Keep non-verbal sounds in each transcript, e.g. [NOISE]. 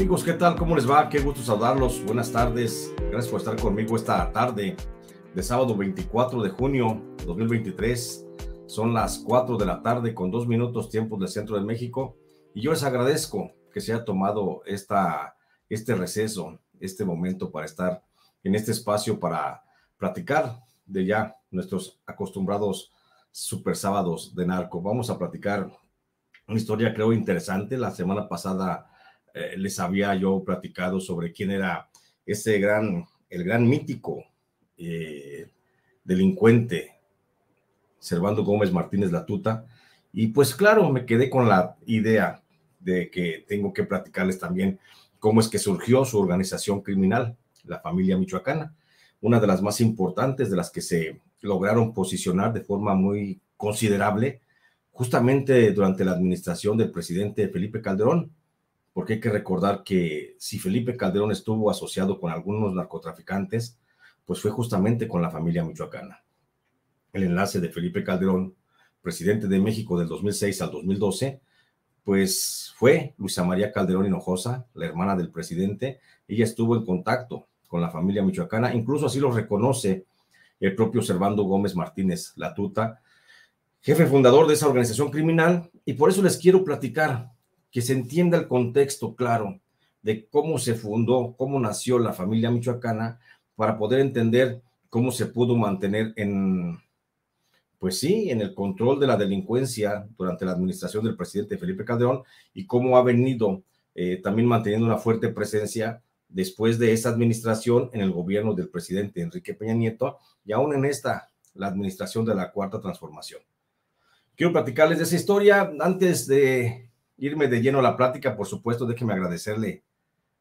Amigos, ¿qué tal? ¿Cómo les va? Qué gusto saludarlos. Buenas tardes. Gracias por estar conmigo esta tarde de sábado 24 de junio 2023. Son las 4 de la tarde con dos minutos tiempos del centro de México. Y yo les agradezco que se haya tomado esta, este receso, este momento para estar en este espacio para platicar de ya nuestros acostumbrados super sábados de narco. Vamos a platicar una historia creo interesante. La semana pasada eh, les había yo platicado sobre quién era ese gran, el gran mítico eh, delincuente, Servando Gómez Martínez Latuta. Y pues claro, me quedé con la idea de que tengo que platicarles también cómo es que surgió su organización criminal, la familia michoacana, una de las más importantes, de las que se lograron posicionar de forma muy considerable, justamente durante la administración del presidente Felipe Calderón porque hay que recordar que si Felipe Calderón estuvo asociado con algunos narcotraficantes, pues fue justamente con la familia michoacana. El enlace de Felipe Calderón, presidente de México del 2006 al 2012, pues fue Luisa María Calderón Hinojosa, la hermana del presidente. Ella estuvo en contacto con la familia michoacana, incluso así lo reconoce el propio Servando Gómez Martínez Latuta, jefe fundador de esa organización criminal, y por eso les quiero platicar que se entienda el contexto claro de cómo se fundó, cómo nació la familia michoacana, para poder entender cómo se pudo mantener en, pues sí, en el control de la delincuencia durante la administración del presidente Felipe Calderón y cómo ha venido eh, también manteniendo una fuerte presencia después de esa administración en el gobierno del presidente Enrique Peña Nieto y aún en esta, la administración de la cuarta transformación. Quiero platicarles de esa historia antes de irme de lleno a la plática, por supuesto, déjeme agradecerle,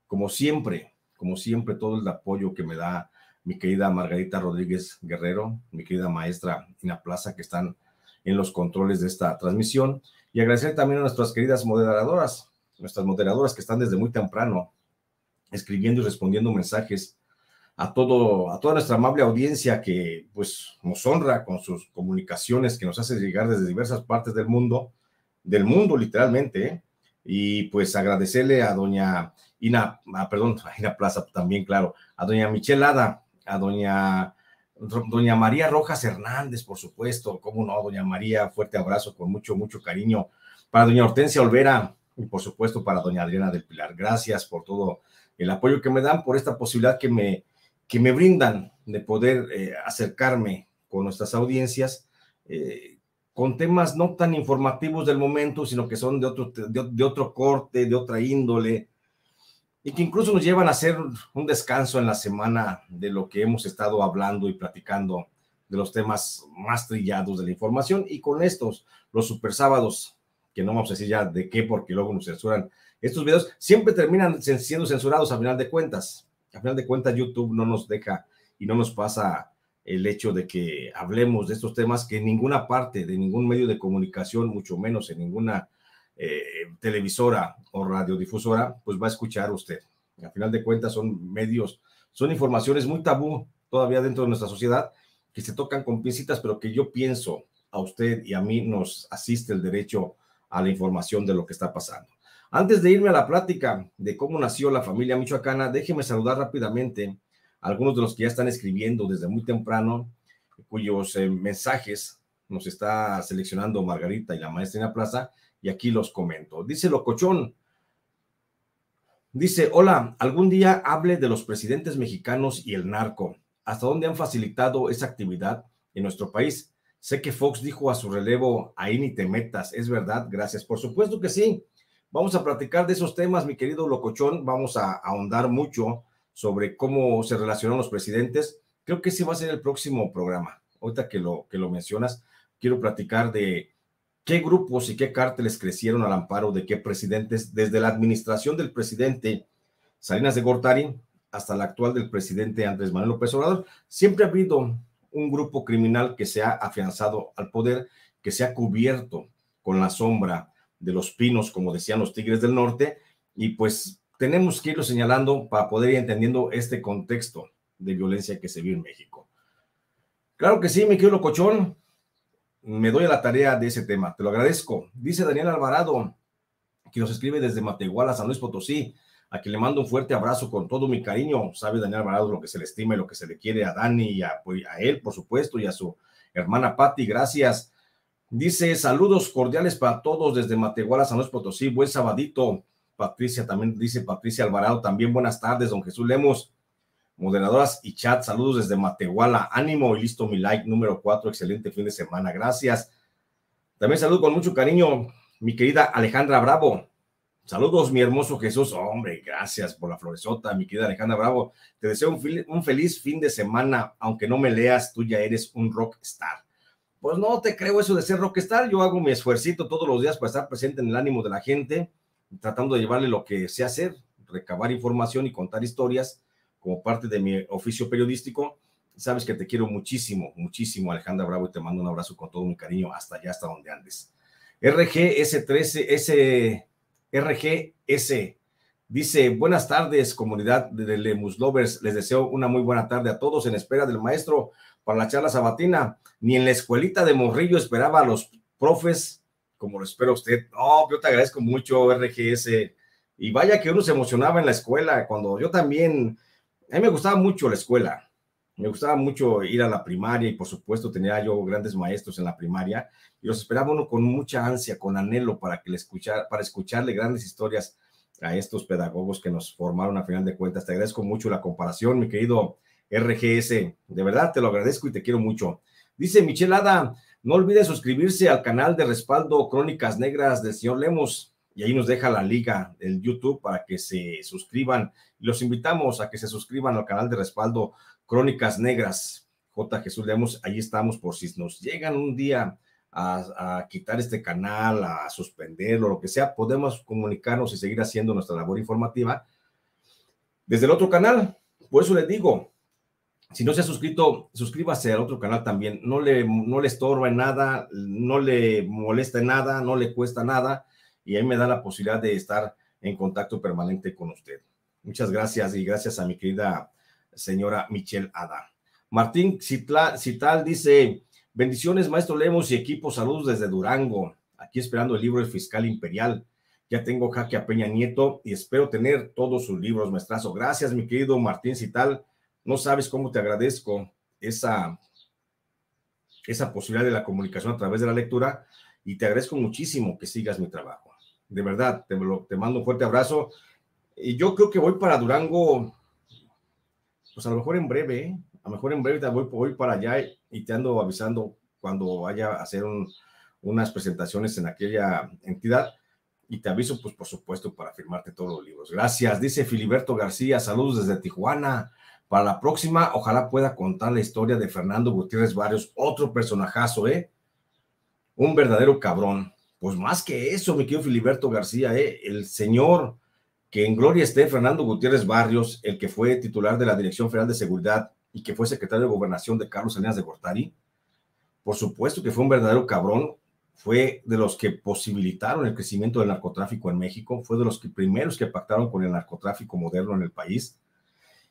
como siempre, como siempre, todo el apoyo que me da mi querida Margarita Rodríguez Guerrero, mi querida maestra Ina Plaza, que están en los controles de esta transmisión, y agradecer también a nuestras queridas moderadoras, nuestras moderadoras que están desde muy temprano escribiendo y respondiendo mensajes a todo a toda nuestra amable audiencia que pues nos honra con sus comunicaciones que nos hace llegar desde diversas partes del mundo del mundo, literalmente. ¿eh? Y pues agradecerle a doña Ina, ah, perdón, [LAUGHS] a Ina Plaza también, claro, a doña Michelle Ada, a doña, doña María Rojas Hernández, por supuesto, cómo no, doña María, fuerte abrazo con mucho, mucho cariño. Para doña Hortensia Olvera y por supuesto para doña Adriana del Pilar. Gracias por todo el apoyo que me dan, por esta posibilidad que me, que me brindan de poder eh, acercarme con nuestras audiencias. Eh, con temas no tan informativos del momento, sino que son de otro, de, otro corte, de otra índole, y que incluso nos llevan a hacer un descanso en la semana de lo que hemos estado hablando y platicando de los temas más trillados de la información. Y con estos, los super sábados, que no vamos a decir ya de qué, porque luego nos censuran estos videos, siempre terminan siendo censurados a final de cuentas. A final de cuentas, YouTube no nos deja y no nos pasa el hecho de que hablemos de estos temas que en ninguna parte de ningún medio de comunicación, mucho menos en ninguna eh, televisora o radiodifusora, pues va a escuchar usted. Al final de cuentas son medios, son informaciones muy tabú todavía dentro de nuestra sociedad que se tocan con pincitas, pero que yo pienso a usted y a mí nos asiste el derecho a la información de lo que está pasando. Antes de irme a la plática de cómo nació la familia michoacana, déjeme saludar rápidamente algunos de los que ya están escribiendo desde muy temprano, cuyos eh, mensajes nos está seleccionando Margarita y la maestra en la plaza, y aquí los comento. Dice Locochón, dice, hola, algún día hable de los presidentes mexicanos y el narco, hasta dónde han facilitado esa actividad en nuestro país. Sé que Fox dijo a su relevo, ahí ni te metas, ¿es verdad? Gracias. Por supuesto que sí. Vamos a platicar de esos temas, mi querido Locochón. Vamos a ahondar mucho sobre cómo se relacionan los presidentes. Creo que ese va a ser el próximo programa. Ahorita que lo, que lo mencionas, quiero platicar de qué grupos y qué cárteles crecieron al amparo de qué presidentes, desde la administración del presidente Salinas de Gortari hasta la actual del presidente Andrés Manuel López Obrador. Siempre ha habido un grupo criminal que se ha afianzado al poder, que se ha cubierto con la sombra de los pinos, como decían los tigres del norte, y pues tenemos que irlo señalando para poder ir entendiendo este contexto de violencia que se vive en México. Claro que sí, mi querido Cochón, me doy a la tarea de ese tema, te lo agradezco. Dice Daniel Alvarado, que nos escribe desde Matehuala, San Luis Potosí. a quien le mando un fuerte abrazo con todo mi cariño. Sabe Daniel Alvarado lo que se le estima y lo que se le quiere a Dani y a, pues, él, por supuesto, y a su hermana Patti. Gracias. Dice, saludos cordiales para todos desde Matehuala, San Luis Potosí. Buen sabadito. Patricia también dice, Patricia Alvarado, también buenas tardes, don Jesús Lemos. Moderadoras y chat, saludos desde Matehuala. Ánimo y listo mi like número cuatro. Excelente fin de semana. Gracias. También saludo con mucho cariño mi querida Alejandra Bravo. Saludos, mi hermoso Jesús. Hombre, gracias por la floresota, mi querida Alejandra Bravo. Te deseo un, un feliz fin de semana. Aunque no me leas, tú ya eres un rock star. Pues no te creo eso de ser rockstar. Yo hago mi esfuercito todos los días para estar presente en el ánimo de la gente, tratando de llevarle lo que sé hacer, recabar información y contar historias como parte de mi oficio periodístico. Sabes que te quiero muchísimo, muchísimo, Alejandra Bravo, y te mando un abrazo con todo mi cariño hasta allá, hasta donde andes. RGS13, S, RGS, dice, buenas tardes, comunidad de Lemus Lovers. Les deseo una muy buena tarde a todos en espera del maestro para la charla sabatina. Ni en la escuelita de Morrillo esperaba a los profes como lo espera usted. No, yo te agradezco mucho, RGS. Y vaya que uno se emocionaba en la escuela cuando yo también, a mí me gustaba mucho la escuela. Me gustaba mucho ir a la primaria y por supuesto tenía yo grandes maestros en la primaria y los esperaba uno con mucha ansia, con anhelo para que le escuchar, para escucharle grandes historias a estos pedagogos que nos formaron a final de cuentas. Te agradezco mucho la comparación, mi querido RGS. De verdad, te lo agradezco y te quiero mucho. Dice Michelle Ada, no olviden suscribirse al canal de respaldo Crónicas Negras del señor Lemos y ahí nos deja la liga del YouTube para que se suscriban. Los invitamos a que se suscriban al canal de respaldo Crónicas Negras. J. Jesús Lemos, ahí estamos por si nos llegan un día a, a, quitar este canal, a suspenderlo, lo que sea, podemos comunicarnos y seguir haciendo nuestra labor informativa desde el otro canal. Por eso les digo, si no se ha suscrito, suscríbase al otro canal también. No le, no le estorba en nada, no le molesta en nada, no le cuesta nada y ahí me da la posibilidad de estar en contacto permanente con usted. Muchas gracias y gracias a mi querida señora Michelle Ada. Martín Cital dice, bendiciones maestro Lemos y equipo, saludos desde Durango, aquí esperando el libro El Fiscal Imperial. Ya tengo jaque a Peña Nieto y espero tener todos sus libros, maestrazo. Gracias, mi querido Martín Cital no sabes cómo te agradezco esa, esa posibilidad de la comunicación a través de la lectura y te agradezco muchísimo que sigas mi trabajo. De verdad, te, te mando un fuerte abrazo. Y yo creo que voy para Durango, pues a lo mejor en breve, ¿eh? a lo mejor en breve voy, voy para allá y te ando avisando cuando vaya a hacer unas presentaciones en aquella entidad y te aviso, pues por supuesto, para firmarte todos los libros. Gracias, dice Filiberto García, saludos desde Tijuana. Para la próxima, ojalá pueda contar la historia de Fernando Gutiérrez Barrios, otro personajazo, ¿eh? Un verdadero cabrón. Pues más que eso, mi querido Filiberto García, ¿eh? El señor que en gloria esté Fernando Gutiérrez Barrios, el que fue titular de la Dirección Federal de Seguridad y que fue secretario de Gobernación de Carlos Salinas de Gortari. Por supuesto que fue un verdadero cabrón, fue de los que posibilitaron el crecimiento del narcotráfico en México, fue de los primeros que pactaron con el narcotráfico moderno en el país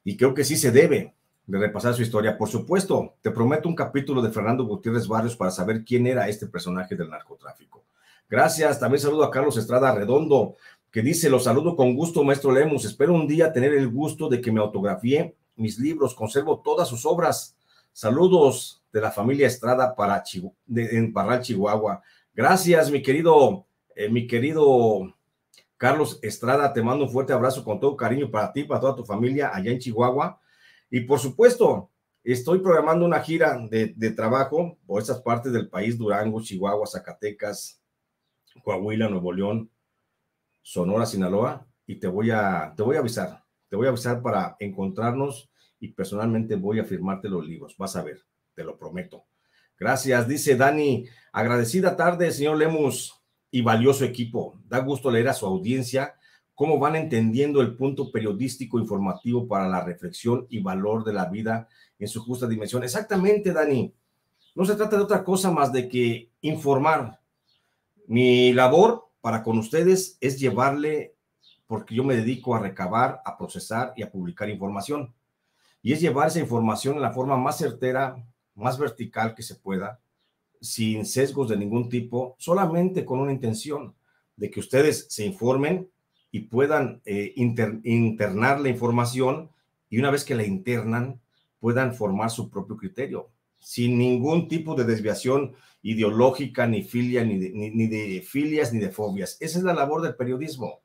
y creo que sí se debe de repasar su historia. Por supuesto, te prometo un capítulo de Fernando Gutiérrez Barrios para saber quién era este personaje del narcotráfico. Gracias. También saludo a Carlos Estrada Redondo, que dice, los saludo con gusto, maestro Lemus. Espero un día tener el gusto de que me autografíe mis libros. Conservo todas sus obras. Saludos de la familia Estrada para en Parral, Chihuahua. Gracias, mi querido, eh, mi querido Carlos Estrada, te mando un fuerte abrazo con todo cariño para ti, para toda tu familia allá en Chihuahua. Y por supuesto, estoy programando una gira de, trabajo por esas partes del país, Durango, Chihuahua, Zacatecas, Coahuila, Nuevo León, Sonora, Sinaloa, y te voy a, te voy a avisar, te voy a avisar para encontrarnos y personalmente voy a firmarte los libros. Vas a ver, te lo prometo. Gracias, dice Dani. Agradecida tarde, señor Lemus y valioso equipo. Da gusto leer a su audiencia cómo van entendiendo el punto periodístico informativo para la reflexión y valor de la vida en su justa dimensión. Exactamente, Dani. No se trata de otra cosa más de que informar. Mi labor para con ustedes es llevarle, porque yo me dedico a recabar, a procesar y a publicar información. Y es llevar esa información en la forma más certera, más vertical que se pueda, sin sesgos de ningún tipo, solamente con una intención de que ustedes se informen y puedan eh, internar la información y una vez que la internan, puedan formar su propio criterio, sin ningún tipo de desviación ideológica, ni filia, ni ni de filias, ni de fobias. Esa es la labor del periodismo.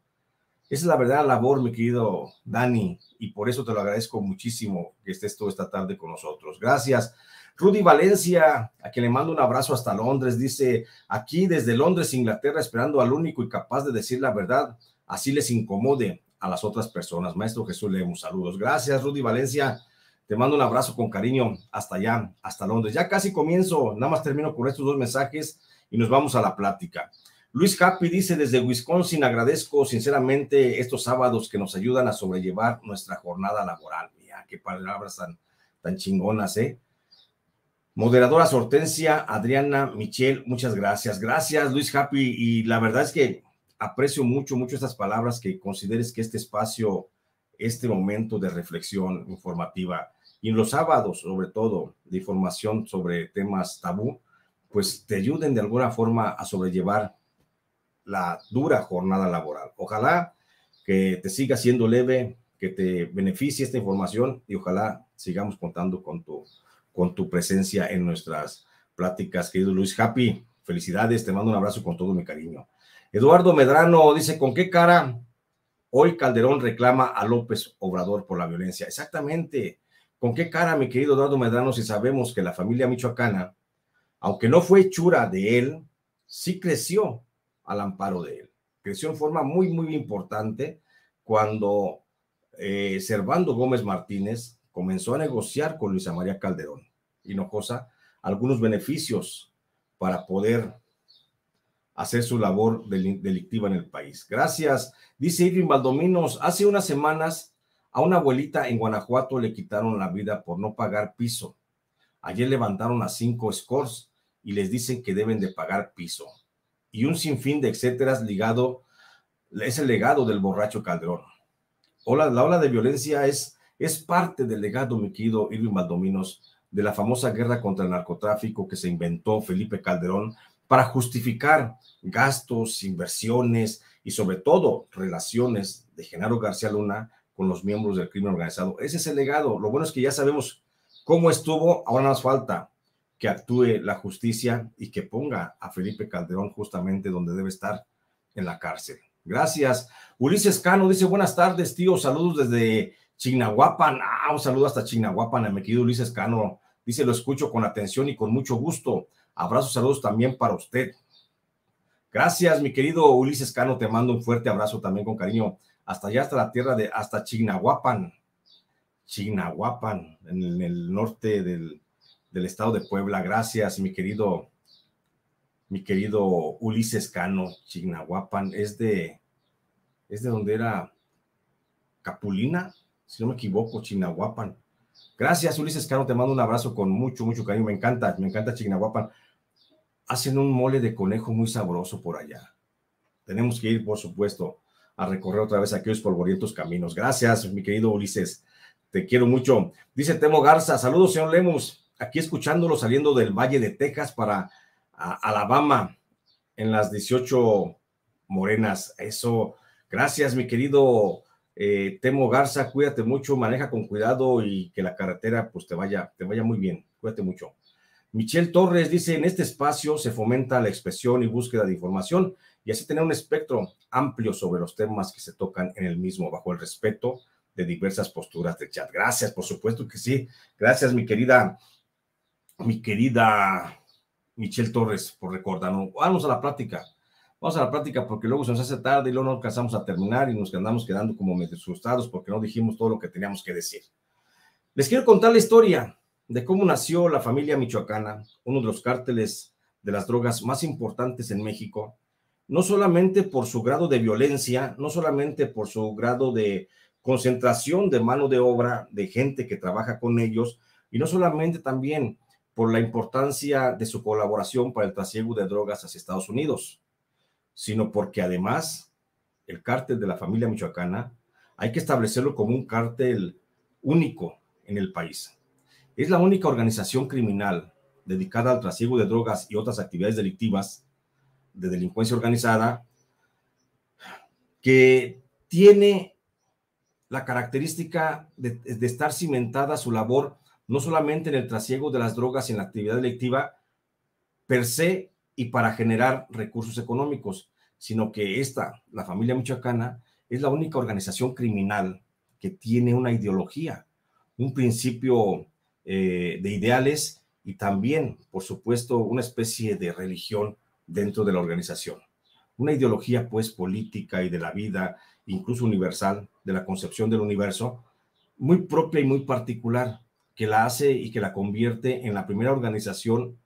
Esa es la verdadera labor, mi querido Dani, y por eso te lo agradezco muchísimo que estés toda esta tarde con nosotros. Gracias. Rudy Valencia, a quien le mando un abrazo hasta Londres, dice, aquí desde Londres, Inglaterra, esperando al único y capaz de decir la verdad, así les incomode a las otras personas. Maestro Jesús Leemos, saludos. Gracias, Rudy Valencia. Te mando un abrazo con cariño hasta allá, hasta Londres. Ya casi comienzo, nada más termino con estos dos mensajes y nos vamos a la plática. Luis Happy dice desde Wisconsin, agradezco sinceramente estos sábados que nos ayudan a sobrellevar nuestra jornada laboral. Mira, qué palabras tan, tan chingonas, ¿eh? Moderadora Hortensia, Adriana, Michelle, muchas gracias. Gracias, Luis Happy. Y la verdad es que aprecio mucho, mucho estas palabras que consideres que este espacio, este momento de reflexión informativa y los sábados, sobre todo, de información sobre temas tabú, pues te ayuden de alguna forma a sobrellevar la dura jornada laboral. Ojalá que te siga siendo leve, que te beneficie esta información y ojalá sigamos contando con tu, con tu presencia en nuestras pláticas, querido Luis Happy. Felicidades, te mando un abrazo con todo mi cariño. Eduardo Medrano dice, ¿con qué cara hoy Calderón reclama a López Obrador por la violencia? Exactamente. ¿Con qué cara, mi querido Eduardo Medrano, si sabemos que la familia michoacana, aunque no fue hechura de él, sí creció al amparo de él. Creció en forma muy, muy importante cuando eh, Servando Gómez Martínez comenzó a negociar con Luisa María Calderón Hinojosa algunos beneficios para poder hacer su labor delictiva en el país. Gracias. Dice Irving Valdominos, hace unas semanas a una abuelita en Guanajuato le quitaron la vida por no pagar piso. Ayer levantaron a cinco scores y les dicen que deben de pagar piso y un sinfín de etcéteras ligado, es el legado del borracho Calderón. La ola de violencia es, es parte del legado, mi querido Irving Valdominos, de la famosa guerra contra el narcotráfico que se inventó Felipe Calderón para justificar gastos, inversiones y sobre todo relaciones de Genaro García Luna con los miembros del crimen organizado. Ese es el legado. Lo bueno es que ya sabemos cómo estuvo, ahora nos falta que actúe la justicia y que ponga a Felipe Calderón justamente donde debe estar, en la cárcel. Gracias. Ulises Cano dice, buenas tardes, tío, saludos desde Chignahuapan. Ah, un saludo hasta Chignahuapan, mi querido Ulises Cano. Dice, lo escucho con atención y con mucho gusto. Abrazos, saludos también para usted. Gracias, mi querido Ulises Cano, te mando un fuerte abrazo también con cariño. Hasta allá, hasta la tierra de, hasta Chignahuapan. Chignahuapan, en el norte del, del estado de Puebla. Gracias, mi querido, mi querido Ulises Cano, Chignahuapan. Es de, es de donde era Capulina, si no me equivoco, Chignahuapan. Gracias, Ulises Cano, te mando un abrazo con mucho, mucho cariño. Me encanta, me encanta Chignahuapan. Hacen un mole de conejo muy sabroso por allá. Tenemos que ir, por supuesto, a recorrer otra vez aquellos polvorientos caminos. Gracias, mi querido Ulises. Te quiero mucho. Dice Temo Garza, saludos, señor Lemus aquí escuchándolo saliendo del Valle de Texas para Alabama en las 18 morenas. Eso, gracias, mi querido eh, Temo Garza, cuídate mucho, maneja con cuidado y que la carretera pues te vaya, te vaya muy bien. Cuídate mucho. Michelle Torres dice, en este espacio se fomenta la expresión y búsqueda de información y así tener un espectro amplio sobre los temas que se tocan en el mismo, bajo el respeto de diversas posturas de chat. Gracias, por supuesto que sí. Gracias, mi querida mi querida Michelle Torres, por recordarnos. Vamos a la práctica. Vamos a la práctica porque luego se nos hace tarde y luego no alcanzamos a terminar y nos quedamos quedando como medio asustados porque no dijimos todo lo que teníamos que decir. Les quiero contar la historia de cómo nació la familia michoacana, uno de los cárteles de las drogas más importantes en México, no solamente por su grado de violencia, no solamente por su grado de concentración de mano de obra, de gente que trabaja con ellos, y no solamente también por la importancia de su colaboración para el trasiego de drogas hacia Estados Unidos, sino porque además el cártel de la familia michoacana hay que establecerlo como un cártel único en el país. Es la única organización criminal dedicada al trasiego de drogas y otras actividades delictivas de delincuencia organizada que tiene la característica de, de, estar cimentada su labor no solamente en el trasiego de las drogas y en la actividad delictiva per se y para generar recursos económicos, sino que esta, la familia michoacana, es la única organización criminal que tiene una ideología, un principio eh, de ideales y también, por supuesto, una especie de religión dentro de la organización. Una ideología, pues, política y de la vida, incluso universal, de la concepción del universo, muy propia y muy particular, que la hace y que la convierte en la primera organización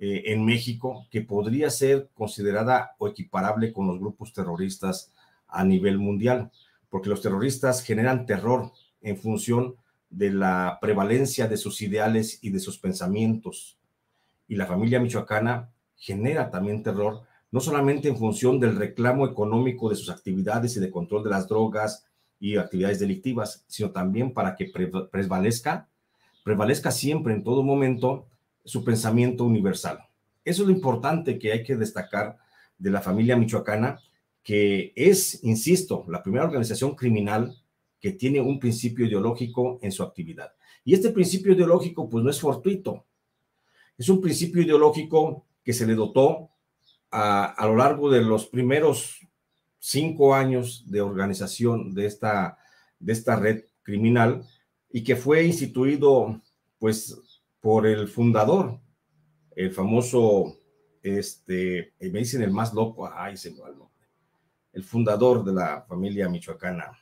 eh, en México que podría ser considerada o equiparable con los grupos terroristas a nivel mundial, porque los terroristas generan terror en función de la prevalencia de sus ideales y de sus pensamientos. Y la familia michoacana genera también terror, no solamente en función del reclamo económico de sus actividades y de control de las drogas y actividades delictivas, sino también para que prevalezca, prevalezca siempre en todo momento su pensamiento universal. Eso es lo importante que hay que destacar de la familia michoacana, que es, insisto, la primera organización criminal que tiene un principio ideológico en su actividad. Y este principio ideológico, pues no es fortuito. Es un principio ideológico que se le dotó a, a lo largo de los primeros cinco años de organización de esta, de esta red criminal y que fue instituido, pues, por el fundador, el famoso, este, me dicen el más loco, ay, se me va el fundador de la familia michoacana,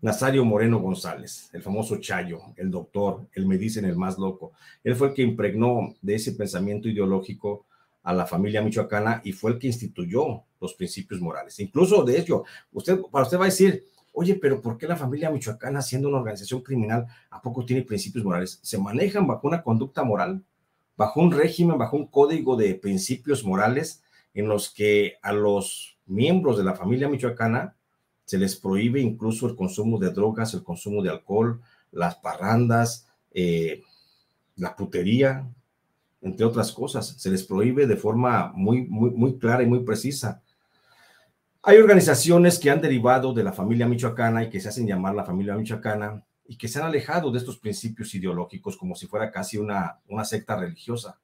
Nazario Moreno González, el famoso Chayo, el doctor, el me dicen el más loco. Él fue el que impregnó de ese pensamiento ideológico a la familia michoacana y fue el que instituyó los principios morales. Incluso, de hecho, usted, para usted va a decir, oye, pero ¿por qué la familia michoacana, siendo una organización criminal, a poco tiene principios morales? ¿Se manejan bajo una conducta moral? ¿Bajo un régimen, bajo un código de principios morales en los que a los miembros de la familia michoacana se les prohíbe incluso el consumo de drogas, el consumo de alcohol, las parrandas, eh, la putería, entre otras cosas. Se les prohíbe de forma muy, muy, muy clara y muy precisa. Hay organizaciones que han derivado de la familia michoacana y que se hacen llamar la familia michoacana y que se han alejado de estos principios ideológicos como si fuera casi una, una secta religiosa.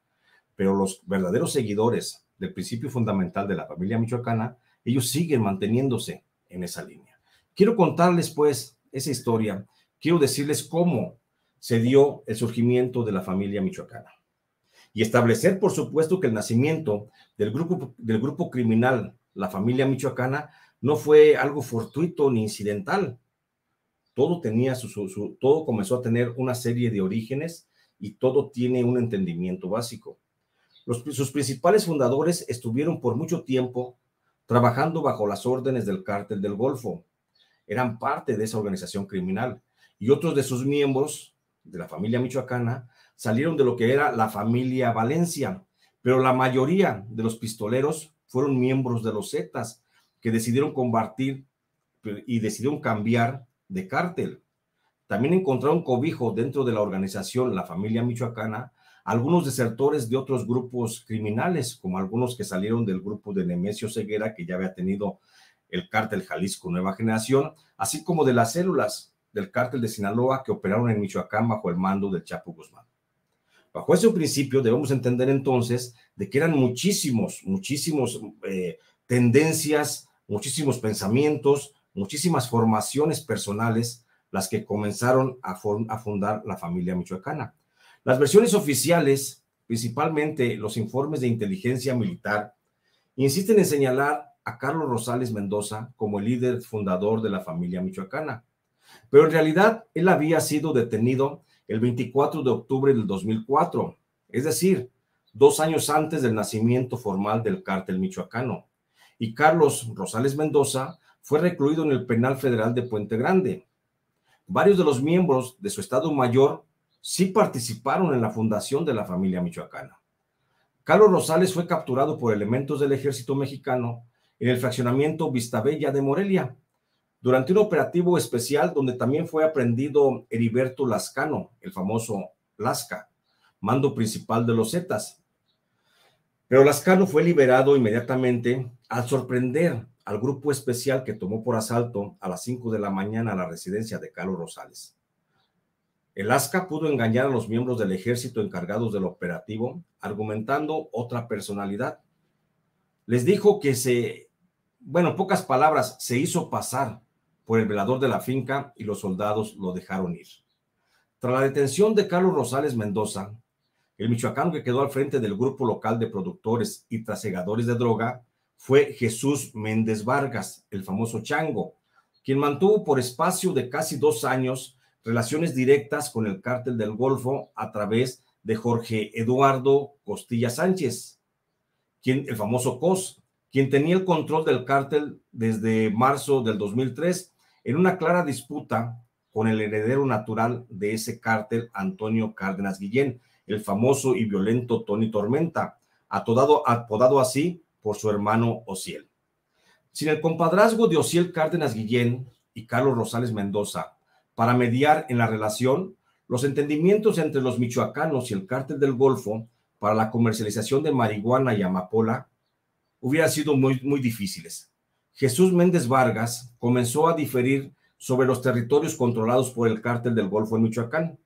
Pero los verdaderos seguidores del principio fundamental de la familia michoacana, ellos siguen manteniéndose en esa línea. Quiero contarles pues esa historia, quiero decirles cómo se dio el surgimiento de la familia michoacana y establecer, por supuesto, que el nacimiento del grupo, del grupo criminal, la familia michoacana, no fue algo fortuito ni incidental. Todo tenía su, su, todo comenzó a tener una serie de orígenes y todo tiene un entendimiento básico. Los, sus principales fundadores estuvieron por mucho tiempo trabajando bajo las órdenes del cártel del Golfo. Eran parte de esa organización criminal y otros de sus miembros de la familia michoacana salieron de lo que era la familia Valencia, pero la mayoría de los pistoleros fueron miembros de los Zetas que decidieron combatir y decidieron cambiar de cártel. También encontraron cobijo dentro de la organización, la familia michoacana, algunos desertores de otros grupos criminales, como algunos que salieron del grupo de Nemesio Ceguera, que ya había tenido el cártel Jalisco Nueva Generación, así como de las células del cártel de Sinaloa que operaron en Michoacán bajo el mando del Chapo Guzmán. Bajo ese principio debemos entender entonces de que eran muchísimos, muchísimos eh, tendencias, muchísimos pensamientos, muchísimas formaciones personales las que comenzaron a, a fundar la familia michoacana. Las versiones oficiales, principalmente los informes de inteligencia militar, insisten en señalar a Carlos Rosales Mendoza como el líder fundador de la familia michoacana. Pero en realidad él había sido detenido el 24 de octubre del 2004, es decir, dos años antes del nacimiento formal del cártel michoacano. Y Carlos Rosales Mendoza fue recluido en el penal federal de Puente Grande. Varios de los miembros de su Estado Mayor sí participaron en la fundación de la familia michoacana. Carlos Rosales fue capturado por elementos del ejército mexicano en el fraccionamiento Vistabella de Morelia, durante un operativo especial donde también fue aprendido Heriberto Lascano, el famoso Lasca, mando principal de los Zetas. Pero Lascano fue liberado inmediatamente al sorprender al grupo especial que tomó por asalto a las 5 de la mañana la residencia de Carlos Rosales. El ASCA pudo engañar a los miembros del ejército encargados del operativo, argumentando otra personalidad. Les dijo que se, bueno, en pocas palabras, se hizo pasar por el velador de la finca y los soldados lo dejaron ir. Tras la detención de Carlos Rosales Mendoza, el michoacano que quedó al frente del grupo local de productores y trasegadores de droga fue Jesús Méndez Vargas, el famoso Chango, quien mantuvo por espacio de casi dos años relaciones directas con el cártel del Golfo a través de Jorge Eduardo Costilla Sánchez, quien, el famoso COS, quien tenía el control del cártel desde marzo del 2003 en una clara disputa con el heredero natural de ese cártel, Antonio Cárdenas Guillén, el famoso y violento Tony Tormenta, apodado, así por su hermano Ociel. Sin el compadrazgo de Ociel Cárdenas Guillén y Carlos Rosales Mendoza, para mediar en la relación los entendimientos entre los michoacanos y el cártel del Golfo para la comercialización de marihuana y amapola hubieran sido muy, muy difíciles. Jesús Méndez Vargas comenzó a diferir sobre los territorios controlados por el cártel del Golfo en Michoacán.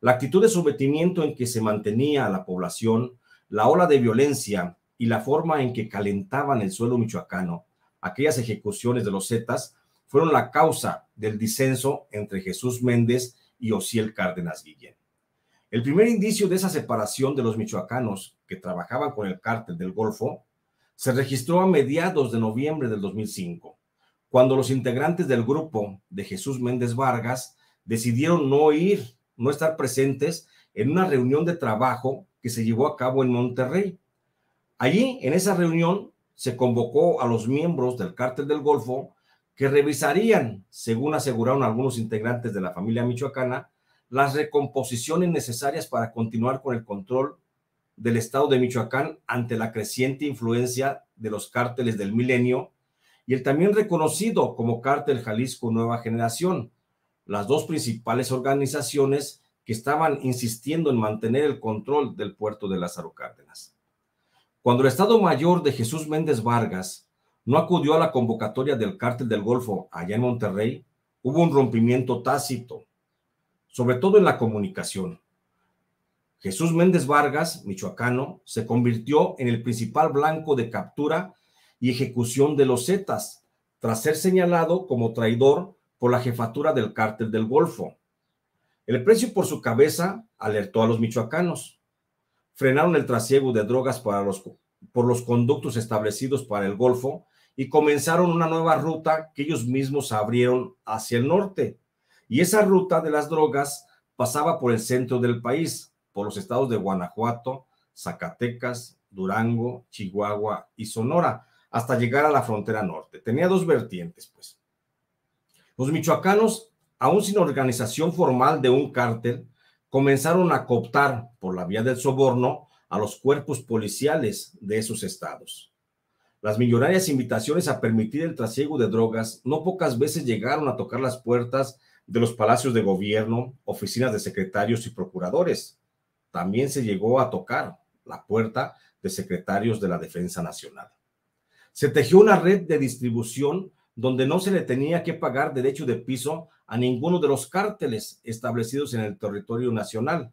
La actitud de sometimiento en que se mantenía la población, la ola de violencia y la forma en que calentaban el suelo michoacano, aquellas ejecuciones de los Zetas, fueron la causa del disenso entre Jesús Méndez y Ociel Cárdenas Guillén. El primer indicio de esa separación de los michoacanos que trabajaban con el cártel del Golfo se registró a mediados de noviembre del 2005, cuando los integrantes del grupo de Jesús Méndez Vargas decidieron no ir, no estar presentes en una reunión de trabajo que se llevó a cabo en Monterrey. Allí, en esa reunión, se convocó a los miembros del cártel del Golfo que revisarían, según aseguraron algunos integrantes de la familia michoacana, las recomposiciones necesarias para continuar con el control del estado de Michoacán ante la creciente influencia de los cárteles del milenio y el también reconocido como cártel Jalisco Nueva Generación, las dos principales organizaciones que estaban insistiendo en mantener el control del puerto de Lázaro Cárdenas. Cuando el Estado Mayor de Jesús Méndez Vargas no acudió a la convocatoria del cártel del Golfo allá en Monterrey, hubo un rompimiento tácito, sobre todo en la comunicación. Jesús Méndez Vargas, michoacano, se convirtió en el principal blanco de captura y ejecución de los Zetas, tras ser señalado como traidor por la jefatura del cártel del Golfo. El precio por su cabeza alertó a los michoacanos. Frenaron el trasiego de drogas los, por los conductos establecidos para el Golfo y comenzaron una nueva ruta que ellos mismos abrieron hacia el norte. Y esa ruta de las drogas pasaba por el centro del país, por los estados de Guanajuato, Zacatecas, Durango, Chihuahua y Sonora, hasta llegar a la frontera norte. Tenía dos vertientes, pues. Los michoacanos, aún sin organización formal de un cártel, comenzaron a cooptar por la vía del soborno a los cuerpos policiales de esos estados. Las millonarias invitaciones a permitir el trasiego de drogas no pocas veces llegaron a tocar las puertas de los palacios de gobierno, oficinas de secretarios y procuradores. También se llegó a tocar la puerta de secretarios de la Defensa Nacional. Se tejió una red de distribución donde no se le tenía que pagar derecho de piso a ninguno de los cárteles establecidos en el territorio nacional.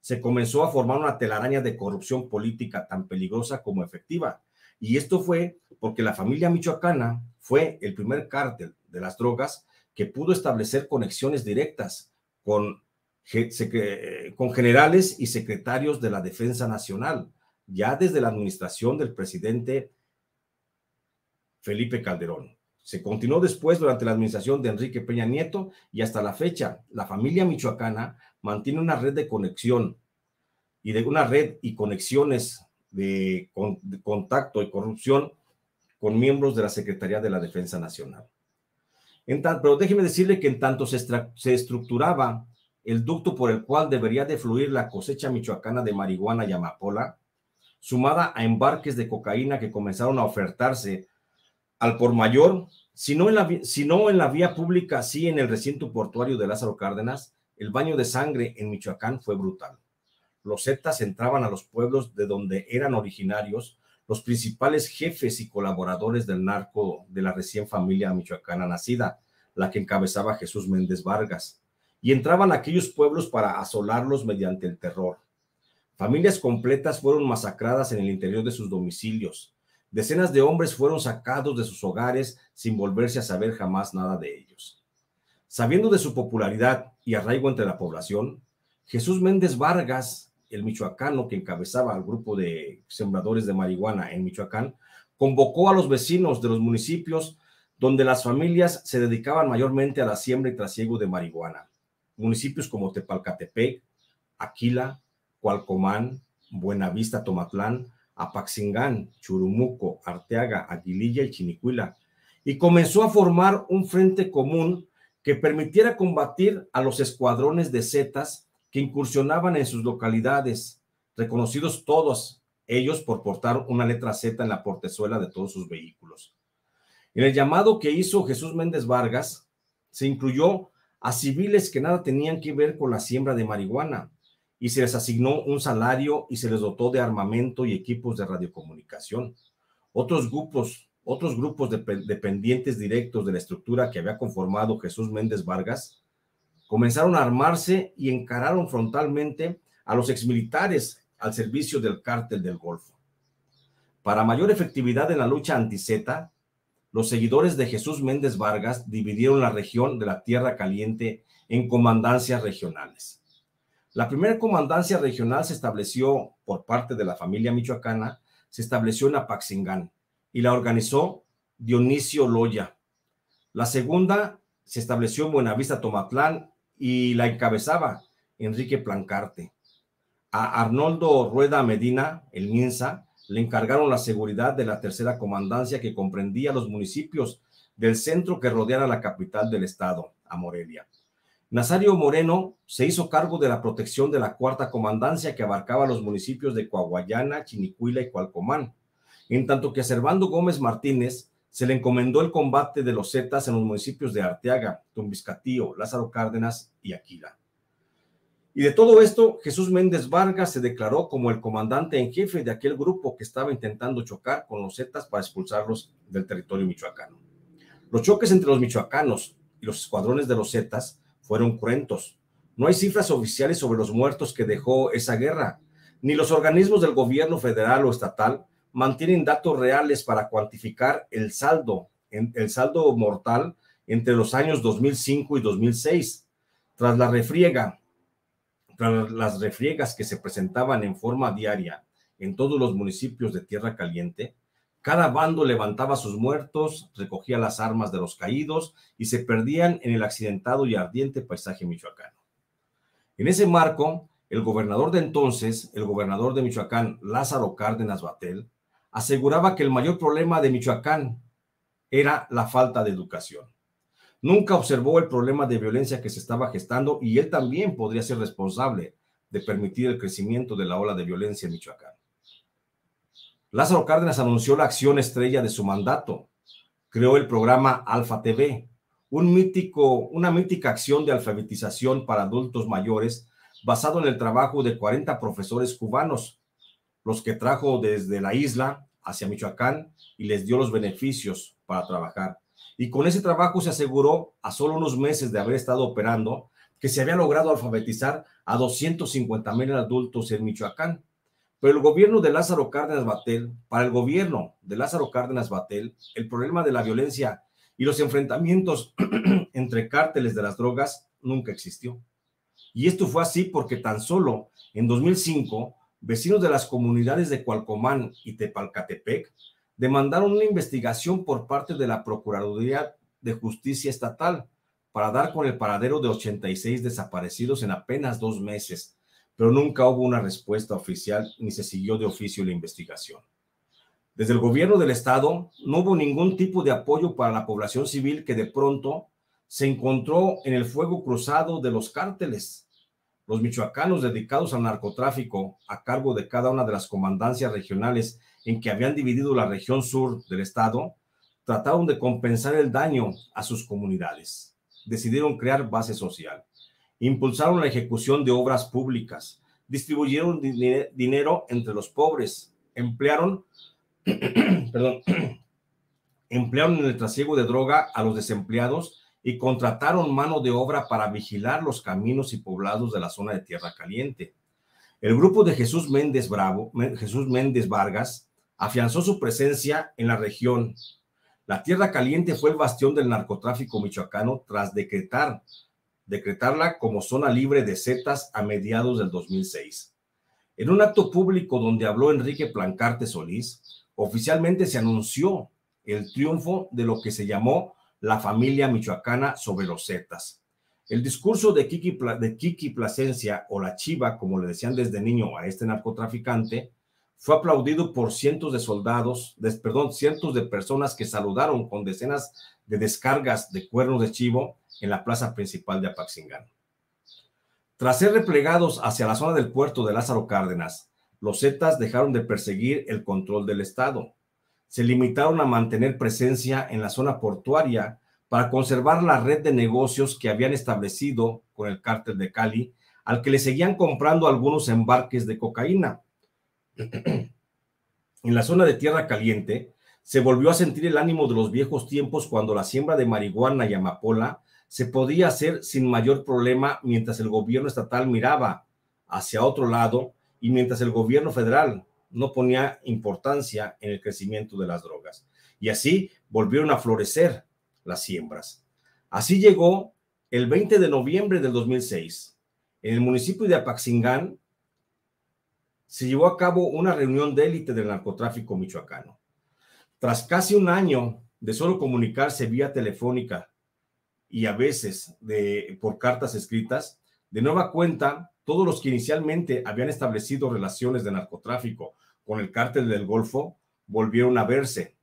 Se comenzó a formar una telaraña de corrupción política tan peligrosa como efectiva, y esto fue porque la familia michoacana fue el primer cártel de las drogas que pudo establecer conexiones directas con, con generales y secretarios de la Defensa Nacional, ya desde la administración del presidente Felipe Calderón. Se continuó después durante la administración de Enrique Peña Nieto y hasta la fecha, la familia michoacana mantiene una red de conexión y de una red y conexiones de, contacto y corrupción con miembros de la Secretaría de la Defensa Nacional. En pero déjeme decirle que en tanto se, se estructuraba el ducto por el cual debería de fluir la cosecha michoacana de marihuana y amapola, sumada a embarques de cocaína que comenzaron a ofertarse al por mayor, si no en la, si no en la vía pública, sí en el recinto portuario de Lázaro Cárdenas, el baño de sangre en Michoacán fue brutal. Los zetas entraban a los pueblos de donde eran originarios, los principales jefes y colaboradores del narco de la recién familia michoacana nacida, la que encabezaba Jesús Méndez Vargas, y entraban a aquellos pueblos para asolarlos mediante el terror. Familias completas fueron masacradas en el interior de sus domicilios. Decenas de hombres fueron sacados de sus hogares sin volverse a saber jamás nada de ellos. Sabiendo de su popularidad y arraigo entre la población, Jesús Méndez Vargas, el michoacano que encabezaba al grupo de sembradores de marihuana en Michoacán, convocó a los vecinos de los municipios donde las familias se dedicaban mayormente a la siembra y trasiego de marihuana. Municipios como Tepalcatepec, Aquila, Cualcomán, Buenavista, Tomatlán, Apaxingán, Churumuco, Arteaga, Aguililla y Chinicuila, y comenzó a formar un frente común que permitiera combatir a los escuadrones de Zetas que incursionaban en sus localidades, reconocidos todos ellos por portar una letra Z en la portezuela de todos sus vehículos. En el llamado que hizo Jesús Méndez Vargas, se incluyó a civiles que nada tenían que ver con la siembra de marihuana y se les asignó un salario y se les dotó de armamento y equipos de radiocomunicación. Otros grupos, otros grupos dependientes directos de la estructura que había conformado Jesús Méndez Vargas comenzaron a armarse y encararon frontalmente a los exmilitares al servicio del cártel del Golfo. Para mayor efectividad en la lucha anti-Z, los seguidores de Jesús Méndez Vargas dividieron la región de la Tierra Caliente en comandancias regionales. La primera comandancia regional se estableció por parte de la familia michoacana, se estableció en Apaxingán y la organizó Dionisio Loya. La segunda se estableció en Buenavista, Tomatlán y la encabezaba Enrique Plancarte. A Arnoldo Rueda Medina, el Minsa, le encargaron la seguridad de la tercera comandancia que comprendía los municipios del centro que rodeara la capital del estado, a Morelia. Nazario Moreno se hizo cargo de la protección de la cuarta comandancia que abarcaba los municipios de Coahuayana, Chinicuila y Cualcomán, en tanto que a Servando Gómez Martínez se le encomendó el combate de los Zetas en los municipios de Arteaga, Tumbiscatío, Lázaro Cárdenas y Aquila. Y de todo esto, Jesús Méndez Vargas se declaró como el comandante en jefe de aquel grupo que estaba intentando chocar con los Zetas para expulsarlos del territorio michoacano. Los choques entre los michoacanos y los escuadrones de los Zetas fueron cruentos. No hay cifras oficiales sobre los muertos que dejó esa guerra, ni los organismos del gobierno federal o estatal mantienen datos reales para cuantificar el saldo, el saldo mortal entre los años 2005 y 2006. Tras la refriega, tras las refriegas que se presentaban en forma diaria en todos los municipios de Tierra Caliente, cada bando levantaba sus muertos, recogía las armas de los caídos y se perdían en el accidentado y ardiente paisaje michoacano. En ese marco, el gobernador de entonces, el gobernador de Michoacán, Lázaro Cárdenas Batel, aseguraba que el mayor problema de Michoacán era la falta de educación. Nunca observó el problema de violencia que se estaba gestando y él también podría ser responsable de permitir el crecimiento de la ola de violencia en Michoacán. Lázaro Cárdenas anunció la acción estrella de su mandato. Creó el programa Alfa TV, una mítica acción de alfabetización para adultos mayores basado en el trabajo de 40 profesores cubanos, los que trajo desde la isla hacia Michoacán y les dio los beneficios para trabajar. Y con ese trabajo se aseguró, a solo unos meses de haber estado operando, que se había logrado alfabetizar a 250 mil adultos en Michoacán. Pero el gobierno de Lázaro Cárdenas Batel, para el gobierno de Lázaro Cárdenas Batel, el problema de la violencia y los enfrentamientos [CLEARS THROAT] entre cárteles de las drogas nunca existió. Y esto fue así porque tan solo en 2005, vecinos de las comunidades de Cualcomán y Tepalcatepec demandaron una investigación por parte de la Procuraduría de Justicia Estatal para dar con el paradero de 86 desaparecidos en apenas dos meses pero nunca hubo una respuesta oficial ni se siguió de oficio la investigación. Desde el gobierno del estado no hubo ningún tipo de apoyo para la población civil que de pronto se encontró en el fuego cruzado de los cárteles. Los michoacanos dedicados al narcotráfico a cargo de cada una de las comandancias regionales en que habían dividido la región sur del estado, trataron de compensar el daño a sus comunidades. Decidieron crear base social. Impulsaron la ejecución de obras públicas, distribuyeron dinero entre los pobres, emplearon [CLEARS THROAT] perdón, [CLEARS THROAT] emplearon en el trasiego de droga a los desempleados y contrataron mano de obra para vigilar los caminos y poblados de la zona de Tierra Caliente. El grupo de Jesús Méndez Bravo, Jesús Méndez Vargas, afianzó su presencia en la región. La Tierra Caliente fue el bastión del narcotráfico michoacano tras decretar, decretarla como zona libre de setas a mediados del 2006. En un acto público donde habló Enrique Plancarte Solís, oficialmente se anunció el triunfo de lo que se llamó la familia michoacana sobre los Zetas. El discurso de Kiki, de Kiki Plasencia o la Chiva, como le decían desde niño a este narcotraficante, fue aplaudido por cientos de soldados, perdón, cientos de personas que saludaron con decenas de descargas de cuernos de chivo en la plaza principal de Apaxingán. Tras ser replegados hacia la zona del puerto de Lázaro Cárdenas, los Zetas dejaron de perseguir el control del Estado. Se limitaron a mantener presencia en la zona portuaria para conservar la red de negocios que habían establecido con el cártel de Cali, al que le seguían comprando algunos embarques de cocaína. [CLEARS THROAT] en la zona de Tierra Caliente, se volvió a sentir el ánimo de los viejos tiempos cuando la siembra de marihuana y amapola se podía hacer sin mayor problema mientras el gobierno estatal miraba hacia otro lado y mientras el gobierno federal no ponía importancia en el crecimiento de las drogas. Y así volvieron a florecer las siembras. Así llegó el 20 de noviembre del 2006. En el municipio de Apaxingán se llevó a cabo una reunión de élite del narcotráfico michoacano. Tras casi un año de solo comunicarse vía telefónica y a veces por cartas escritas, de nueva cuenta, todos los que inicialmente habían establecido relaciones de narcotráfico con el cártel del Golfo volvieron a verse.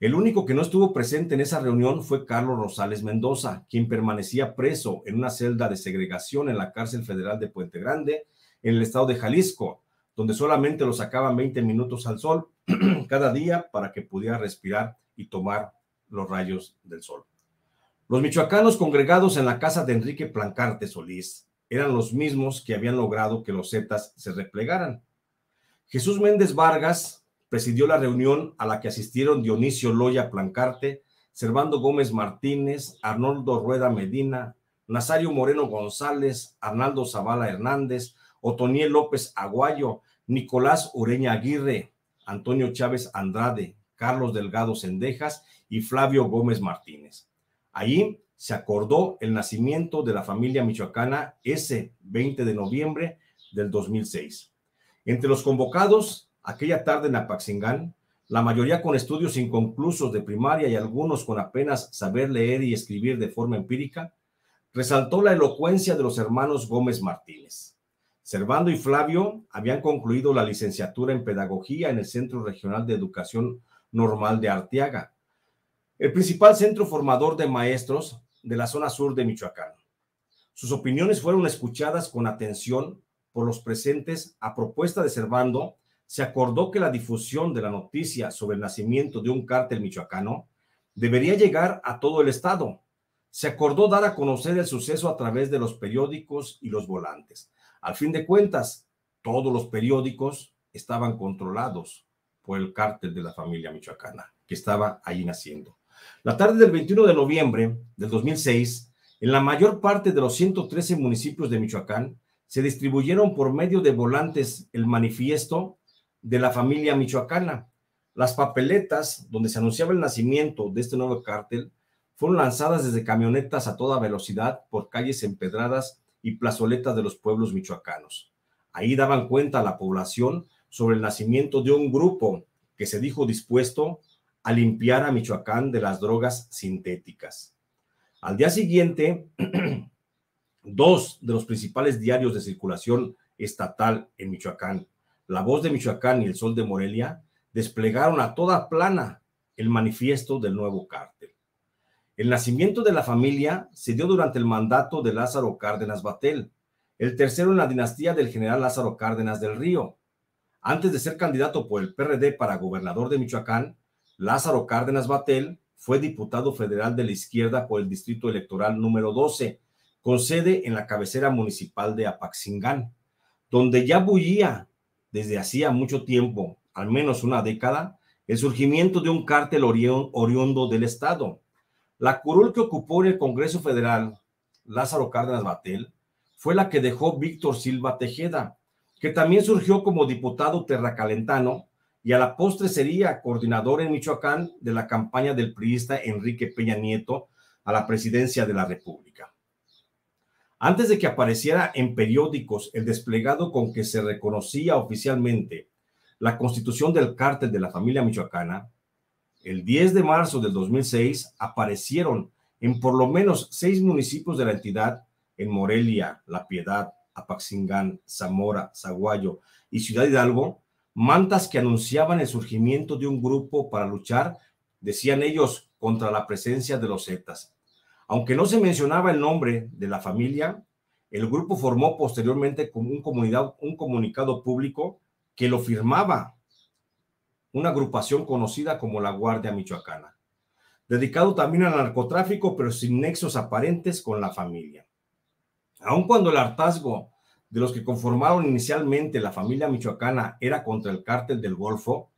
El único que no estuvo presente en esa reunión fue Carlos Rosales Mendoza, quien permanecía preso en una celda de segregación en la cárcel federal de Puente Grande, en el estado de Jalisco, donde solamente lo sacaban 20 minutos al sol [CLEARS THROAT] cada día para que pudiera respirar y tomar los rayos del sol. Los michoacanos congregados en la casa de Enrique Plancarte Solís eran los mismos que habían logrado que los Zetas se replegaran. Jesús Méndez Vargas presidió la reunión a la que asistieron Dionisio Loya Plancarte, Servando Gómez Martínez, Arnoldo Rueda Medina, Nazario Moreno González, Arnaldo Zavala Hernández, Otoniel López Aguayo, Nicolás Ureña Aguirre, Antonio Chávez Andrade, Carlos Delgado Sendejas y Flavio Gómez Martínez. Allí se acordó el nacimiento de la familia michoacana ese 20 de noviembre del 2006. Entre los convocados, aquella tarde en Apaxingán, la mayoría con estudios inconclusos de primaria y algunos con apenas saber leer y escribir de forma empírica, resaltó la elocuencia de los hermanos Gómez Martínez. Servando y Flavio habían concluido la licenciatura en Pedagogía en el Centro Regional de Educación Normal de Arteaga, el principal centro formador de maestros de la zona sur de Michoacán. Sus opiniones fueron escuchadas con atención por los presentes a propuesta de Servando, se acordó que la difusión de la noticia sobre el nacimiento de un cártel michoacano debería llegar a todo el estado. Se acordó dar a conocer el suceso a través de los periódicos y los volantes. Al fin de cuentas, todos los periódicos estaban controlados por el cártel de la familia michoacana que estaba ahí naciendo. La tarde del 21 de noviembre del 2006, en la mayor parte de los 113 municipios de Michoacán, se distribuyeron por medio de volantes el manifiesto de la familia michoacana. Las papeletas donde se anunciaba el nacimiento de este nuevo cártel fueron lanzadas desde camionetas a toda velocidad por calles empedradas y plazoletas de los pueblos michoacanos. Ahí daban cuenta a la población sobre el nacimiento de un grupo que se dijo dispuesto a limpiar a Michoacán de las drogas sintéticas. Al día siguiente, [CLEARS THROAT] dos de los principales diarios de circulación estatal en Michoacán, La Voz de Michoacán y El Sol de Morelia, desplegaron a toda plana el manifiesto del nuevo cártel. El nacimiento de la familia se dio durante el mandato de Lázaro Cárdenas Batel, el tercero en la dinastía del general Lázaro Cárdenas del Río. Antes de ser candidato por el PRD para gobernador de Michoacán, Lázaro Cárdenas Batel fue diputado federal de la izquierda por el distrito electoral número 12, con sede en la cabecera municipal de Apaxingán, donde ya bullía desde hacía mucho tiempo, al menos una década, el surgimiento de un cártel oriundo del Estado. La curul que ocupó en el Congreso Federal, Lázaro Cárdenas Batel, fue la que dejó Víctor Silva Tejeda, que también surgió como diputado terracalentano y a la postre sería coordinador en Michoacán de la campaña del priista Enrique Peña Nieto a la presidencia de la República. Antes de que apareciera en periódicos el desplegado con que se reconocía oficialmente la constitución del cártel de la familia michoacana, el 10 de marzo del 2006 aparecieron en por lo menos seis municipios de la entidad, en Morelia, La Piedad, Apaxingán, Zamora, Zaguayo y Ciudad Hidalgo, mantas que anunciaban el surgimiento de un grupo para luchar, decían ellos, contra la presencia de los Zetas. Aunque no se mencionaba el nombre de la familia, el grupo formó posteriormente un, comunidad, un comunicado público que lo firmaba una agrupación conocida como la Guardia Michoacana, dedicado también al narcotráfico, pero sin nexos aparentes con la familia. Aun cuando el hartazgo de los que conformaron inicialmente la familia michoacana era contra el cártel del Golfo,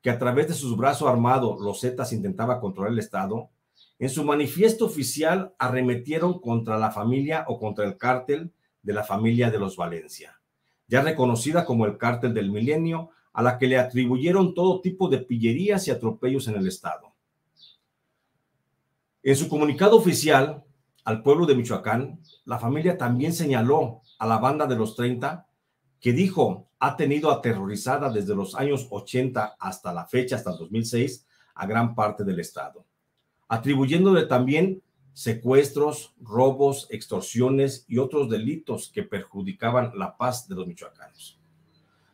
que a través de sus brazos armados los Zetas intentaba controlar el Estado, en su manifiesto oficial arremetieron contra la familia o contra el cártel de la familia de los Valencia ya reconocida como el cártel del milenio, a la que le atribuyeron todo tipo de pillerías y atropellos en el Estado. En su comunicado oficial al pueblo de Michoacán, la familia también señaló a la banda de los 30 que dijo ha tenido aterrorizada desde los años 80 hasta la fecha, hasta el 2006, a gran parte del Estado, atribuyéndole también secuestros, robos, extorsiones y otros delitos que perjudicaban la paz de los michoacanos.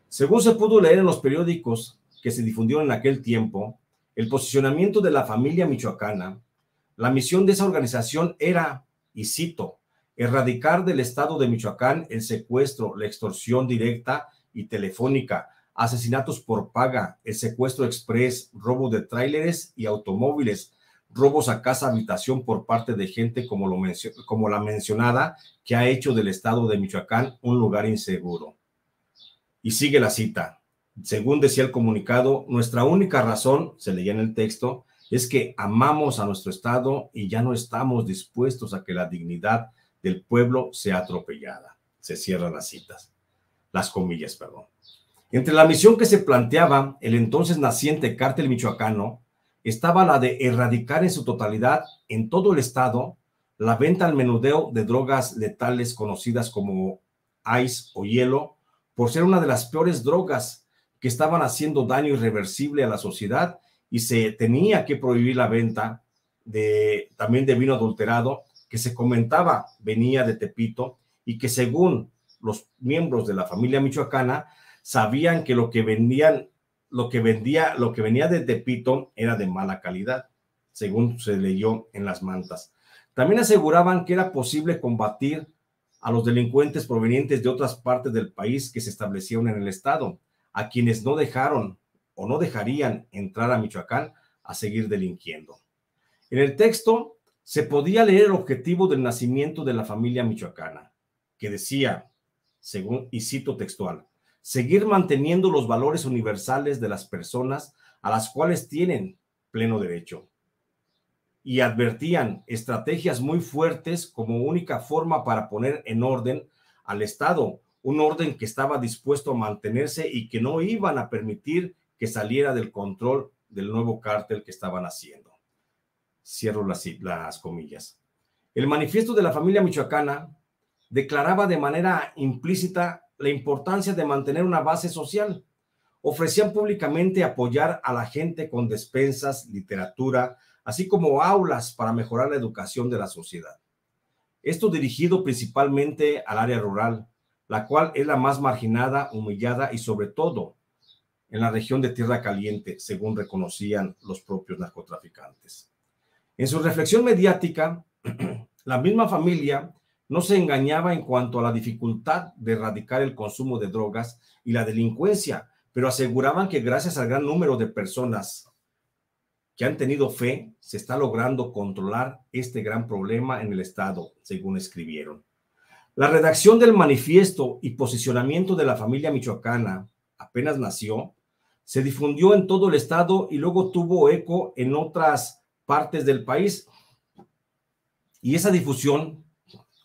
Según se pudo leer en los periódicos que se difundieron en aquel tiempo, el posicionamiento de la familia michoacana, la misión de esa organización era, y cito, erradicar del estado de Michoacán el secuestro, la extorsión directa y telefónica, asesinatos por paga, el secuestro express, robo de tráileres y automóviles, robos a casa habitación por parte de gente como, lo como la mencionada que ha hecho del estado de Michoacán un lugar inseguro. Y sigue la cita. Según decía el comunicado, nuestra única razón, se leía en el texto, es que amamos a nuestro estado y ya no estamos dispuestos a que la dignidad del pueblo sea atropellada. Se cierran las citas, las comillas, perdón. Entre la misión que se planteaba el entonces naciente cártel michoacano estaba la de erradicar en su totalidad en todo el estado la venta al menudeo de drogas letales conocidas como ice o hielo, por ser una de las peores drogas que estaban haciendo daño irreversible a la sociedad y se tenía que prohibir la venta de también de vino adulterado que se comentaba venía de Tepito y que según los miembros de la familia michoacana sabían que lo que vendían lo que vendía, lo que venía de Tepito era de mala calidad, según se leyó en las mantas. También aseguraban que era posible combatir a los delincuentes provenientes de otras partes del país que se establecieron en el estado, a quienes no dejaron o no dejarían entrar a Michoacán a seguir delinquiendo. En el texto se podía leer el objetivo del nacimiento de la familia michoacana, que decía, según, y cito textual, seguir manteniendo los valores universales de las personas a las cuales tienen pleno derecho. Y advertían estrategias muy fuertes como única forma para poner en orden al Estado, un orden que estaba dispuesto a mantenerse y que no iban a permitir que saliera del control del nuevo cártel que estaban haciendo. Cierro las, las comillas. El manifiesto de la familia michoacana declaraba de manera implícita la importancia de mantener una base social. Ofrecían públicamente apoyar a la gente con despensas, literatura, así como aulas para mejorar la educación de la sociedad. Esto dirigido principalmente al área rural, la cual es la más marginada, humillada y sobre todo en la región de Tierra Caliente, según reconocían los propios narcotraficantes. En su reflexión mediática, [CLEARS THROAT] la misma familia no se engañaba en cuanto a la dificultad de erradicar el consumo de drogas y la delincuencia, pero aseguraban que gracias al gran número de personas que han tenido fe, se está logrando controlar este gran problema en el Estado, según escribieron. La redacción del manifiesto y posicionamiento de la familia michoacana apenas nació, se difundió en todo el estado y luego tuvo eco en otras partes del país. Y esa difusión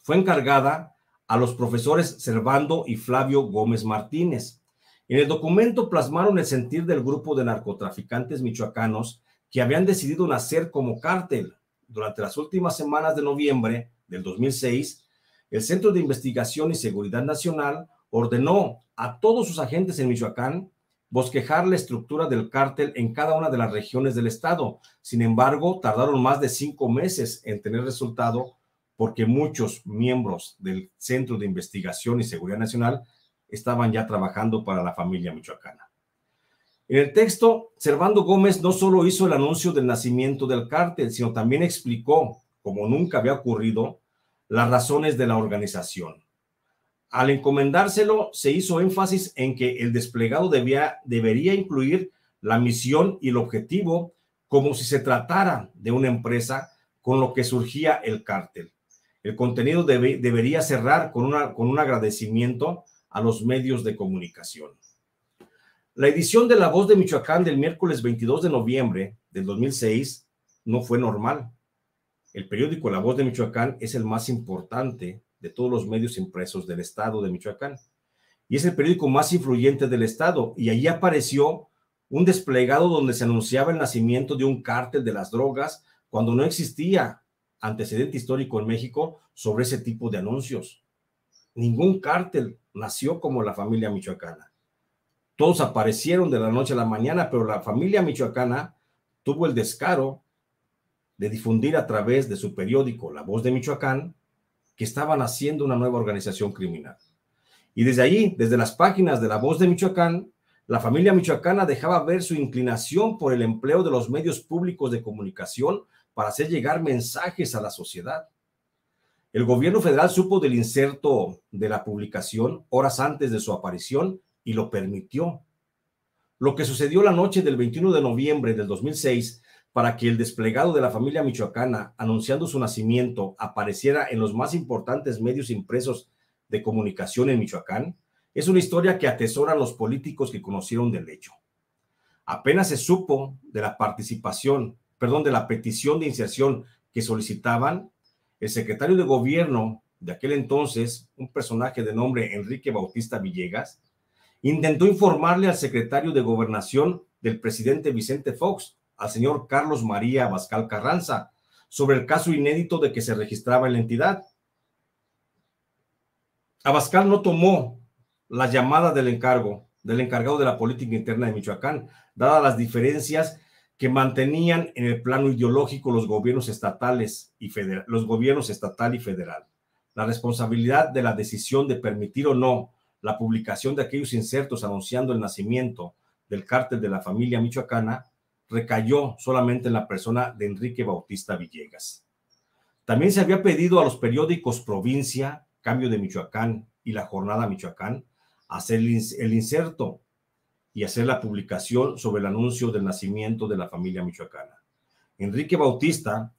fue encargada a los profesores Servando y Flavio Gómez Martínez. En el documento plasmaron el sentir del grupo de narcotraficantes michoacanos que habían decidido nacer como cártel. Durante las últimas semanas de noviembre del 2006, el Centro de Investigación y Seguridad Nacional ordenó a todos sus agentes en Michoacán bosquejar la estructura del cártel en cada una de las regiones del estado. Sin embargo, tardaron más de cinco meses en tener resultado porque muchos miembros del Centro de Investigación y Seguridad Nacional estaban ya trabajando para la familia michoacana. En el texto, Servando Gómez no solo hizo el anuncio del nacimiento del cártel, sino también explicó, como nunca había ocurrido, las razones de la organización. Al encomendárselo, se hizo énfasis en que el desplegado debía, debería incluir la misión y el objetivo como si se tratara de una empresa con lo que surgía el cártel. El contenido debería cerrar con, una, con un agradecimiento a los medios de comunicación. La edición de La Voz de Michoacán del miércoles 22 de noviembre del 2006 no fue normal. El periódico La Voz de Michoacán es el más importante de todos los medios impresos del estado de Michoacán. Y es el periódico más influyente del estado. Y allí apareció un desplegado donde se anunciaba el nacimiento de un cártel de las drogas cuando no existía antecedente histórico en México sobre ese tipo de anuncios. Ningún cártel nació como la familia michoacana. Todos aparecieron de la noche a la mañana, pero la familia michoacana tuvo el descaro de difundir a través de su periódico La Voz de Michoacán que estaban haciendo una nueva organización criminal. Y desde allí, desde las páginas de La Voz de Michoacán, la familia michoacana dejaba ver su inclinación por el empleo de los medios públicos de comunicación para hacer llegar mensajes a la sociedad. El gobierno federal supo del inserto de la publicación horas antes de su aparición y lo permitió. Lo que sucedió la noche del 21 de noviembre del 2006 para que el desplegado de la familia michoacana anunciando su nacimiento apareciera en los más importantes medios impresos de comunicación en Michoacán, es una historia que atesoran los políticos que conocieron del hecho. Apenas se supo de la participación, perdón, de la petición de inserción que solicitaban, el secretario de gobierno de aquel entonces, un personaje de nombre Enrique Bautista Villegas, intentó informarle al secretario de gobernación del presidente Vicente Fox al señor Carlos María Abascal Carranza sobre el caso inédito de que se registraba en la entidad. Abascal no tomó la llamada del encargo, del encargado de la política interna de Michoacán, dadas las diferencias que mantenían en el plano ideológico los gobiernos estatales y federal, los gobiernos estatal y federal. La responsabilidad de la decisión de permitir o no la publicación de aquellos insertos anunciando el nacimiento del cártel de la familia michoacana recayó solamente en la persona de Enrique Bautista Villegas. También se había pedido a los periódicos Provincia, Cambio de Michoacán y La Jornada Michoacán hacer el inserto y hacer la publicación sobre el anuncio del nacimiento de la familia michoacana. Enrique Bautista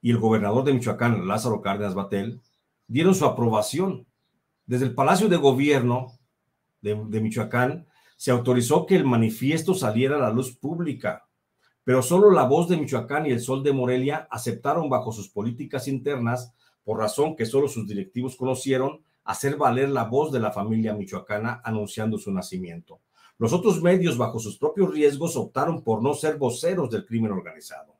y el gobernador de Michoacán, Lázaro Cárdenas Batel, dieron su aprobación. Desde el Palacio de Gobierno de, de Michoacán se autorizó que el manifiesto saliera a la luz pública, pero solo la voz de Michoacán y el Sol de Morelia aceptaron bajo sus políticas internas, por razón que solo sus directivos conocieron, hacer valer la voz de la familia michoacana anunciando su nacimiento. Los otros medios, bajo sus propios riesgos, optaron por no ser voceros del crimen organizado.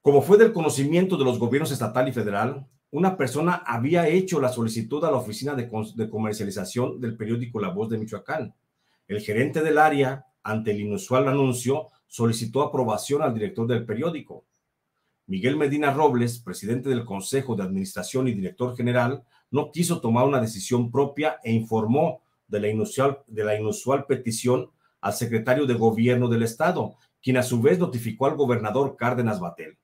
Como fue del conocimiento de los gobiernos estatal y federal, una persona había hecho la solicitud a la oficina de, comercialización del periódico La Voz de Michoacán. El gerente del área, ante el inusual anuncio, solicitó aprobación al director del periódico. Miguel Medina Robles, presidente del Consejo de Administración y director general, no quiso tomar una decisión propia e informó de la inusual, de la inusual petición al secretario de Gobierno del Estado, quien a su vez notificó al gobernador Cárdenas Batel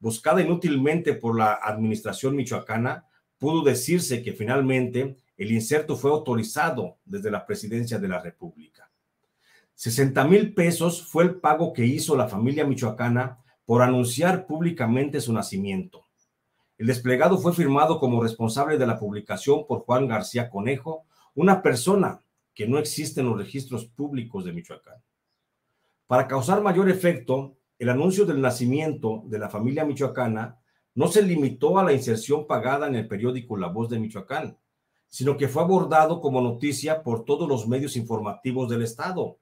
buscada inútilmente por la administración michoacana, pudo decirse que finalmente el inserto fue autorizado desde la presidencia de la República. 60 mil pesos fue el pago que hizo la familia michoacana por anunciar públicamente su nacimiento. El desplegado fue firmado como responsable de la publicación por Juan García Conejo, una persona que no existen los registros públicos de Michoacán. Para causar mayor efecto, el anuncio del nacimiento de la familia michoacana no se limitó a la inserción pagada en el periódico La Voz de Michoacán, sino que fue abordado como noticia por todos los medios informativos del Estado.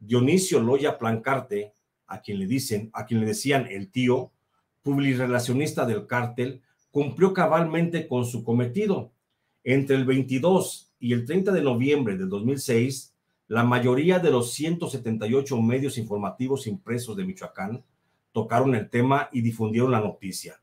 Dionisio Loya Plancarte, a quien le dicen, a quien le decían el tío, publirelacionista del cártel, cumplió cabalmente con su cometido. Entre el 22 y el 30 de noviembre del 2006, la mayoría de los 178 medios informativos impresos de Michoacán tocaron el tema y difundieron la noticia.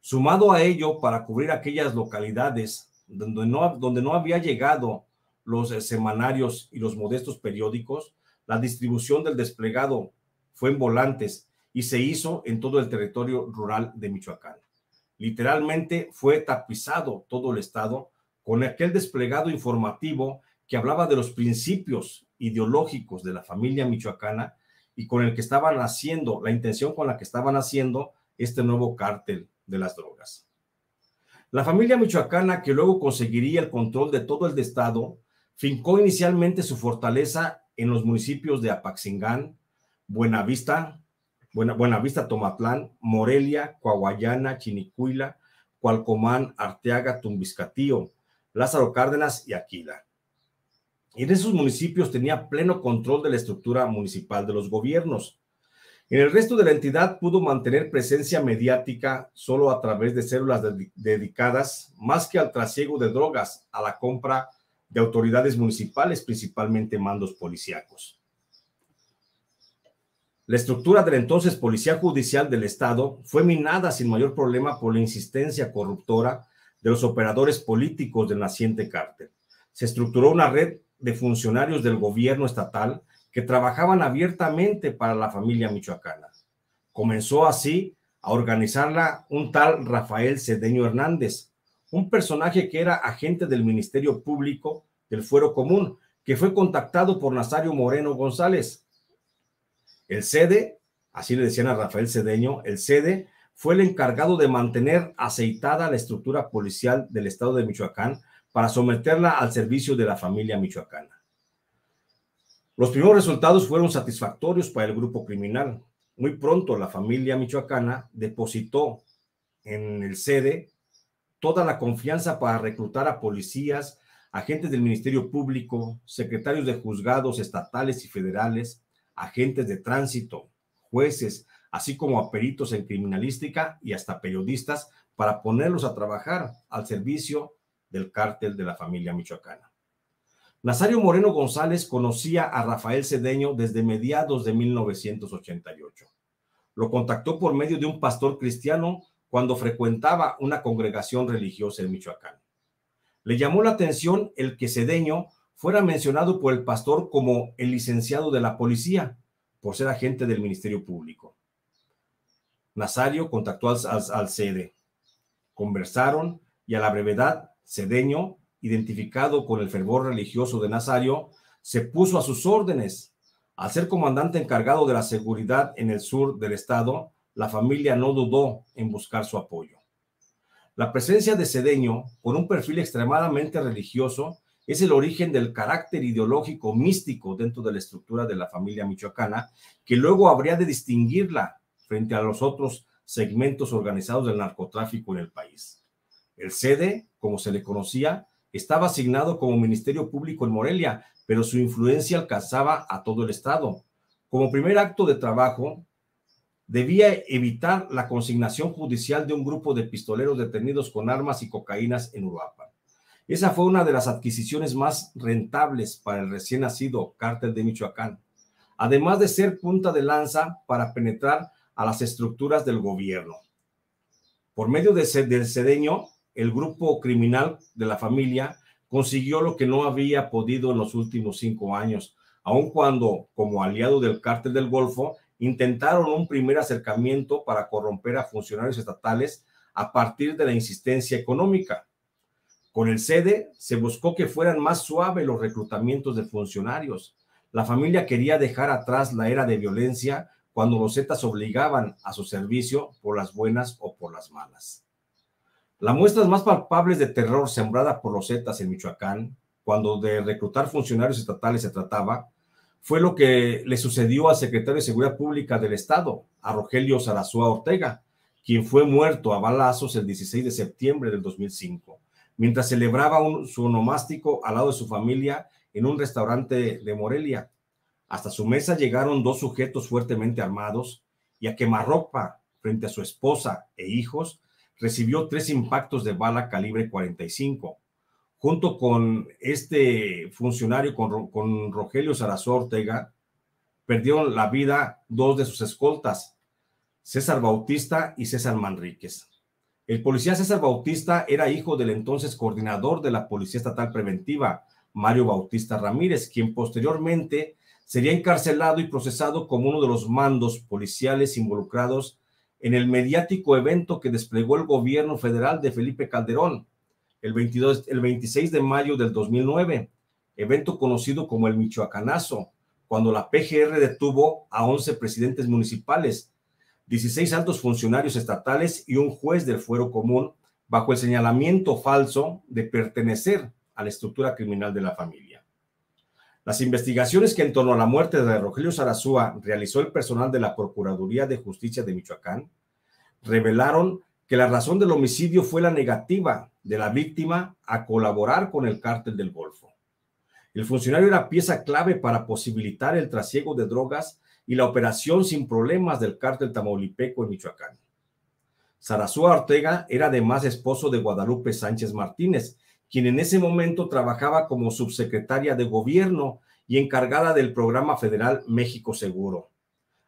Sumado a ello, para cubrir aquellas localidades donde no, donde había llegado los eh, semanarios y los modestos periódicos, la distribución del desplegado fue en volantes y se hizo en todo el territorio rural de Michoacán. Literalmente fue tapizado todo el estado con aquel desplegado informativo que hablaba de los principios ideológicos de la familia michoacana y con el que estaban haciendo, la intención con la que estaban haciendo este nuevo cártel de las drogas. La familia michoacana, que luego conseguiría el control de todo el estado, fincó inicialmente su fortaleza en los municipios de Apaxingán, Buenavista, Buena, Buenavista, Tomatlán, Morelia, Coahuayana, Chinicuila, Cualcomán, Arteaga, Tumbiscatío, Lázaro Cárdenas y Aquila. En esos municipios tenía pleno control de la estructura municipal de los gobiernos. En el resto de la entidad pudo mantener presencia mediática solo a través de células dedicadas más que al trasiego de drogas, a la compra de autoridades municipales, principalmente mandos policíacos. La estructura de la entonces Policía Judicial del Estado fue minada sin mayor problema por la insistencia corruptora de los operadores políticos del naciente cártel. Se estructuró una red de funcionarios del gobierno estatal que trabajaban abiertamente para la familia michoacana. Comenzó así a organizarla un tal Rafael Cedeño Hernández, un personaje que era agente del Ministerio Público del Fuero Común, que fue contactado por Nazario Moreno González. El sede, así le decían a Rafael Cedeño, el sede fue el encargado de mantener aceitada la estructura policial del estado de Michoacán para someterla al servicio de la familia michoacana. Los primeros resultados fueron satisfactorios para el grupo criminal. Muy pronto la familia michoacana depositó en el sede toda la confianza para reclutar a policías, agentes del Ministerio Público, secretarios de juzgados estatales y federales, agentes de tránsito, jueces, así como a peritos en criminalística y hasta periodistas para ponerlos a trabajar al servicio del cártel de la familia michoacana. Nazario Moreno González conocía a Rafael Cedeño desde mediados de 1988. Lo contactó por medio de un pastor cristiano cuando frecuentaba una congregación religiosa en Michoacán. Le llamó la atención el que Cedeño fuera mencionado por el pastor como el licenciado de la policía, por ser agente del Ministerio Público. Nazario contactó al, al, sede. Conversaron y a la brevedad, Cedeño, identificado con el fervor religioso de Nazario, se puso a sus órdenes. Al ser comandante encargado de la seguridad en el sur del estado, la familia no dudó en buscar su apoyo. La presencia de Cedeño, con un perfil extremadamente religioso, es el origen del carácter ideológico místico dentro de la estructura de la familia michoacana, que luego habría de distinguirla frente a los otros segmentos organizados del narcotráfico en el país. El sede, como se le conocía, estaba asignado como Ministerio Público en Morelia, pero su influencia alcanzaba a todo el Estado. Como primer acto de trabajo, debía evitar la consignación judicial de un grupo de pistoleros detenidos con armas y cocaínas en Uruapan. Esa fue una de las adquisiciones más rentables para el recién nacido cártel de Michoacán, además de ser punta de lanza para penetrar a las estructuras del gobierno. Por medio de, del cedeño, el grupo criminal de la familia consiguió lo que no había podido en los últimos cinco años, aun cuando, como aliado del cártel del Golfo, intentaron un primer acercamiento para corromper a funcionarios estatales a partir de la insistencia económica. Con el sede se buscó que fueran más suaves los reclutamientos de funcionarios. La familia quería dejar atrás la era de violencia cuando los Zetas obligaban a su servicio por las buenas o por las malas. Las muestras más palpables de terror sembrada por los Zetas en Michoacán cuando de reclutar funcionarios estatales se trataba, fue lo que le sucedió al secretario de Seguridad Pública del Estado, a Rogelio Sarazúa Ortega, quien fue muerto a balazos el 16 de septiembre del 2005, mientras celebraba su onomástico al lado de su familia en un restaurante de Morelia. Hasta su mesa llegaron dos sujetos fuertemente armados y a quemarropa frente a su esposa e hijos recibió tres impactos de bala calibre 45. Junto con este funcionario, con, Rogelio Sarazó Ortega, perdieron la vida dos de sus escoltas, César Bautista y César Manríquez. El policía César Bautista era hijo del entonces coordinador de la Policía Estatal Preventiva, Mario Bautista Ramírez, quien posteriormente sería encarcelado y procesado como uno de los mandos policiales involucrados en el mediático evento que desplegó el gobierno federal de Felipe Calderón el, 22, el 26 de mayo del 2009, evento conocido como el Michoacanazo, cuando la PGR detuvo a 11 presidentes municipales, 16 altos funcionarios estatales y un juez del fuero común bajo el señalamiento falso de pertenecer a la estructura criminal de la familia. Las investigaciones que en torno a la muerte de Rogelio Sarazúa realizó el personal de la Procuraduría de Justicia de Michoacán revelaron que la razón del homicidio fue la negativa de la víctima a colaborar con el cártel del Golfo. El funcionario era pieza clave para posibilitar el trasiego de drogas y la operación sin problemas del cártel tamaulipeco en Michoacán. Sarazúa Ortega era además esposo de Guadalupe Sánchez Martínez, quien en ese momento trabajaba como subsecretaria de gobierno y encargada del programa federal México Seguro,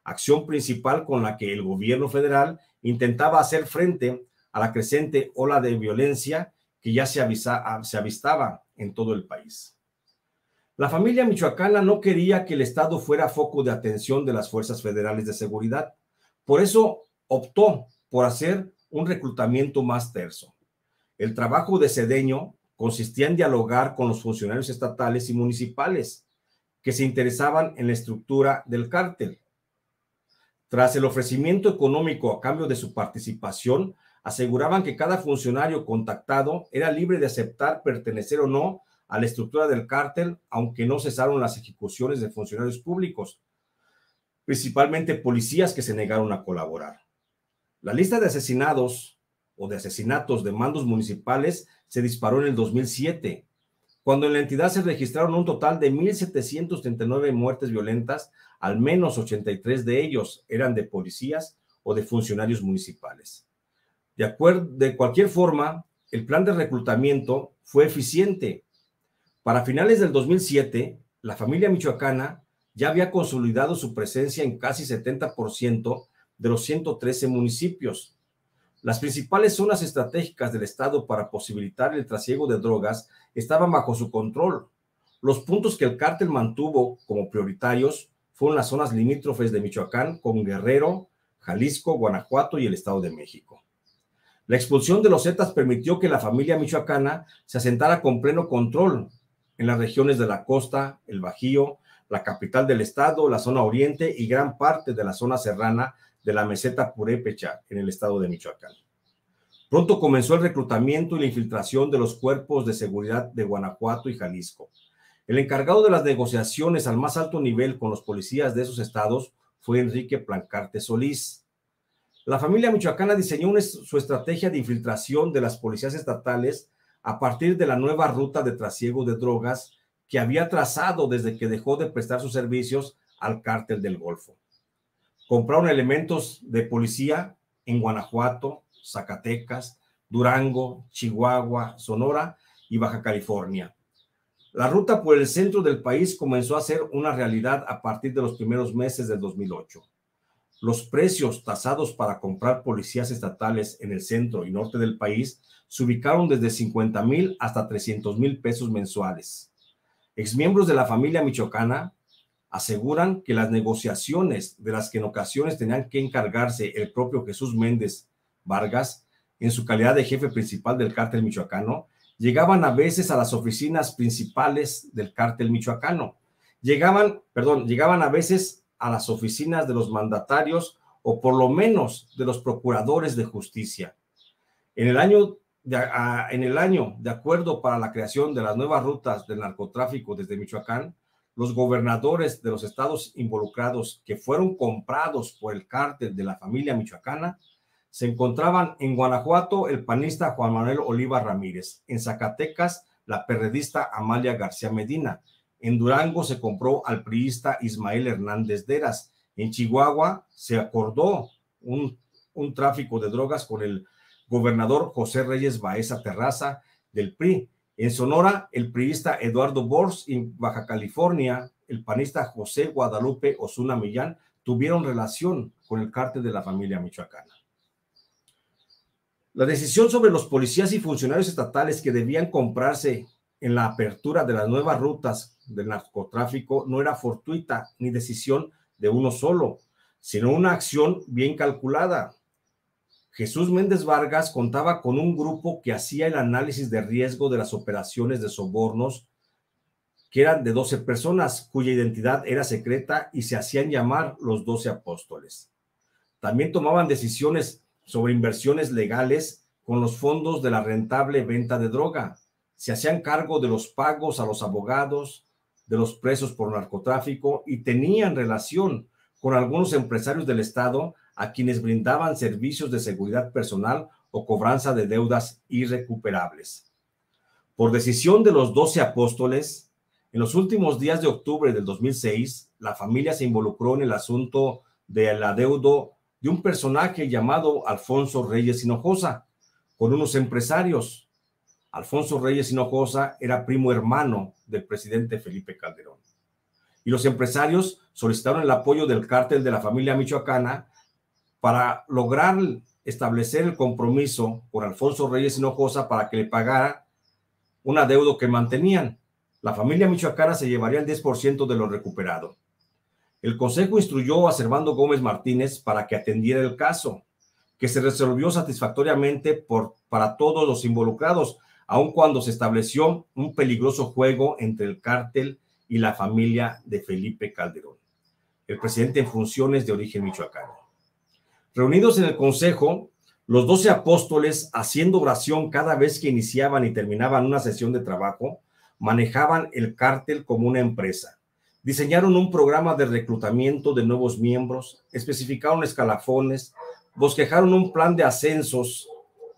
acción principal con la que el gobierno federal intentaba hacer frente a la creciente ola de violencia que ya se, se avistaba en todo el país. La familia michoacana no quería que el Estado fuera foco de atención de las fuerzas federales de seguridad. Por eso optó por hacer un reclutamiento más terso. El trabajo de Cedeño consistía en dialogar con los funcionarios estatales y municipales que se interesaban en la estructura del cártel. Tras el ofrecimiento económico a cambio de su participación, aseguraban que cada funcionario contactado era libre de aceptar pertenecer o no a la estructura del cártel, aunque no cesaron las ejecuciones de funcionarios públicos, principalmente policías que se negaron a colaborar. La lista de asesinados o de asesinatos de mandos municipales se disparó en el 2007, cuando en la entidad se registraron un total de 1.739 muertes violentas, al menos 83 de ellos eran de policías o de funcionarios municipales. De, acuerdo, de cualquier forma, el plan de reclutamiento fue eficiente. Para finales del 2007, la familia michoacana ya había consolidado su presencia en casi 70% de los 113 municipios, las principales zonas estratégicas del Estado para posibilitar el trasiego de drogas estaban bajo su control. Los puntos que el cártel mantuvo como prioritarios fueron las zonas limítrofes de Michoacán con Guerrero, Jalisco, Guanajuato y el Estado de México. La expulsión de los Zetas permitió que la familia michoacana se asentara con pleno control en las regiones de la costa, el Bajío, la capital del estado, la zona oriente y gran parte de la zona serrana de la meseta Purépecha en el estado de Michoacán. Pronto comenzó el reclutamiento y la infiltración de los cuerpos de seguridad de Guanajuato y Jalisco. El encargado de las negociaciones al más alto nivel con los policías de esos estados fue Enrique Plancarte Solís. La familia michoacana diseñó su estrategia de infiltración de las policías estatales a partir de la nueva ruta de trasiego de drogas que había trazado desde que dejó de prestar sus servicios al cártel del Golfo compraron elementos de policía en Guanajuato, Zacatecas, Durango, Chihuahua, Sonora y Baja California. La ruta por el centro del país comenzó a ser una realidad a partir de los primeros meses del 2008. Los precios tasados para comprar policías estatales en el centro y norte del país se ubicaron desde 50 mil hasta 300 mil pesos mensuales. Exmiembros de la familia michoacana aseguran que las negociaciones de las que en ocasiones tenían que encargarse el propio Jesús Méndez Vargas, en su calidad de jefe principal del cártel michoacano, llegaban a veces a las oficinas principales del cártel michoacano. Llegaban, perdón, llegaban a veces a las oficinas de los mandatarios o por lo menos de los procuradores de justicia. En el año en el año de acuerdo para la creación de las nuevas rutas del narcotráfico desde Michoacán, los gobernadores de los estados involucrados que fueron comprados por el cártel de la familia michoacana se encontraban en Guanajuato el panista Juan Manuel Oliva Ramírez, en Zacatecas la perredista Amalia García Medina, en Durango se compró al priista Ismael Hernández Deras, en Chihuahua se acordó un, un tráfico de drogas con el gobernador José Reyes Baeza Terraza del PRI, en Sonora, el priista Eduardo Bors, en Baja California, el panista José Guadalupe Osuna Millán tuvieron relación con el cártel de la familia michoacana. La decisión sobre los policías y funcionarios estatales que debían comprarse en la apertura de las nuevas rutas del narcotráfico no era fortuita ni decisión de uno solo, sino una acción bien calculada, Jesús Méndez Vargas contaba con un grupo que hacía el análisis de riesgo de las operaciones de sobornos, que eran de 12 personas, cuya identidad era secreta y se hacían llamar los 12 apóstoles. También tomaban decisiones sobre inversiones legales con los fondos de la rentable venta de droga. Se hacían cargo de los pagos a los abogados, de los presos por narcotráfico y tenían relación con algunos empresarios del Estado a quienes brindaban servicios de seguridad personal o cobranza de deudas irrecuperables. Por decisión de los doce apóstoles, en los últimos días de octubre del 2006, la familia se involucró en el asunto del adeudo de un personaje llamado Alfonso Reyes Hinojosa con unos empresarios. Alfonso Reyes Hinojosa era primo hermano del presidente Felipe Calderón. Y los empresarios solicitaron el apoyo del cártel de la familia michoacana para lograr establecer el compromiso por Alfonso Reyes Hinojosa para que le pagara un adeudo que mantenían. La familia michoacana se llevaría el 10% de lo recuperado. El consejo instruyó a Servando Gómez Martínez para que atendiera el caso, que se resolvió satisfactoriamente por, para todos los involucrados, aun cuando se estableció un peligroso juego entre el cártel y la familia de Felipe Calderón, el presidente en funciones de origen michoacano. Reunidos en el consejo, los doce apóstoles, haciendo oración cada vez que iniciaban y terminaban una sesión de trabajo, manejaban el cártel como una empresa. Diseñaron un programa de reclutamiento de nuevos miembros, especificaron escalafones, bosquejaron un plan de ascensos,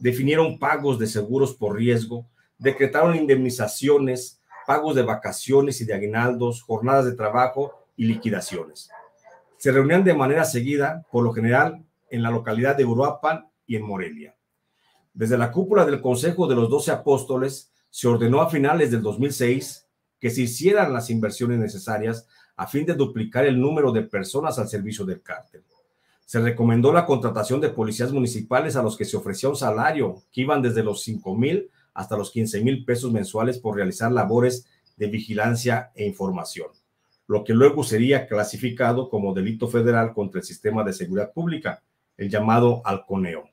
definieron pagos de seguros por riesgo, decretaron indemnizaciones, pagos de vacaciones y de aguinaldos, jornadas de trabajo y liquidaciones. Se reunían de manera seguida, por lo general en la localidad de Uruapan y en Morelia. Desde la cúpula del Consejo de los Doce Apóstoles se ordenó a finales del 2006 que se hicieran las inversiones necesarias a fin de duplicar el número de personas al servicio del cártel. Se recomendó la contratación de policías municipales a los que se ofrecía un salario que iban desde los 5 mil hasta los 15 mil pesos mensuales por realizar labores de vigilancia e información, lo que luego sería clasificado como delito federal contra el sistema de seguridad pública, el llamado halconeo.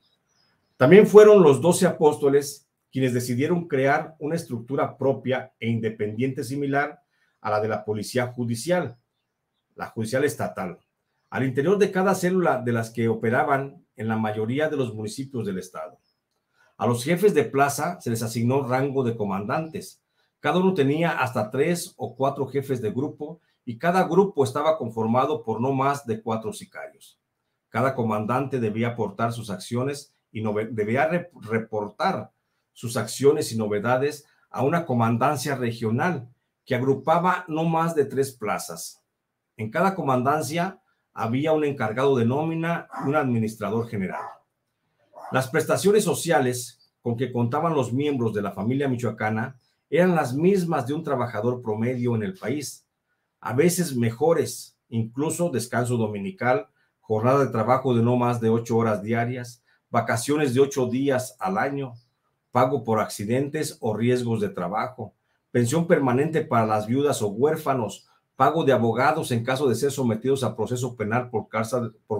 También fueron los doce apóstoles quienes decidieron crear una estructura propia e independiente similar a la de la policía judicial, la judicial estatal, al interior de cada célula de las que operaban en la mayoría de los municipios del estado. A los jefes de plaza se les asignó rango de comandantes. Cada uno tenía hasta tres o cuatro jefes de grupo y cada grupo estaba conformado por no más de cuatro sicarios. Cada comandante debía aportar sus acciones y debía reportar sus acciones y novedades a una comandancia regional que agrupaba no más de tres plazas. En cada comandancia había un encargado de nómina y un administrador general. Las prestaciones sociales con que contaban los miembros de la familia michoacana eran las mismas de un trabajador promedio en el país, a veces mejores, incluso descanso dominical, jornada de trabajo de no más de ocho horas diarias, vacaciones de ocho días al año, pago por accidentes o riesgos de trabajo, pensión permanente para las viudas o huérfanos, pago de abogados en caso de ser sometidos a proceso penal por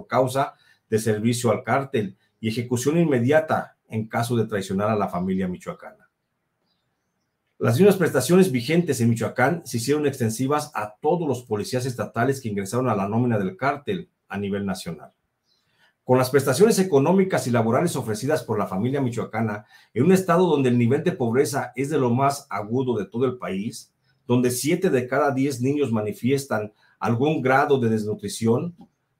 causa, de servicio al cártel y ejecución inmediata en caso de traicionar a la familia michoacana. Las mismas prestaciones vigentes en Michoacán se hicieron extensivas a todos los policías estatales que ingresaron a la nómina del cártel, a nivel nacional. con las prestaciones económicas y laborales ofrecidas por la familia michoacana, en un estado donde el nivel de pobreza es de lo más agudo de todo el país, donde siete de cada diez niños manifiestan algún grado de desnutrición,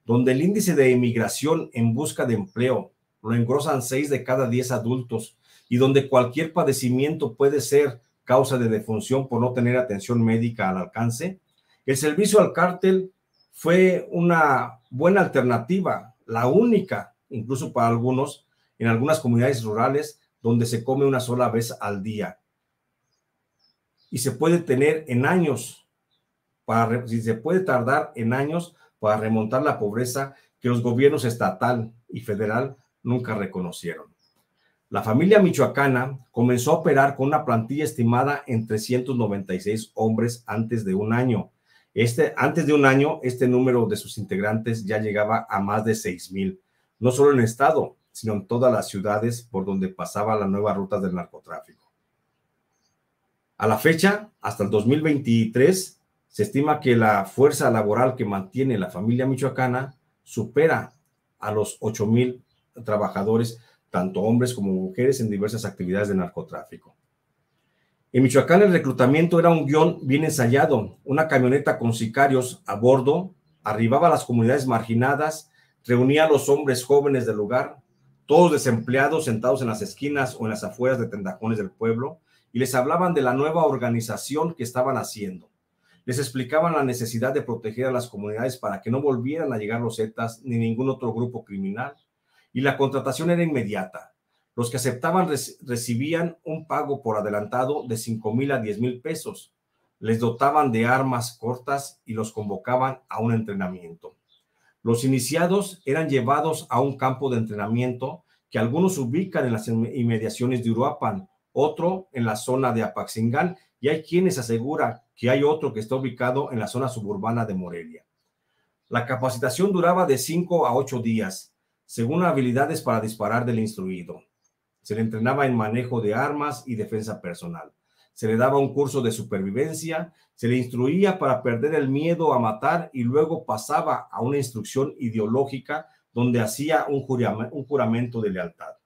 donde el índice de emigración en busca de empleo lo engrosan seis de cada diez adultos y donde cualquier padecimiento puede ser causa de defunción por no tener atención médica al alcance, el servicio al cártel fue una buena alternativa la única, incluso para algunos, en algunas comunidades rurales, donde se come una sola vez al día. Y se puede tener en años, para, si se puede tardar en años para remontar la pobreza que los gobiernos estatal y federal nunca reconocieron. La familia michoacana comenzó a operar con una plantilla estimada en 396 hombres antes de un año este, antes de un año, este número de sus integrantes ya llegaba a más de 6 mil, no solo en el estado, sino en todas las ciudades por donde pasaba la nueva ruta del narcotráfico. A la fecha, hasta el 2023, se estima que la fuerza laboral que mantiene la familia michoacana supera a los 8 mil trabajadores, tanto hombres como mujeres, en diversas actividades de narcotráfico. En Michoacán el reclutamiento era un guion bien ensayado. Una camioneta con sicarios a bordo arribaba a las comunidades marginadas, reunía a los hombres jóvenes del lugar, todos desempleados sentados en las esquinas o en las afueras de tendajones del pueblo, y les hablaban de la nueva organización que estaban haciendo. Les explicaban la necesidad de proteger a las comunidades para que no volvieran a llegar los Zetas ni ningún otro grupo criminal. Y la contratación era inmediata. Los que aceptaban recibían un pago por adelantado de 5 mil a 10 mil pesos. Les dotaban de armas cortas y los convocaban a un entrenamiento. Los iniciados eran llevados a un campo de entrenamiento que algunos ubican en las inmediaciones de Uruapan, otro en la zona de Apaxingán y hay quienes aseguran que hay otro que está ubicado en la zona suburbana de Morelia. La capacitación duraba de 5 a 8 días, según habilidades para disparar del instruido. Se le entrenaba en manejo de armas y defensa personal. Se le daba un curso de supervivencia, se le instruía para perder el miedo a matar y luego pasaba a una instrucción ideológica donde hacía un, juramento de lealtad.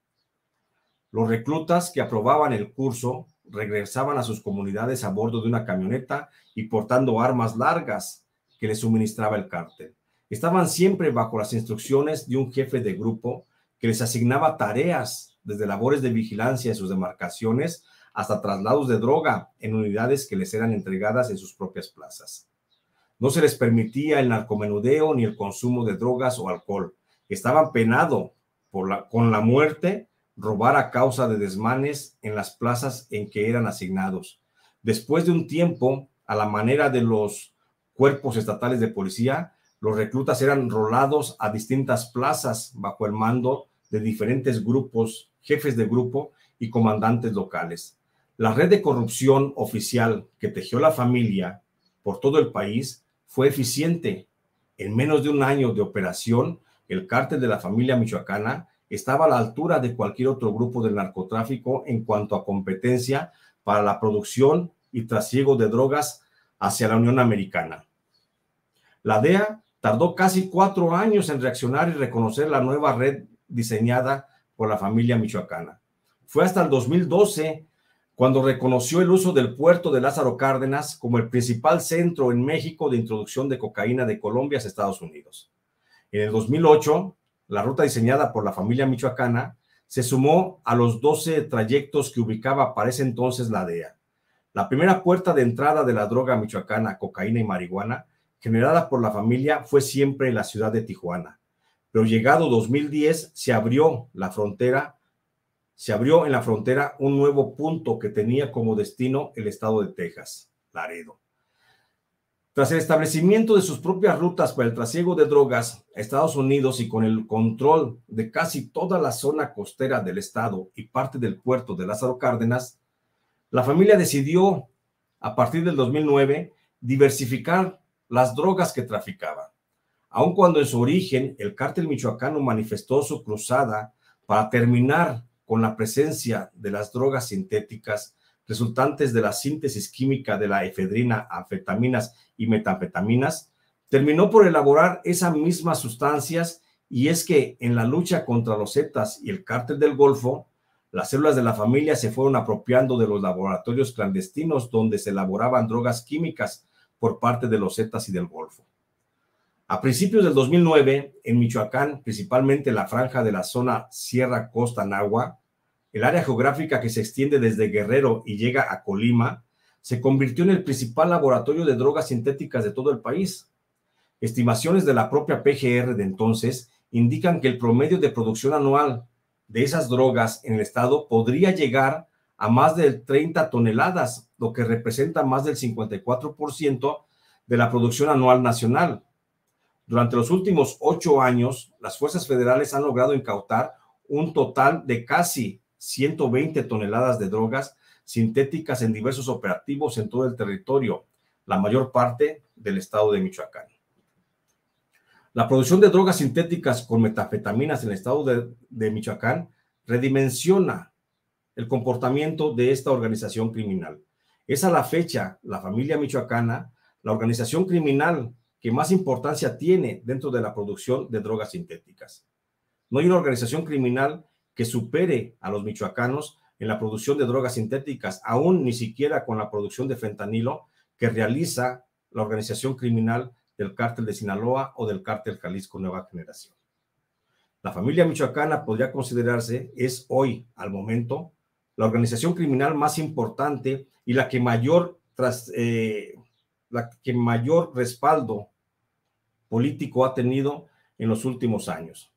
Los reclutas que aprobaban el curso regresaban a sus comunidades a bordo de una camioneta y portando armas largas que les suministraba el cártel. Estaban siempre bajo las instrucciones de un jefe de grupo que les asignaba tareas desde labores de vigilancia en sus demarcaciones hasta traslados de droga en unidades que les eran entregadas en sus propias plazas. No se les permitía el narcomenudeo ni el consumo de drogas o alcohol. Estaban penado por la, con la muerte robar a causa de desmanes en las plazas en que eran asignados. Después de un tiempo, a la manera de los cuerpos estatales de policía, los reclutas eran rolados a distintas plazas bajo el mando de diferentes grupos jefes de grupo y comandantes locales. La red de corrupción oficial que tejió la familia por todo el país fue eficiente. En menos de un año de operación, el cártel de la familia michoacana estaba a la altura de cualquier otro grupo del narcotráfico en cuanto a competencia para la producción y trasiego de drogas hacia la Unión Americana. La DEA tardó casi cuatro años en reaccionar y reconocer la nueva red diseñada por la familia michoacana. Fue hasta el 2012 cuando reconoció el uso del puerto de Lázaro Cárdenas como el principal centro en México de introducción de cocaína de Colombia a Estados Unidos. En el 2008, la ruta diseñada por la familia michoacana se sumó a los 12 trayectos que ubicaba para ese entonces la DEA. La primera puerta de entrada de la droga michoacana, cocaína y marihuana, generada por la familia, fue siempre la ciudad de Tijuana pero llegado 2010 se abrió la frontera, se abrió en la frontera un nuevo punto que tenía como destino el estado de Texas, Laredo. Tras el establecimiento de sus propias rutas para el trasiego de drogas a Estados Unidos y con el control de casi toda la zona costera del estado y parte del puerto de Lázaro Cárdenas, la familia decidió, a partir del 2009, diversificar las drogas que traficaba aun cuando en su origen el cártel michoacano manifestó su cruzada para terminar con la presencia de las drogas sintéticas resultantes de la síntesis química de la efedrina, anfetaminas y metanfetaminas, terminó por elaborar esas mismas sustancias y es que en la lucha contra los Zetas y el cártel del Golfo, las células de la familia se fueron apropiando de los laboratorios clandestinos donde se elaboraban drogas químicas por parte de los Zetas y del Golfo. A principios del 2009, en Michoacán, principalmente la franja de la zona Sierra Costa Nagua, el área geográfica que se extiende desde Guerrero y llega a Colima, se convirtió en el principal laboratorio de drogas sintéticas de todo el país. Estimaciones de la propia PGR de entonces indican que el promedio de producción anual de esas drogas en el estado podría llegar a más de 30 toneladas, lo que representa más del 54% de la producción anual nacional. Durante los últimos ocho años, las fuerzas federales han logrado incautar un total de casi 120 toneladas de drogas sintéticas en diversos operativos en todo el territorio, la mayor parte del estado de Michoacán. La producción de drogas sintéticas con metafetaminas en el estado de, Michoacán redimensiona el comportamiento de esta organización criminal. Es a la fecha la familia michoacana la organización criminal que más importancia tiene dentro de la producción de drogas sintéticas. No hay una organización criminal que supere a los michoacanos en la producción de drogas sintéticas, aún ni siquiera con la producción de fentanilo que realiza la organización criminal del cártel de Sinaloa o del cártel Jalisco Nueva Generación. La familia michoacana podría considerarse, es hoy, al momento, la organización criminal más importante y la que mayor, tras, eh, la que mayor respaldo político ha tenido en los últimos años.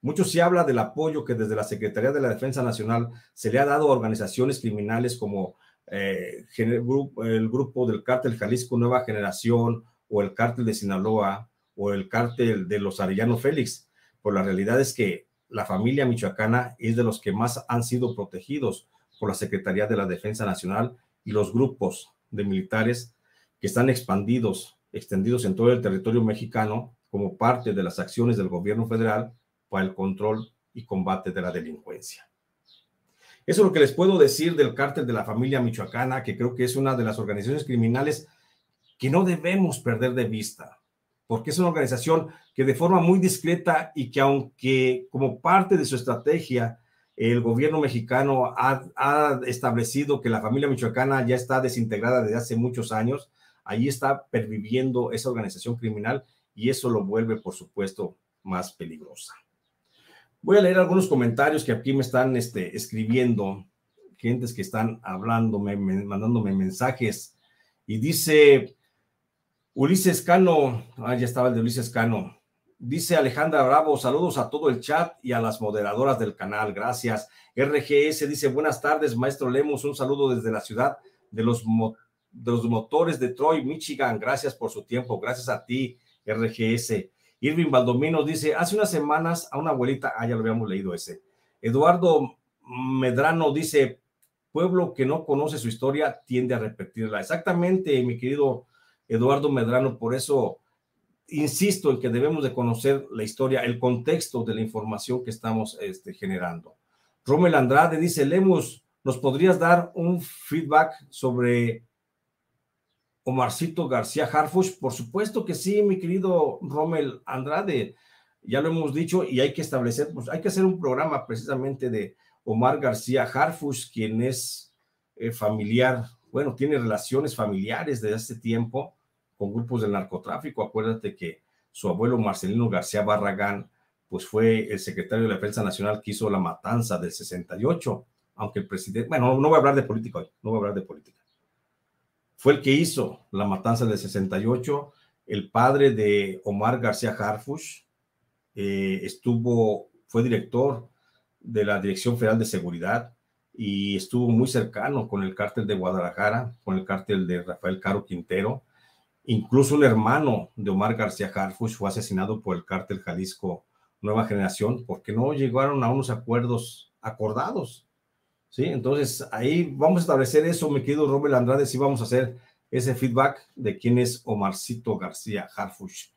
Mucho se habla del apoyo que desde la Secretaría de la Defensa Nacional se le ha dado a organizaciones criminales como eh, el grupo del cártel Jalisco Nueva Generación o el cártel de Sinaloa o el cártel de los Arellano Félix. Por la realidad es que la familia michoacana es de los que más han sido protegidos por la Secretaría de la Defensa Nacional y los grupos de militares que están expandidos, extendidos en todo el territorio mexicano como parte de las acciones del gobierno federal para el control y combate de la delincuencia. Eso es lo que les puedo decir del cártel de la familia michoacana, que creo que es una de las organizaciones criminales que no debemos perder de vista, porque es una organización que de forma muy discreta y que aunque como parte de su estrategia el gobierno mexicano ha, establecido que la familia michoacana ya está desintegrada desde hace muchos años, ahí está perviviendo esa organización criminal y eso lo vuelve, por supuesto, más peligrosa. Voy a leer algunos comentarios que aquí me están este, escribiendo, gentes que están hablándome, mandándome mensajes. Y dice Ulises Cano, ah, estaba el de Ulises Cano. Dice Alejandra Bravo, saludos a todo el chat y a las moderadoras del canal, gracias. RGS dice, buenas tardes, maestro Lemos, un saludo desde la ciudad de los, de los motores de Troy, Michigan, gracias por su tiempo, gracias a ti, RGS. Irving Baldomino dice, hace unas semanas a una abuelita, ah, ya lo habíamos leído ese. Eduardo Medrano dice, pueblo que no conoce su historia tiende a repetirla. Exactamente, mi querido Eduardo Medrano, por eso insisto en que debemos de conocer la historia, el contexto de la información que estamos este, generando. Rommel Andrade dice, Lemus, ¿nos podrías dar un feedback sobre Omarcito García Harfush? Por supuesto que sí, mi querido Rommel Andrade. Ya lo hemos dicho y hay que establecer, pues hay que hacer un programa precisamente de Omar García Harfush, quien es eh, familiar, bueno, tiene relaciones familiares desde hace tiempo con grupos del narcotráfico. Acuérdate que su abuelo Marcelino García Barragán, pues fue el secretario de la Defensa Nacional que hizo la matanza del 68, aunque el presidente, bueno, no voy a hablar de política hoy, no voy a hablar de política. Fue el que hizo la matanza del 68, el padre de Omar García Harfush, eh, estuvo, fue director de la Dirección Federal de Seguridad y estuvo muy cercano con el cártel de Guadalajara, con el cártel de Rafael Caro Quintero, Incluso un hermano de Omar García Harfuch fue asesinado por el cártel Jalisco Nueva Generación porque no llegaron a unos acuerdos acordados. ¿Sí? Entonces ahí vamos a establecer eso, mi querido Robert Andrade, si vamos a hacer ese feedback de quién es Omarcito García Harfuch.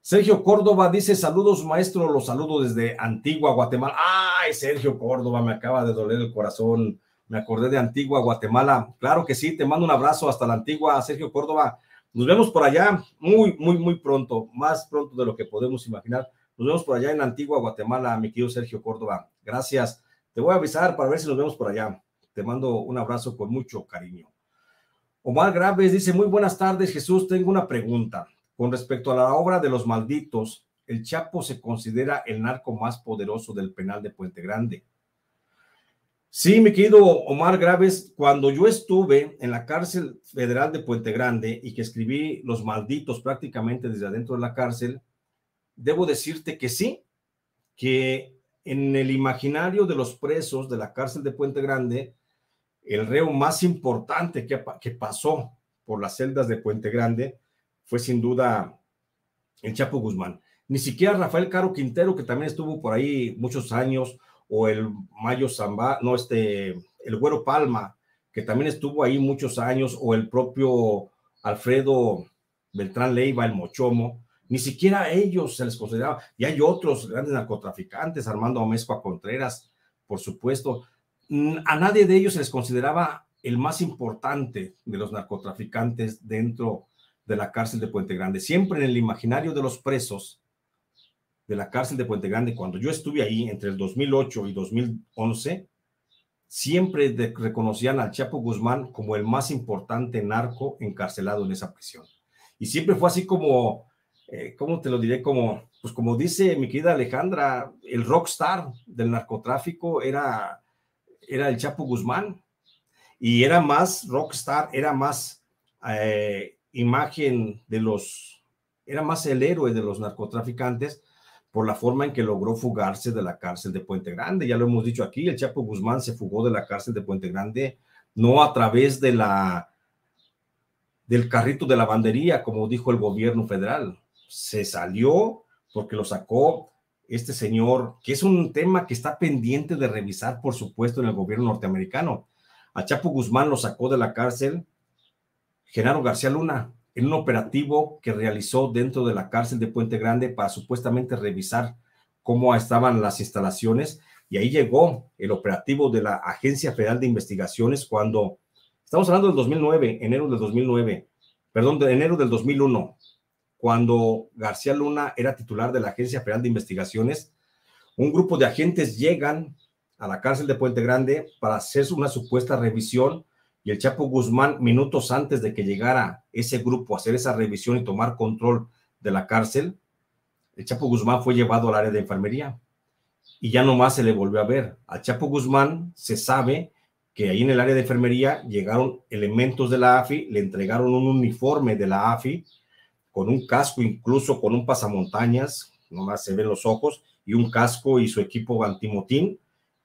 Sergio Córdoba dice, saludos maestro, los saludo desde Antigua, Guatemala. Ay, Sergio Córdoba, me acaba de doler el corazón. Me acordé de Antigua, Guatemala. Claro que sí, te mando un abrazo hasta la Antigua, Sergio Córdoba. Nos vemos por allá muy, muy, muy pronto, más pronto de lo que podemos imaginar. Nos vemos por allá en Antigua, Guatemala, mi querido Sergio Córdoba. Gracias. Te voy a avisar para ver si nos vemos por allá. Te mando un abrazo con mucho cariño. Omar Graves dice, muy buenas tardes, Jesús. Tengo una pregunta. Con respecto a la obra de los malditos, el Chapo se considera el narco más poderoso del penal de Puente Grande. Sí, mi querido Omar Graves, cuando yo estuve en la cárcel federal de Puente Grande y que escribí Los Malditos prácticamente desde adentro de la cárcel, debo decirte que sí, que en el imaginario de los presos de la cárcel de Puente Grande, el reo más importante que, pasó por las celdas de Puente Grande fue sin duda el Chapo Guzmán. Ni siquiera Rafael Caro Quintero, que también estuvo por ahí muchos años, o el Mayo Zamba, no, este, el Güero Palma, que también estuvo ahí muchos años, o el propio Alfredo Beltrán Leiva, el Mochomo, ni siquiera a ellos se les consideraba. Y hay otros grandes narcotraficantes, Armando Amezcua Contreras, por supuesto. A nadie de ellos se les consideraba el más importante de los narcotraficantes dentro de la cárcel de Puente Grande. Siempre en el imaginario de los presos, de la cárcel de Puente Grande, cuando yo estuve ahí entre el 2008 y 2011, siempre reconocían al Chapo Guzmán como el más importante narco encarcelado en esa prisión. Y siempre fue así como, eh, ¿cómo te lo diré? Como, pues como dice mi querida Alejandra, el rockstar del narcotráfico era, era el Chapo Guzmán. Y era más rockstar, era más eh, imagen de los, era más el héroe de los narcotraficantes por la forma en que logró fugarse de la cárcel de Puente Grande. Ya lo hemos dicho aquí, el Chapo Guzmán se fugó de la cárcel de Puente Grande no a través de la del carrito de lavandería, como dijo el gobierno federal. Se salió porque lo sacó este señor, que es un tema que está pendiente de revisar, por supuesto, en el gobierno norteamericano. A Chapo Guzmán lo sacó de la cárcel Genaro García Luna, en un operativo que realizó dentro de la cárcel de Puente Grande para supuestamente revisar cómo estaban las instalaciones. Y ahí llegó el operativo de la Agencia Federal de Investigaciones cuando, estamos hablando del 2009, enero del 2009, perdón, de enero del 2001, cuando García Luna era titular de la Agencia Federal de Investigaciones, un grupo de agentes llegan a la cárcel de Puente Grande para hacer una supuesta revisión y el Chapo Guzmán, minutos antes de que llegara ese grupo a hacer esa revisión y tomar control de la cárcel, el Chapo Guzmán fue llevado al área de enfermería y ya no más se le volvió a ver. Al Chapo Guzmán se sabe que ahí en el área de enfermería llegaron elementos de la AFI, le entregaron un uniforme de la AFI con un casco, incluso con un pasamontañas, nomás se ven los ojos, y un casco y su equipo antimotín,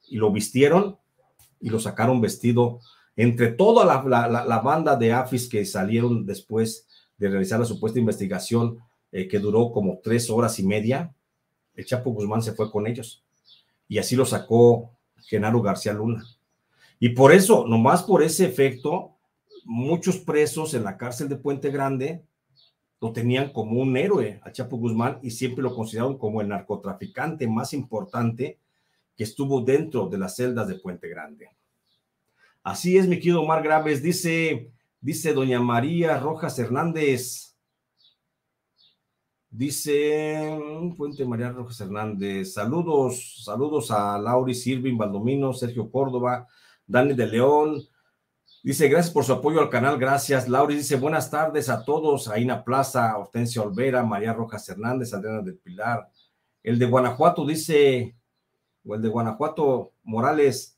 y lo vistieron y lo sacaron vestido entre toda la, banda de AFIS que salieron después de realizar la supuesta investigación eh, que duró como tres horas y media, el Chapo Guzmán se fue con ellos. Y así lo sacó Genaro García Luna. Y por eso, nomás por ese efecto, muchos presos en la cárcel de Puente Grande lo tenían como un héroe al Chapo Guzmán y siempre lo consideraron como el narcotraficante más importante que estuvo dentro de las celdas de Puente Grande. Así es, mi querido Omar Graves, dice, dice doña María Rojas Hernández. Dice Puente María Rojas Hernández, saludos, saludos a Lauri Sirvin, Baldomino, Sergio Córdoba, Dani de León. Dice, gracias por su apoyo al canal, gracias. Lauri dice, buenas tardes a todos. Aina Plaza, Hortensia Olvera, María Rojas Hernández, Adriana del Pilar. El de Guanajuato dice, o el de Guanajuato Morales,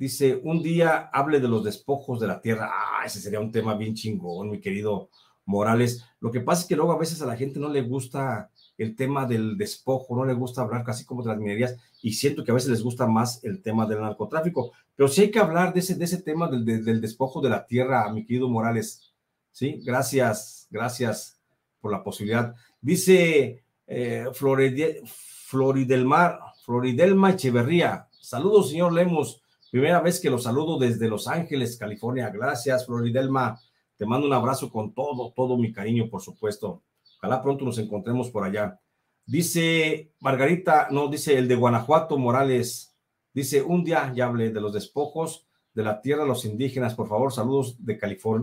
Dice, un día hable de los despojos de la tierra. Ah, ese sería un tema bien chingón, mi querido Morales. Lo que pasa es que luego a veces a la gente no le gusta el tema del despojo, no le gusta hablar casi como de las minerías y siento que a veces les gusta más el tema del narcotráfico. Pero sí hay que hablar de ese, de ese tema del, del despojo de la tierra, mi querido Morales. Sí, gracias, gracias por la posibilidad. Dice eh, Floridelmar, Floridelma Echeverría. Saludos, señor Lemos. Primera vez que lo saludo desde Los Ángeles, California. Gracias, Floridelma. Te mando un abrazo con todo, todo mi cariño, por supuesto. Ojalá pronto nos encontremos por allá. Dice Margarita, no, dice el de Guanajuato Morales. Dice, un día ya hablé de los despojos de la tierra de los indígenas. Por favor, saludos de.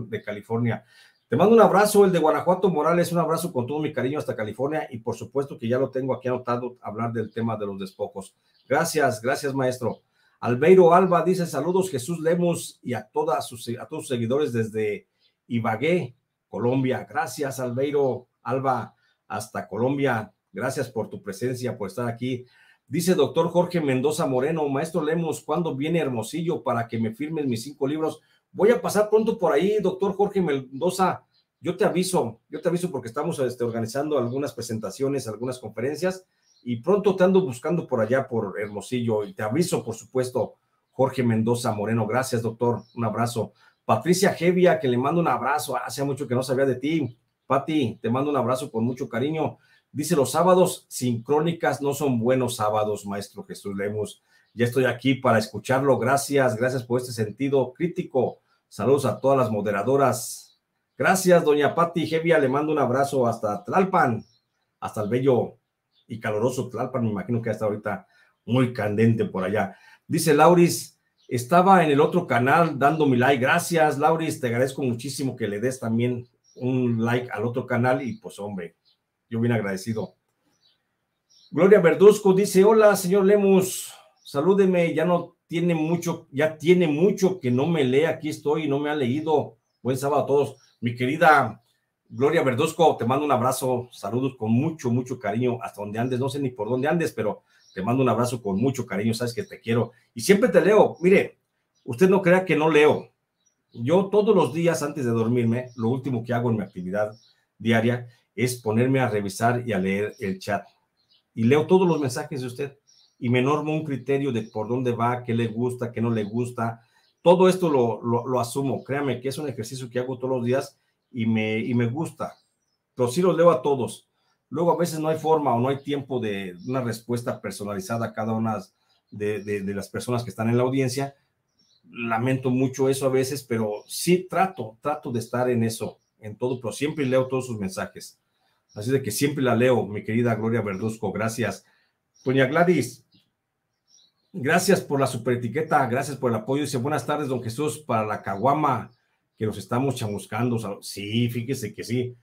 De California. Te mando un abrazo, el de Guanajuato Morales, un abrazo con todo mi cariño hasta California y por supuesto que ya lo tengo aquí anotado, hablar del tema de los despojos. Gracias, gracias maestro. Albeiro Alba dice saludos Jesús Lemos y a, todas sus, a todos sus seguidores desde Ibagué, Colombia. Gracias Albeiro Alba hasta Colombia. Gracias por tu presencia, por estar aquí. Dice doctor Jorge Mendoza Moreno, maestro Lemos, ¿cuándo viene Hermosillo para que me firmen mis cinco libros? Voy a pasar pronto por ahí, doctor Jorge Mendoza. Yo te aviso, yo te aviso porque estamos este, organizando algunas presentaciones, algunas conferencias y pronto te ando buscando por allá, por Hermosillo. Y te aviso, por supuesto, Jorge Mendoza Moreno. Gracias, doctor. Un abrazo. Patricia Gevia, que le mando un abrazo. Hace mucho que no sabía de ti. Pati, te mando un abrazo con mucho cariño. Dice, los sábados sincrónicas no son buenos sábados, maestro Jesús Lemos. Ya estoy aquí para escucharlo. Gracias, gracias por este sentido crítico. Saludos a todas las moderadoras. Gracias, doña Patti Gevia. Le mando un abrazo hasta Tlalpan, hasta el bello y caloroso Tlalpan. Me imagino que hasta ahorita muy candente por allá. Dice Lauris, estaba en el otro canal dando mi like. Gracias, Lauris. Te agradezco muchísimo que le des también un like al otro canal y pues hombre, yo bien agradecido. Gloria Verduzco dice, hola, señor Lemus, salúdeme, ya no tiene mucho, ya tiene mucho que no me lee, aquí estoy no me ha leído. Buen sábado a todos. Mi querida Gloria Verduzco, te mando un abrazo, saludos con mucho, mucho cariño, hasta donde andes, no sé ni por dónde andes, pero te mando un abrazo con mucho cariño, sabes que te quiero y siempre te leo. Mire, usted no crea que no leo. Yo todos los días antes de dormirme, lo último que hago en mi actividad diaria es ponerme a revisar y a leer el chat. Y leo todos los mensajes de usted y me normo un criterio de por dónde va, qué le gusta, qué no le gusta. Todo esto lo, lo, asumo. Créame que es un ejercicio que hago todos los días y me, y me gusta. Pero sí los leo a todos. Luego a veces no hay forma o no hay tiempo de una respuesta personalizada a cada una de, de, de las personas que están en la audiencia. Lamento mucho eso a veces, pero sí trato, trato de estar en eso, en todo, pero siempre leo todos sus mensajes. Así de que siempre la leo, mi querida Gloria Verduzco. Gracias. Doña Gladys, gracias por la superetiqueta, gracias por el apoyo. Dice, buenas tardes, don Jesús, para la caguama, que nos estamos chamuscando. Sí, fíjese que sí.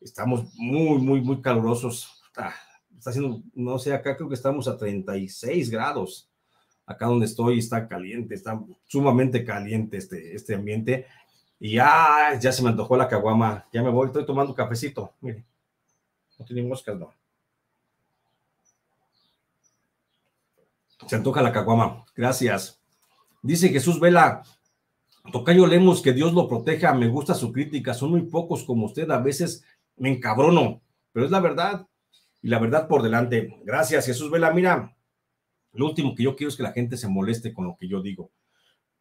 Estamos muy, muy, muy calurosos. Está, está haciendo, no sé, acá creo que estamos a 36 grados. Acá donde estoy está caliente, está sumamente caliente este, este ambiente. Y ya, ya se me antojó la caguama. Ya me voy, estoy tomando cafecito. Mire. No tiene moscas, no. Se antoja la caguama. Gracias. Dice Jesús Vela, Tocayo Lemos, que Dios lo proteja. Me gusta su crítica. Son muy pocos como usted. A veces me encabrono, pero es la verdad. Y la verdad por delante. Gracias, Jesús Vela. Mira, lo último que yo quiero es que la gente se moleste con lo que yo digo.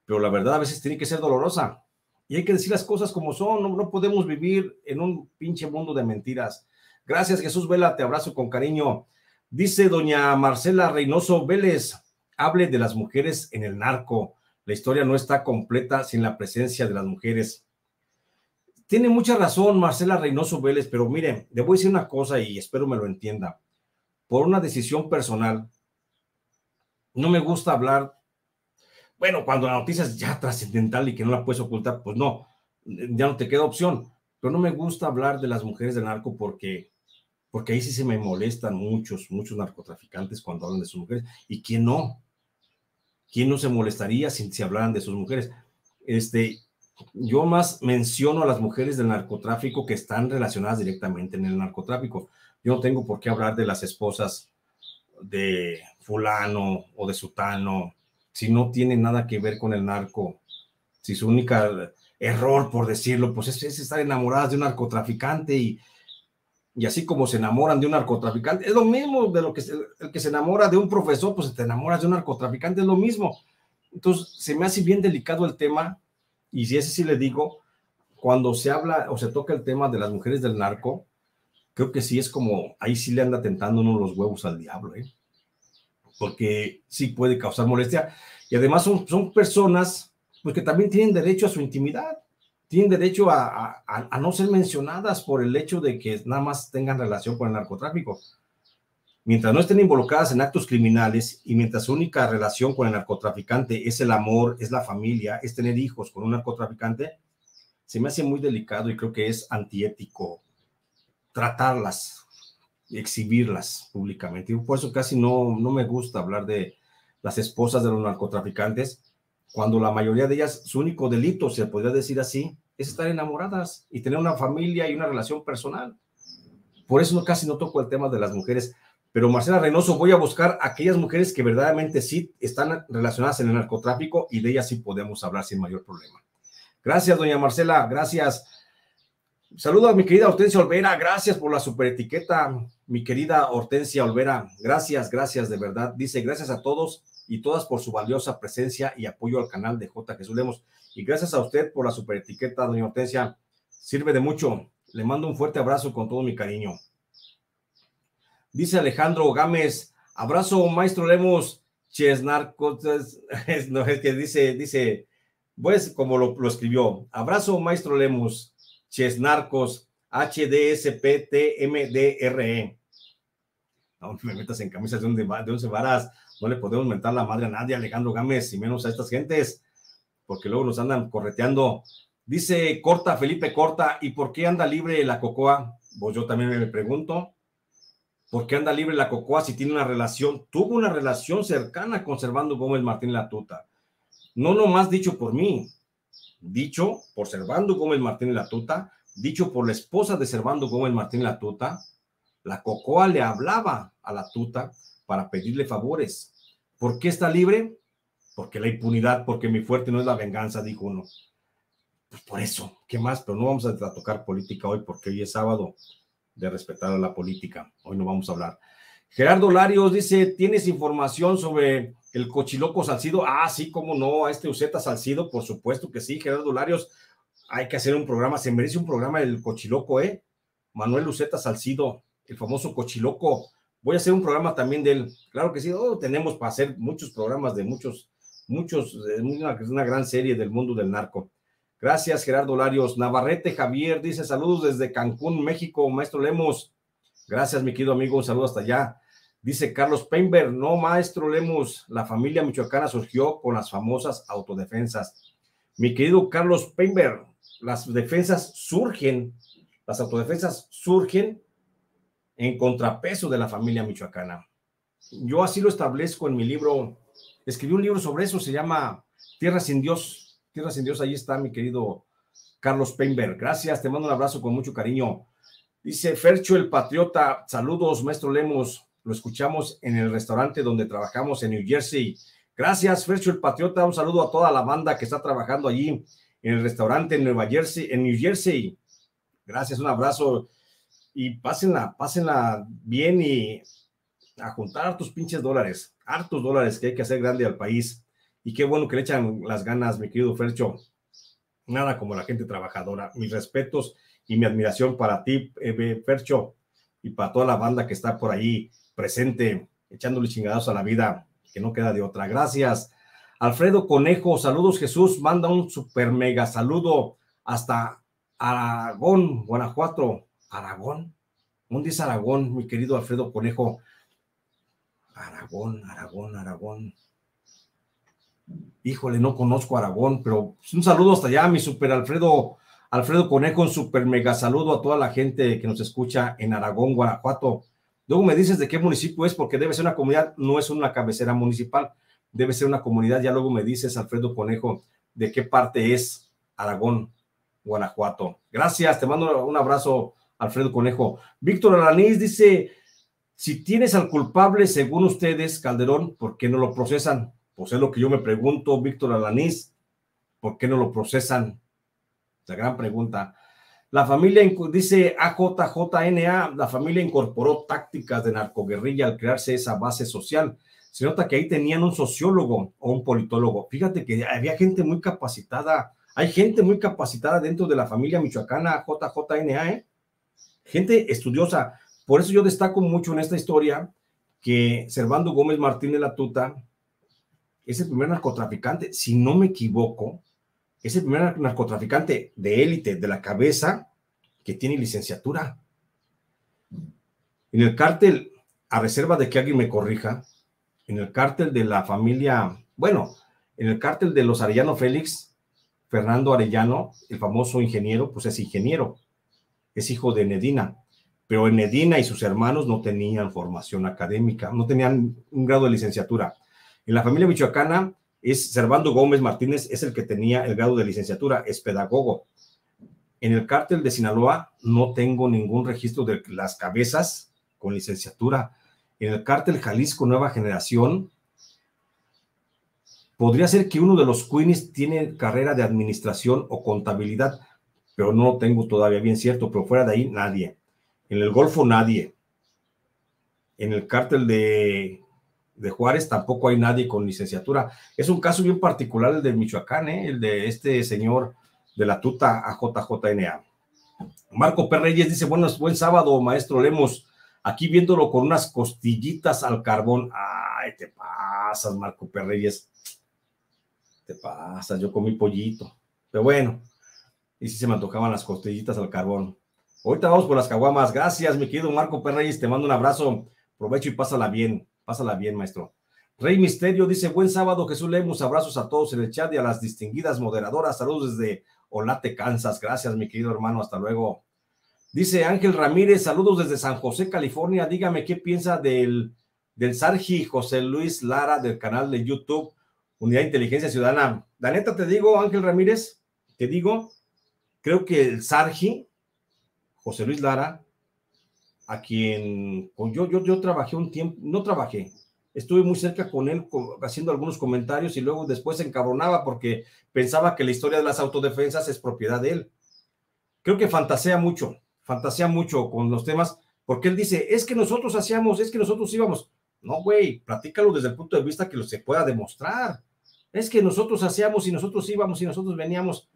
Pero la verdad a veces tiene que ser dolorosa. Y hay que decir las cosas como son. No, no podemos vivir en un pinche mundo de mentiras. Gracias, Jesús Vela, te abrazo con cariño. Dice doña Marcela Reynoso Vélez, hable de las mujeres en el narco. La historia no está completa sin la presencia de las mujeres. Tiene mucha razón Marcela Reynoso Vélez, pero miren, le voy a decir una cosa y espero me lo entienda. Por una decisión personal, no me gusta hablar, bueno, cuando la noticia es ya trascendental y que no la puedes ocultar, pues no, ya no te queda opción. Pero no me gusta hablar de las mujeres del narco porque porque ahí sí se me molestan muchos, muchos narcotraficantes cuando hablan de sus mujeres. ¿Y quién no? ¿Quién no se molestaría si, si hablaran de sus mujeres? Este, yo más menciono a las mujeres del narcotráfico que están relacionadas directamente en el narcotráfico. Yo no tengo por qué hablar de las esposas de fulano o de sutano, si no tiene nada que ver con el narco, si su única error, por decirlo, pues es, es estar enamoradas de un narcotraficante y, y así como se enamoran de un narcotraficante, es lo mismo de lo que se, el que se enamora de un profesor, pues te enamoras de un narcotraficante, es lo mismo. Entonces, se me hace bien delicado el tema, y si ese sí le digo, cuando se habla o se toca el tema de las mujeres del narco, creo que sí es como, ahí sí le anda tentando uno los huevos al diablo, ¿eh? porque sí puede causar molestia, y además son, son personas pues, que también tienen derecho a su intimidad tienen derecho a, no ser mencionadas por el hecho de que nada más tengan relación con el narcotráfico. Mientras no estén involucradas en actos criminales y mientras su única relación con el narcotraficante es el amor, es la familia, es tener hijos con un narcotraficante, se me hace muy delicado y creo que es antiético tratarlas, exhibirlas públicamente. Y por eso casi no, no me gusta hablar de las esposas de los narcotraficantes, cuando la mayoría de ellas, su único delito, se podría decir así, es estar enamoradas y tener una familia y una relación personal. Por eso casi no toco el tema de las mujeres. Pero Marcela Reynoso, voy a buscar aquellas mujeres que verdaderamente sí están relacionadas en el narcotráfico y de ellas sí podemos hablar sin mayor problema. Gracias, doña Marcela, gracias. Saludo a mi querida Hortensia Olvera, gracias por la superetiqueta, mi querida Hortensia Olvera, gracias, gracias de verdad. Dice, gracias a todos y todas por su valiosa presencia y apoyo al canal de J. Jesús Lemos. Y gracias a usted por la superetiqueta, doña Hortensia, sirve de mucho. Le mando un fuerte abrazo con todo mi cariño. Dice Alejandro Gámez, abrazo, maestro Lemos, Chesnarcos, [LAUGHS] no es que dice, dice, pues como lo, lo escribió, abrazo, maestro Lemos, Chesnarcos, HDSPTMDRE. No me metas en camisas de, un, varas, no le podemos mentar la madre a nadie, Alejandro Gámez, y menos a estas gentes, porque luego nos andan correteando. Dice Corta, Felipe Corta, ¿y por qué anda libre la cocoa? Pues yo también me pregunto. ¿Por qué anda libre la Cocoa si tiene una relación, tuvo una relación cercana con Servando Gómez Martín Latuta? No nomás dicho por mí, dicho por Servando Gómez Martín Latuta, dicho por la esposa de Servando Gómez Martín Latuta, la Cocoa le hablaba a la tuta para pedirle favores. ¿Por qué está libre? Porque la impunidad, porque mi fuerte no es la venganza, dijo uno. Pues por eso, ¿qué más? Pero no vamos a tocar política hoy porque hoy es sábado de respetar a la política. Hoy no vamos a hablar. Gerardo Larios dice, ¿tienes información sobre el cochiloco Salcido? Ah, sí, cómo no, a este Uceta Salcido, por supuesto que sí, Gerardo Larios. Hay que hacer un programa, se merece un programa el cochiloco, ¿eh? Manuel Uceta Salcido, el famoso cochiloco. Voy a hacer un programa también de él. Claro que sí, oh, tenemos para hacer muchos programas de muchos, muchos, una, una gran serie del mundo del narco. Gracias, Gerardo Larios. Navarrete Javier dice saludos desde Cancún, México, maestro Lemos. Gracias, mi querido amigo, un saludo hasta allá. Dice Carlos Peinberg, no, maestro Lemos, la familia michoacana surgió con las famosas autodefensas. Mi querido Carlos Peinberg, las defensas surgen, las autodefensas surgen en contrapeso de la familia michoacana. Yo así lo establezco en mi libro, escribí un libro sobre eso, se llama Tierra sin Dios, Tierra sin Dios, ahí está mi querido Carlos Peinberg. Gracias, te mando un abrazo con mucho cariño. Dice Fercho el Patriota, saludos, maestro Lemos. Lo escuchamos en el restaurante donde trabajamos en New Jersey. Gracias, Fercho el Patriota. Un saludo a toda la banda que está trabajando allí en el restaurante en Nueva Jersey, en New Jersey. Gracias, un abrazo. Y pásenla, pásenla bien y a juntar hartos pinches dólares, hartos dólares que hay que hacer grande al país. Y qué bueno que le echan las ganas, mi querido Fercho. Nada como la gente trabajadora. Mis respetos y mi admiración para ti, eh, Fercho, y para toda la banda que está por ahí presente, echándole chingados a la vida, que no queda de otra. Gracias. Alfredo Conejo, saludos Jesús, manda un super mega saludo hasta Aragón, Guanajuato. Aragón, ¿dónde es Aragón, mi querido Alfredo Conejo? Aragón, Aragón, Aragón. Híjole, no conozco Aragón, pero un saludo hasta allá, mi super Alfredo, Alfredo Conejo, un super mega saludo a toda la gente que nos escucha en Aragón, Guanajuato. Luego me dices de qué municipio es, porque debe ser una comunidad, no es una cabecera municipal, debe ser una comunidad. Ya luego me dices, Alfredo Conejo, de qué parte es Aragón, Guanajuato. Gracias, te mando un abrazo, Alfredo Conejo. Víctor Alanís dice, si tienes al culpable, según ustedes, Calderón, ¿por qué no lo procesan? Pues es lo que yo me pregunto, Víctor Alanís, ¿por qué no lo procesan? La gran pregunta. La familia, dice AJJNA, la familia incorporó tácticas de narcoguerrilla al crearse esa base social. Se nota que ahí tenían un sociólogo o un politólogo. Fíjate que había gente muy capacitada. Hay gente muy capacitada dentro de la familia michoacana JJNA, ¿eh? gente estudiosa. Por eso yo destaco mucho en esta historia que Servando Gómez Martínez de la Tuta es el primer narcotraficante, si no me equivoco, es el primer narcotraficante de élite, de la cabeza, que tiene licenciatura. En el cártel, a reserva de que alguien me corrija, en el cártel de la familia, bueno, en el cártel de los Arellano Félix, Fernando Arellano, el famoso ingeniero, pues es ingeniero, es hijo de Nedina, pero Nedina y sus hermanos no tenían formación académica, no tenían un grado de licenciatura. En la familia michoacana es Servando Gómez Martínez, es el que tenía el grado de licenciatura, es pedagogo. En el cártel de Sinaloa no tengo ningún registro de las cabezas con licenciatura. En el cártel Jalisco Nueva Generación Podría ser que uno de los Queenies tiene carrera de administración o contabilidad, pero no lo tengo todavía bien cierto, pero fuera de ahí nadie. En el Golfo nadie. En el cártel de, de Juárez tampoco hay nadie con licenciatura. Es un caso bien particular el de Michoacán, ¿eh? el de este señor de la tuta AJJNA. Marco P. Reyes dice, buenos, buen sábado, maestro Lemos. Aquí viéndolo con unas costillitas al carbón. Ay, te pasas, Marco P. Reyes te pasa, yo comí pollito. Pero bueno, y si se me antojaban las costillitas al carbón. Ahorita vamos por las caguamas. Gracias, mi querido Marco Perreyes. Te mando un abrazo. Provecho y pásala bien. Pásala bien, maestro. Rey Misterio dice: Buen sábado, Jesús Lemus. Abrazos a todos en el chat y a las distinguidas moderadoras. Saludos desde Olate, Kansas. Gracias, mi querido hermano. Hasta luego. Dice Ángel Ramírez: Saludos desde San José, California. Dígame qué piensa del, del Sargi José Luis Lara del canal de YouTube Unidad de Inteligencia Ciudadana. La neta te digo, Ángel Ramírez, te digo, creo que el Sargi, José Luis Lara, a quien yo, yo, yo trabajé un tiempo, no trabajé, estuve muy cerca con él haciendo algunos comentarios y luego después se encabronaba porque pensaba que la historia de las autodefensas es propiedad de él. Creo que fantasea mucho, fantasea mucho con los temas, porque él dice, es que nosotros hacíamos, es que nosotros íbamos. No, güey, platícalo desde el punto de vista que lo se pueda demostrar es que nosotros hacíamos y nosotros íbamos y nosotros veníamos.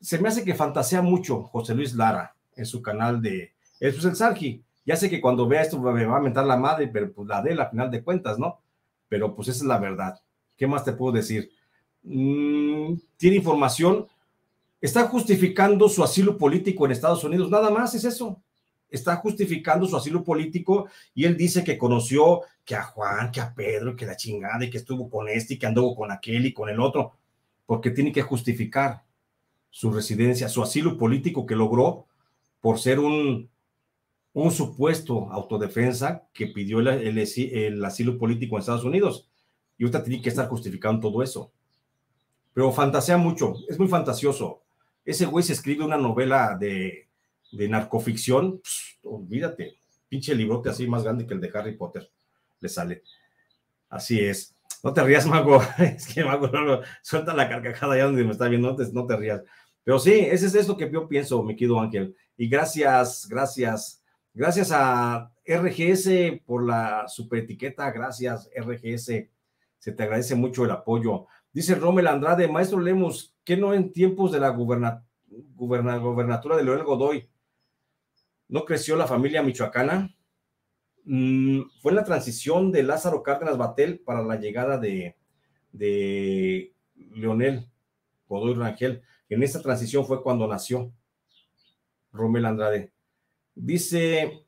Se me hace que fantasea mucho José Luis Lara en su canal de Eso es el Sargi. Ya sé que cuando vea esto me va a mentar la madre, pero pues la de él a final de cuentas, ¿no? Pero pues esa es la verdad. ¿Qué más te puedo decir? Mm, tiene información, está justificando su asilo político en Estados Unidos, nada más es eso está justificando su asilo político y él dice que conoció que a Juan, que a Pedro, que la chingada y que estuvo con este y que anduvo con aquel y con el otro, porque tiene que justificar su residencia, su asilo político que logró por ser un, un supuesto autodefensa que pidió el, asilo político en Estados Unidos. Y usted tiene que estar justificando todo eso. Pero fantasea mucho, es muy fantasioso. Ese güey se escribe una novela de de narcoficción, olvídate, pinche librote así más grande que el de Harry Potter, le sale. Así es. No te rías, Mago. [LAUGHS] Es que Mago no, suelta la carcajada ya donde me está viendo, no te, no te rías. Pero sí, ese es esto que yo pienso, mi querido Ángel. Y gracias, gracias, gracias a RGS por la superetiqueta. Gracias, RGS. Se te agradece mucho el apoyo. Dice Rommel Andrade, maestro Lemos, que no en tiempos de la gubernatura de Leonel Godoy no creció la familia michoacana. Mm, fue en la transición de Lázaro Cárdenas Batel para la llegada de Leonel Godoy Rangel. En esa transición fue cuando nació Romel Andrade. Dice,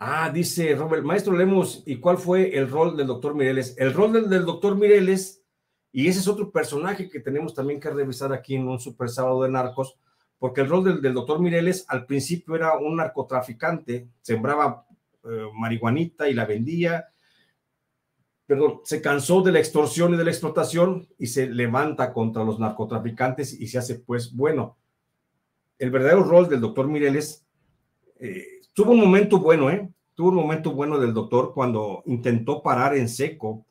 ah, dice Robert, maestro Lemos, ¿y cuál fue el rol del doctor Mireles? El rol del, del doctor Mireles, y ese es otro personaje que tenemos también que revisar aquí en un super sábado de narcos, porque el rol del, doctor Mireles al principio era un narcotraficante, sembraba eh, marihuanita y la vendía, perdón, se cansó de la extorsión y de la explotación y se levanta contra los narcotraficantes y se hace pues bueno. El verdadero rol del doctor Mireles eh, tuvo un momento bueno, ¿eh? Tuvo un momento bueno del doctor cuando intentó parar en seco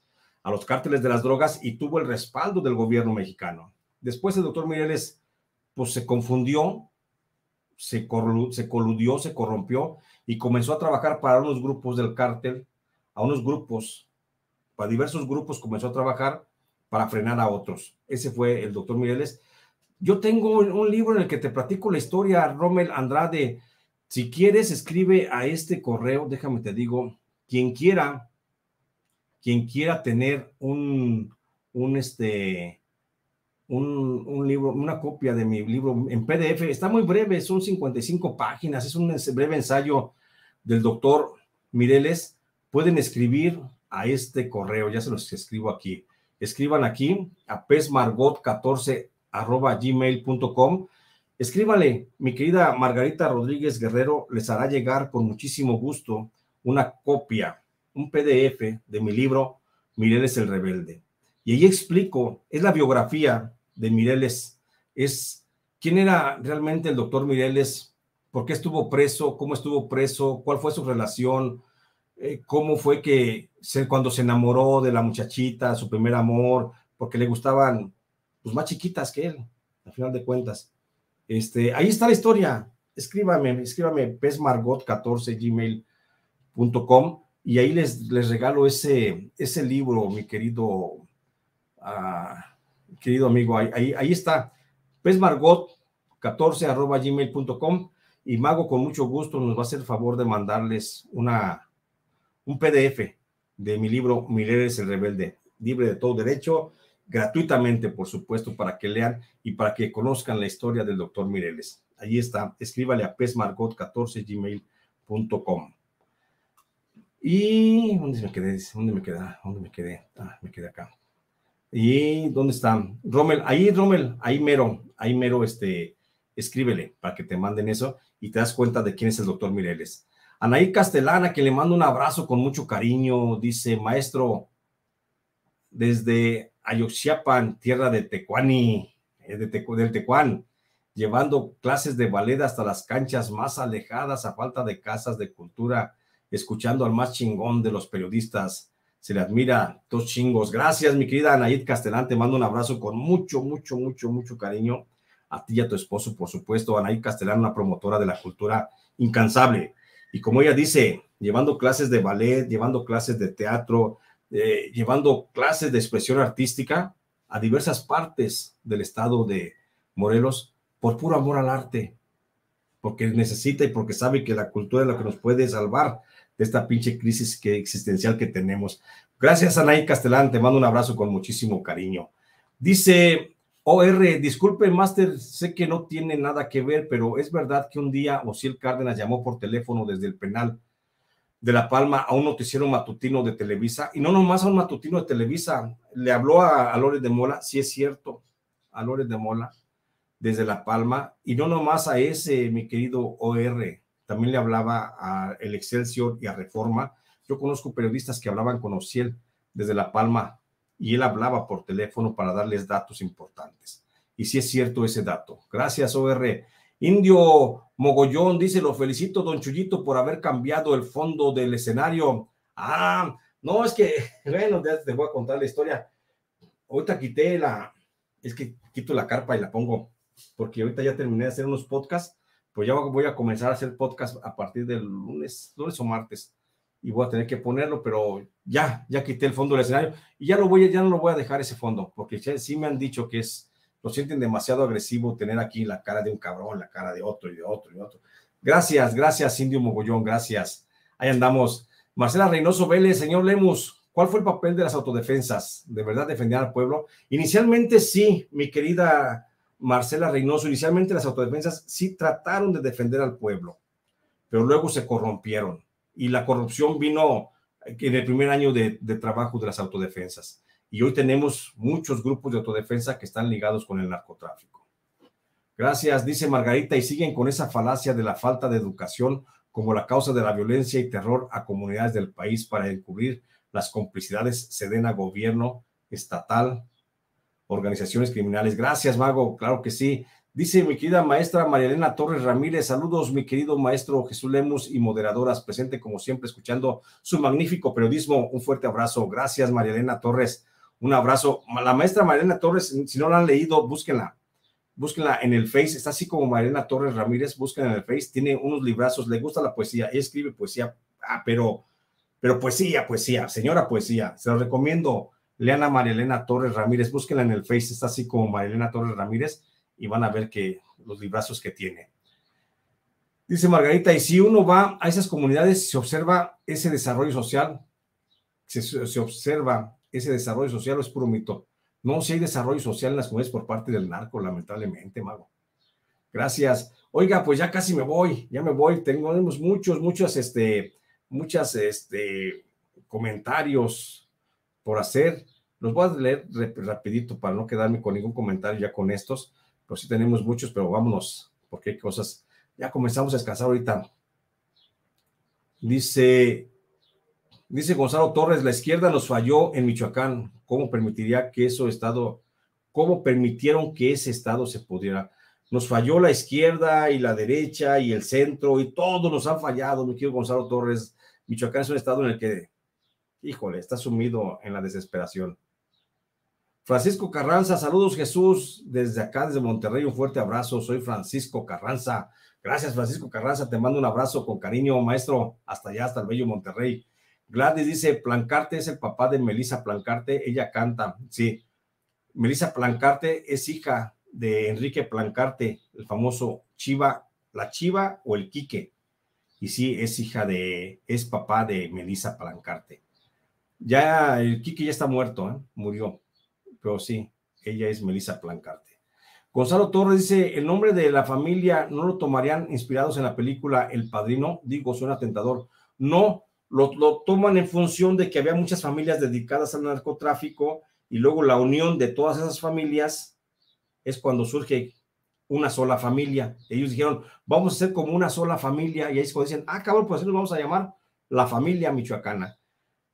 a los cárteles de las drogas y tuvo el respaldo del gobierno mexicano. Después el doctor Mireles pues se confundió, se, se coludió, se corrompió y comenzó a trabajar para unos grupos del cártel, a unos grupos, para diversos grupos comenzó a trabajar para frenar a otros. Ese fue el doctor Mireles. Yo tengo un libro en el que te platico la historia, Rommel Andrade. Si quieres, escribe a este correo, déjame te digo, quien quiera, quien quiera tener un, un este, un, libro, una copia de mi libro en PDF. Está muy breve, son 55 páginas, es un breve ensayo del doctor Mireles. Pueden escribir a este correo, ya se los escribo aquí. Escriban aquí a pesmargot14 arroba gmail.com. Escríbale, mi querida Margarita Rodríguez Guerrero les hará llegar con muchísimo gusto una copia, un PDF de mi libro Mireles el Rebelde. Y ahí explico, es la biografía de Mireles, es quién era realmente el doctor Mireles, por qué estuvo preso, cómo estuvo preso, cuál fue su relación, eh, cómo fue que cuando se enamoró de la muchachita, su primer amor, porque le gustaban pues, más chiquitas que él, al final de cuentas. Este, ahí está la historia. Escríbame, escríbame pesmargot14gmail.com y ahí les, les regalo ese, ese libro, mi querido, ah, querido amigo. Ahí, ahí, está, pesmargot14 y Mago con mucho gusto nos va a hacer el favor de mandarles una, un PDF de mi libro Mireles el Rebelde, libre de todo derecho gratuitamente, por supuesto, para que lean y para que conozcan la historia del doctor Mireles. Allí está, escríbale a pesmargot14gmail.com. Y ¿dónde me quedé? ¿Dónde me queda? ¿Dónde me quedé? Ah, me quedé acá. ¿Y dónde está? Rommel, ahí Rommel, ahí mero, ahí mero, este, escríbele para que te manden eso y te das cuenta de quién es el doctor Mireles. Anaí Castellana, que le mando un abrazo con mucho cariño, dice, maestro, desde Ayoxiapan, tierra de Tecuani, eh, de del Tecuán, llevando clases de ballet hasta las canchas más alejadas a falta de casas de cultura, escuchando al más chingón de los periodistas. Se le admira, dos chingos. Gracias, mi querida Anaid Castellán, te mando un abrazo con mucho, mucho, mucho, mucho cariño. A ti y a tu esposo, por supuesto. Anaid Castellán, una promotora de la cultura incansable. Y como ella dice, llevando clases de ballet, llevando clases de teatro, llevando clases de expresión artística a diversas partes del estado de Morelos por puro amor al arte, porque necesita y porque sabe que la cultura es lo que nos puede salvar de esta pinche crisis que, existencial que tenemos. Gracias, Anaí Castellán, te mando un abrazo con muchísimo cariño. Dice OR, disculpe, Master, sé que no tiene nada que ver, pero es verdad que un día Osiel Cárdenas llamó por teléfono desde el penal de La Palma a un noticiero matutino de Televisa, y no nomás a un matutino de Televisa, le habló a, a Lores de Mola, sí es cierto, a Lores de Mola, desde La Palma, y no nomás a ese, mi querido OR, también le hablaba a El Excelsior y a Reforma. Yo conozco periodistas que hablaban con Ociel desde La Palma, y él hablaba por teléfono para darles datos importantes. Y sí es cierto ese dato. Gracias, OR. Indio Mogollón dice, lo felicito, don Chuyito, por haber cambiado el fondo del escenario. Ah, no, es que, [LAUGHS] bueno, ya te voy a contar la historia. Ahorita quité la, es que quito la carpa y la pongo, porque ahorita ya terminé de hacer unos podcasts, pues ya voy a comenzar a hacer podcast a partir del lunes, lunes o martes, y voy a tener que ponerlo, pero ya, ya quité el fondo del escenario, y ya lo voy, ya no lo voy a dejar ese fondo, porque sí me han dicho que es lo sienten demasiado agresivo tener aquí la cara de un cabrón, la cara de otro y de otro y de otro. Gracias, gracias, Indio Mogollón, gracias. Ahí andamos. Marcela Reynoso Vélez, señor Lemus, ¿cuál fue el papel de las autodefensas? ¿De verdad defendían al pueblo? Inicialmente sí, mi querida Marcela Reynoso, inicialmente las autodefensas sí trataron de defender al pueblo, pero luego se corrompieron y la corrupción vino en el primer año de trabajo de las autodefensas. Y hoy tenemos muchos grupos de autodefensa que están ligados con el narcotráfico. Gracias, dice Margarita, y siguen con esa falacia de la falta de educación como la causa de la violencia y terror a comunidades del país para encubrir las complicidades Sedena gobierno estatal, organizaciones criminales. Gracias, Mago, claro que sí. Dice mi querida maestra Marielena Torres Ramírez, saludos mi querido maestro Jesús Lemus y moderadoras, presente como siempre escuchando su magnífico periodismo. Un fuerte abrazo. Gracias Marielena Torres. Un abrazo. La maestra Mariana Torres, si no la han leído, búsquenla. Búsquenla en el Face. Está así como Mariana Torres Ramírez. Búsquenla en el Face. Tiene unos librazos. Le gusta la poesía. Ella escribe poesía. Ah, pero, pero poesía, poesía. Señora poesía. Se lo recomiendo. Lean a Marielena Torres Ramírez. Búsquenla en el Face. Está así como Marielena Torres Ramírez. Y van a ver que los librazos que tiene. Dice Margarita, y si uno va a esas comunidades, se observa ese desarrollo social, se, se observa ese desarrollo social es puro mito. No, si hay desarrollo social en las comunidades por parte del narco, lamentablemente, mago. Gracias. Oiga, pues ya casi me voy, ya me voy. Tenemos muchos, muchos, este, muchas, este, comentarios por hacer. Los voy a leer rapidito para no quedarme con ningún comentario ya con estos, pues sí tenemos muchos, pero vámonos, porque hay cosas, ya comenzamos a descansar ahorita. Dice, dice Gonzalo Torres, la izquierda nos falló en Michoacán, ¿cómo permitiría que eso estado, cómo permitieron que ese estado se pudiera? Nos falló la izquierda y la derecha y el centro y todos nos han fallado, mi querido Gonzalo Torres. Michoacán es un estado en el que, híjole, está sumido en la desesperación. Francisco Carranza, saludos Jesús, desde acá, desde Monterrey, un fuerte abrazo. Soy Francisco Carranza. Gracias, Francisco Carranza, te mando un abrazo con cariño, maestro, hasta allá, hasta el bello Monterrey. Gladys dice, Plancarte es el papá de Melissa Plancarte, ella canta, sí. Melissa Plancarte es hija de Enrique Plancarte, el famoso Chiva, la Chiva o el Quique. Y sí, es hija de, es papá de Melissa Plancarte. Ya, el Quique ya está muerto, ¿eh? murió pero sí, ella es Melissa Plancarte. Gonzalo Torres dice, el nombre de la familia no lo tomarían inspirados en la película El Padrino, digo, suena tentador. No, lo, toman en función de que había muchas familias dedicadas al narcotráfico y luego la unión de todas esas familias es cuando surge una sola familia. Ellos dijeron, vamos a ser como una sola familia y ahí es cuando dicen, ah, cabrón, pues así nos vamos a llamar la familia michoacana.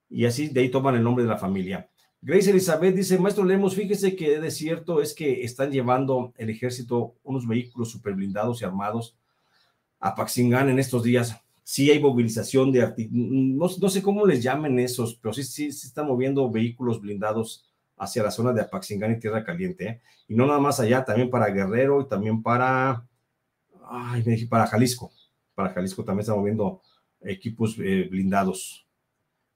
Y así de ahí toman el nombre de la familia. Grace Elizabeth dice, maestro Lemos, fíjese que de cierto es que están llevando el ejército unos vehículos super blindados y armados a Paxingán en estos días. Sí hay movilización de, no, no sé cómo les llamen esos, pero sí, sí, sí están moviendo vehículos blindados hacia la zona de Apaxingán y Tierra Caliente. ¿eh? Y no nada más allá, también para Guerrero y también para, ay, para Jalisco. Para Jalisco también están moviendo equipos eh, blindados.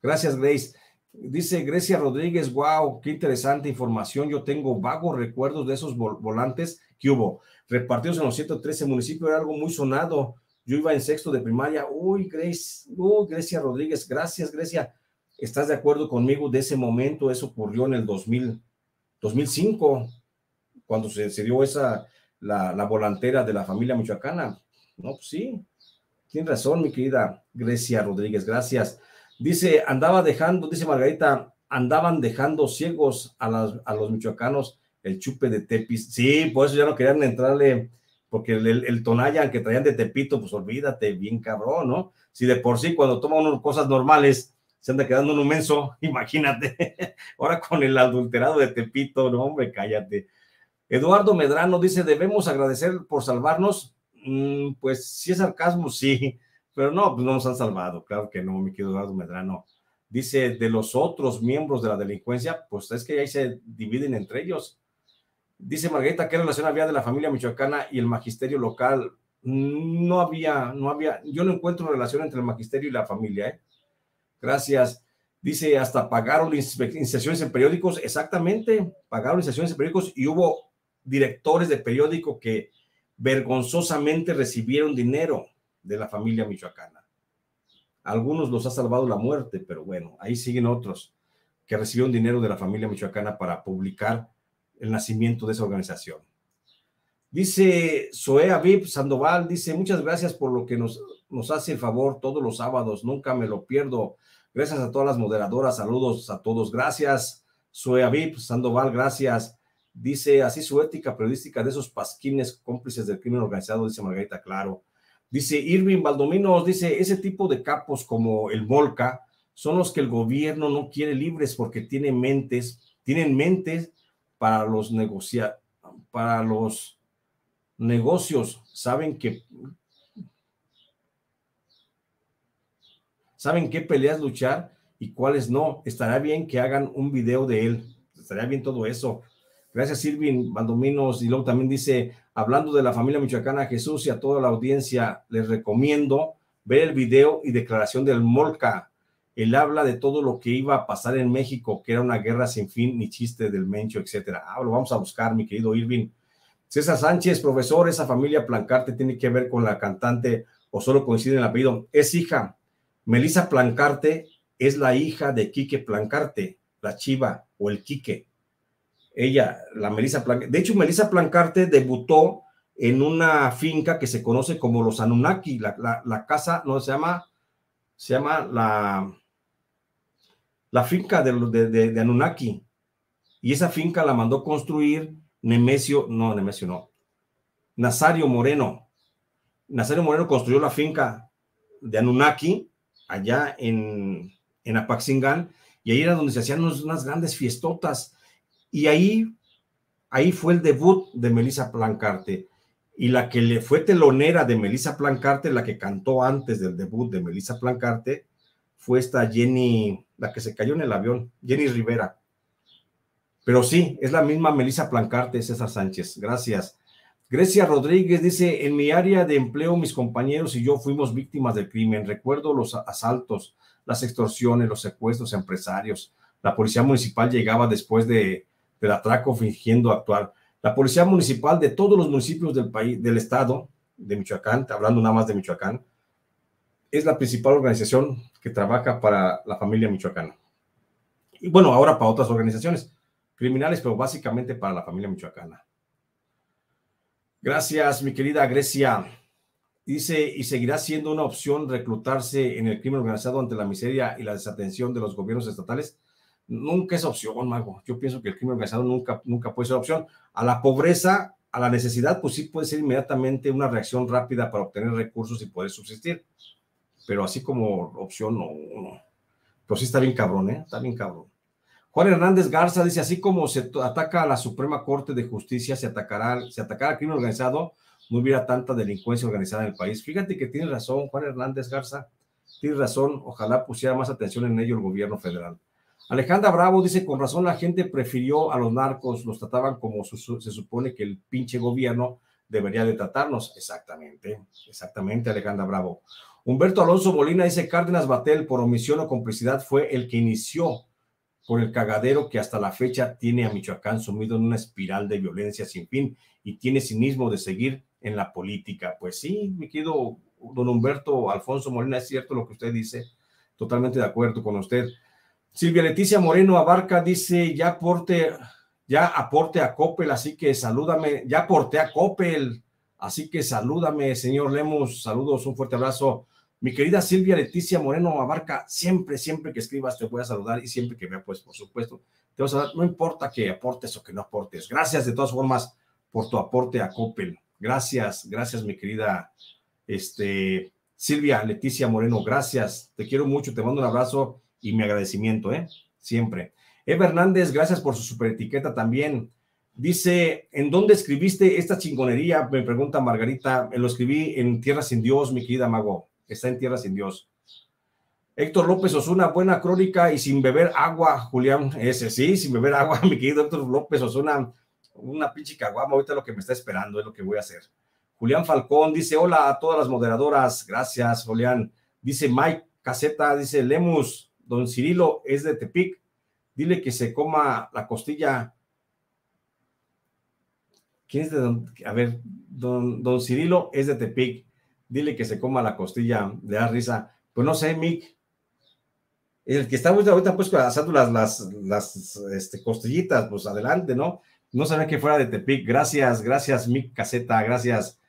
Gracias, Grace. Dice Grecia Rodríguez, wow, qué interesante información. Yo tengo vagos recuerdos de esos volantes que hubo repartidos en los 113 municipios, era algo muy sonado. Yo iba en sexto de primaria. Uy, Grace, uy, Grecia Rodríguez, gracias, Grecia. ¿Estás de acuerdo conmigo de ese momento? Eso ocurrió en el 2000, 2005, cuando se, dio esa, la, la, volantera de la familia michoacana. No, pues sí, tienes razón, mi querida Grecia Rodríguez, gracias. Dice, andaba dejando, dice Margarita, andaban dejando ciegos a, a los michoacanos el chupe de Tepis. Sí, por eso ya no querían entrarle, porque el, el, que traían de Tepito, pues olvídate, bien cabrón, ¿no? Si de por sí cuando toman cosas normales se anda quedando un inmenso, [LAUGHS] imagínate. Ahora con el adulterado de Tepito, no, hombre, cállate. Eduardo Medrano dice, debemos agradecer por salvarnos. Mm, pues si es sarcasmo, sí. Pero no, pues no nos han salvado, claro que no, mi querido Eduardo Medrano. Dice, de los otros miembros de la delincuencia, pues es que ahí se dividen entre ellos. Dice Margarita, ¿qué relación había de la familia michoacana y el magisterio local? No había, no había, yo no encuentro relación entre el magisterio y la familia, ¿eh? Gracias. Dice, hasta pagaron inserciones en periódicos, exactamente, pagaron inserciones en periódicos y hubo directores de periódico que vergonzosamente recibieron dinero de la familia michoacana. algunos los ha salvado la muerte, pero bueno, ahí siguen otros que recibieron dinero de la familia michoacana para publicar el nacimiento de esa organización. Dice Zoe Aviv Sandoval, dice, muchas gracias por lo que nos, nos hace el favor todos los sábados, nunca me lo pierdo. Gracias a todas las moderadoras, saludos a todos, gracias. Zoe Aviv Sandoval, gracias. Dice, así su ética periodística de esos pasquines cómplices del crimen organizado, dice Margarita Claro. Dice Irving Baldominos, dice, ese tipo de capos como el Volca son los que el gobierno no quiere libres porque tienen mentes, tienen mentes para los negociar, para los negocios, saben que saben qué peleas luchar y cuáles no. Estará bien que hagan un video de él. Estaría bien todo eso. Gracias, Irving Baldominos. Y luego también dice, hablando de la familia michoacana Jesús y a toda la audiencia, les recomiendo ver el video y declaración del Molca. Él habla de todo lo que iba a pasar en México, que era una guerra sin fin ni chiste del Mencho, etcétera. Ah, lo vamos a buscar, mi querido Irving. César Sánchez, profesor, esa familia Plancarte tiene que ver con la cantante o solo coincide en el apellido. Es hija. Melissa Plancarte es la hija de Quique Plancarte, la chiva o el Quique ella, la Melissa Plancarte. De hecho, Melissa Plancarte debutó en una finca que se conoce como los Anunnaki. La, casa, no se llama, se llama la, la finca de, de, Anunnaki. y esa finca la mandó construir Nemesio, no, Nemesio no, Nazario Moreno. Nazario Moreno construyó la finca de Anunnaki allá en, en Apaxingán y ahí era donde se hacían unas grandes fiestotas y ahí, ahí fue el debut de Melissa Plancarte y la que le fue telonera de Melissa Plancarte, la que cantó antes del debut de Melissa Plancarte, fue esta Jenny, la que se cayó en el avión, Jenny Rivera. Pero sí, es la misma Melissa Plancarte, César Sánchez. Gracias. Grecia Rodríguez dice, en mi área de empleo mis compañeros y yo fuimos víctimas del crimen. Recuerdo los asaltos, las extorsiones, los secuestros empresarios. La policía municipal llegaba después de, del atraco fingiendo actuar. La Policía Municipal de todos los municipios del país, del estado de Michoacán, hablando nada más de Michoacán, es la principal organización que trabaja para la familia michoacana. Y bueno, ahora para otras organizaciones criminales, pero básicamente para la familia michoacana. Gracias, mi querida Grecia. Dice, y seguirá siendo una opción reclutarse en el crimen organizado ante la miseria y la desatención de los gobiernos estatales nunca es opción, Mago. Yo pienso que el crimen organizado nunca, nunca puede ser opción. A la pobreza, a la necesidad, pues sí puede ser inmediatamente una reacción rápida para obtener recursos y poder subsistir. Pero así como opción, no, no. Pero sí está bien cabrón, ¿eh? Está bien cabrón. Juan Hernández Garza dice, así como se ataca a la Suprema Corte de Justicia, se atacará, se atacará al crimen organizado, no hubiera tanta delincuencia organizada en el país. Fíjate que tiene razón Juan Hernández Garza, tiene razón, ojalá pusiera más atención en ello el gobierno federal. Alejandra Bravo dice, con razón la gente prefirió a los narcos, los trataban como se supone que el pinche gobierno debería de tratarnos. Exactamente, exactamente, Alejandra Bravo. Humberto Alonso Molina dice, Cárdenas Batel, por omisión o complicidad, fue el que inició por el cagadero que hasta la fecha tiene a Michoacán sumido en una espiral de violencia sin fin y tiene cinismo de seguir en la política. Pues sí, mi querido don Humberto Alfonso Molina, es cierto lo que usted dice, totalmente de acuerdo con usted. Silvia Leticia Moreno Abarca dice, ya aporte, ya aporte a Coppel, así que salúdame, ya aporté a Coppel, así que salúdame, señor Lemos, saludos, un fuerte abrazo. Mi querida Silvia Leticia Moreno Abarca, siempre, siempre que escribas te voy a saludar y siempre que vea, pues, por supuesto, te voy a saludar, no importa que aportes o que no aportes. Gracias de todas formas por tu aporte a Coppel. Gracias, gracias, mi querida este, Silvia Leticia Moreno, gracias. Te quiero mucho, te mando un abrazo y mi agradecimiento, ¿eh? Siempre. Eva Hernández, gracias por su super etiqueta también. Dice, ¿en dónde escribiste esta chingonería? Me pregunta Margarita. Lo escribí en Tierra sin Dios, mi querida Mago. Está en Tierra sin Dios. Héctor López Osuna, buena crónica y sin beber agua, Julián. Ese sí, sin beber agua, [LAUGHS] mi querido Héctor López Osuna. Una pinche caguama, ahorita lo que me está esperando es lo que voy a hacer. Julián Falcón dice, hola a todas las moderadoras. Gracias, Julián. Dice Mike Caseta, dice Lemus, don Cirilo es de Tepic, dile que se coma la costilla. ¿Quién es de don? A ver, don, don Cirilo es de Tepic, dile que se coma la costilla, le da risa. Pues no sé, Mick. El que está ahorita pues asando las, las, las este, costillitas, pues adelante, ¿no? No sabía que fuera de Tepic. Gracias, gracias, Mick Caseta, gracias.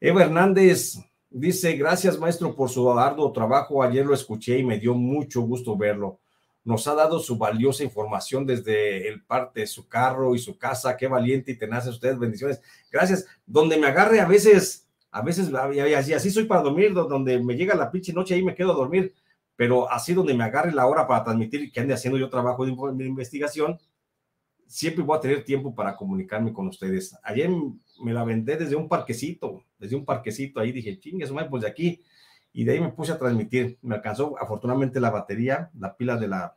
Eva Hernández, Dice, gracias maestro por su arduo trabajo. Ayer lo escuché y me dio mucho gusto verlo. Nos ha dado su valiosa información desde el parte su carro y su casa. Qué valiente y tenaz ustedes. Bendiciones. Gracias. Donde me agarre a veces, a veces, así, así soy para dormir, donde me llega la pinche noche ahí me quedo a dormir. Pero así donde me agarre la hora para transmitir que ande haciendo yo trabajo de investigación, siempre voy a tener tiempo para comunicarme con ustedes. Ayer me la vendé desde un parquecito, desde un parquecito, ahí dije, chingue, pues de aquí, y de ahí me puse a transmitir. Me alcanzó afortunadamente la batería, la pila de la,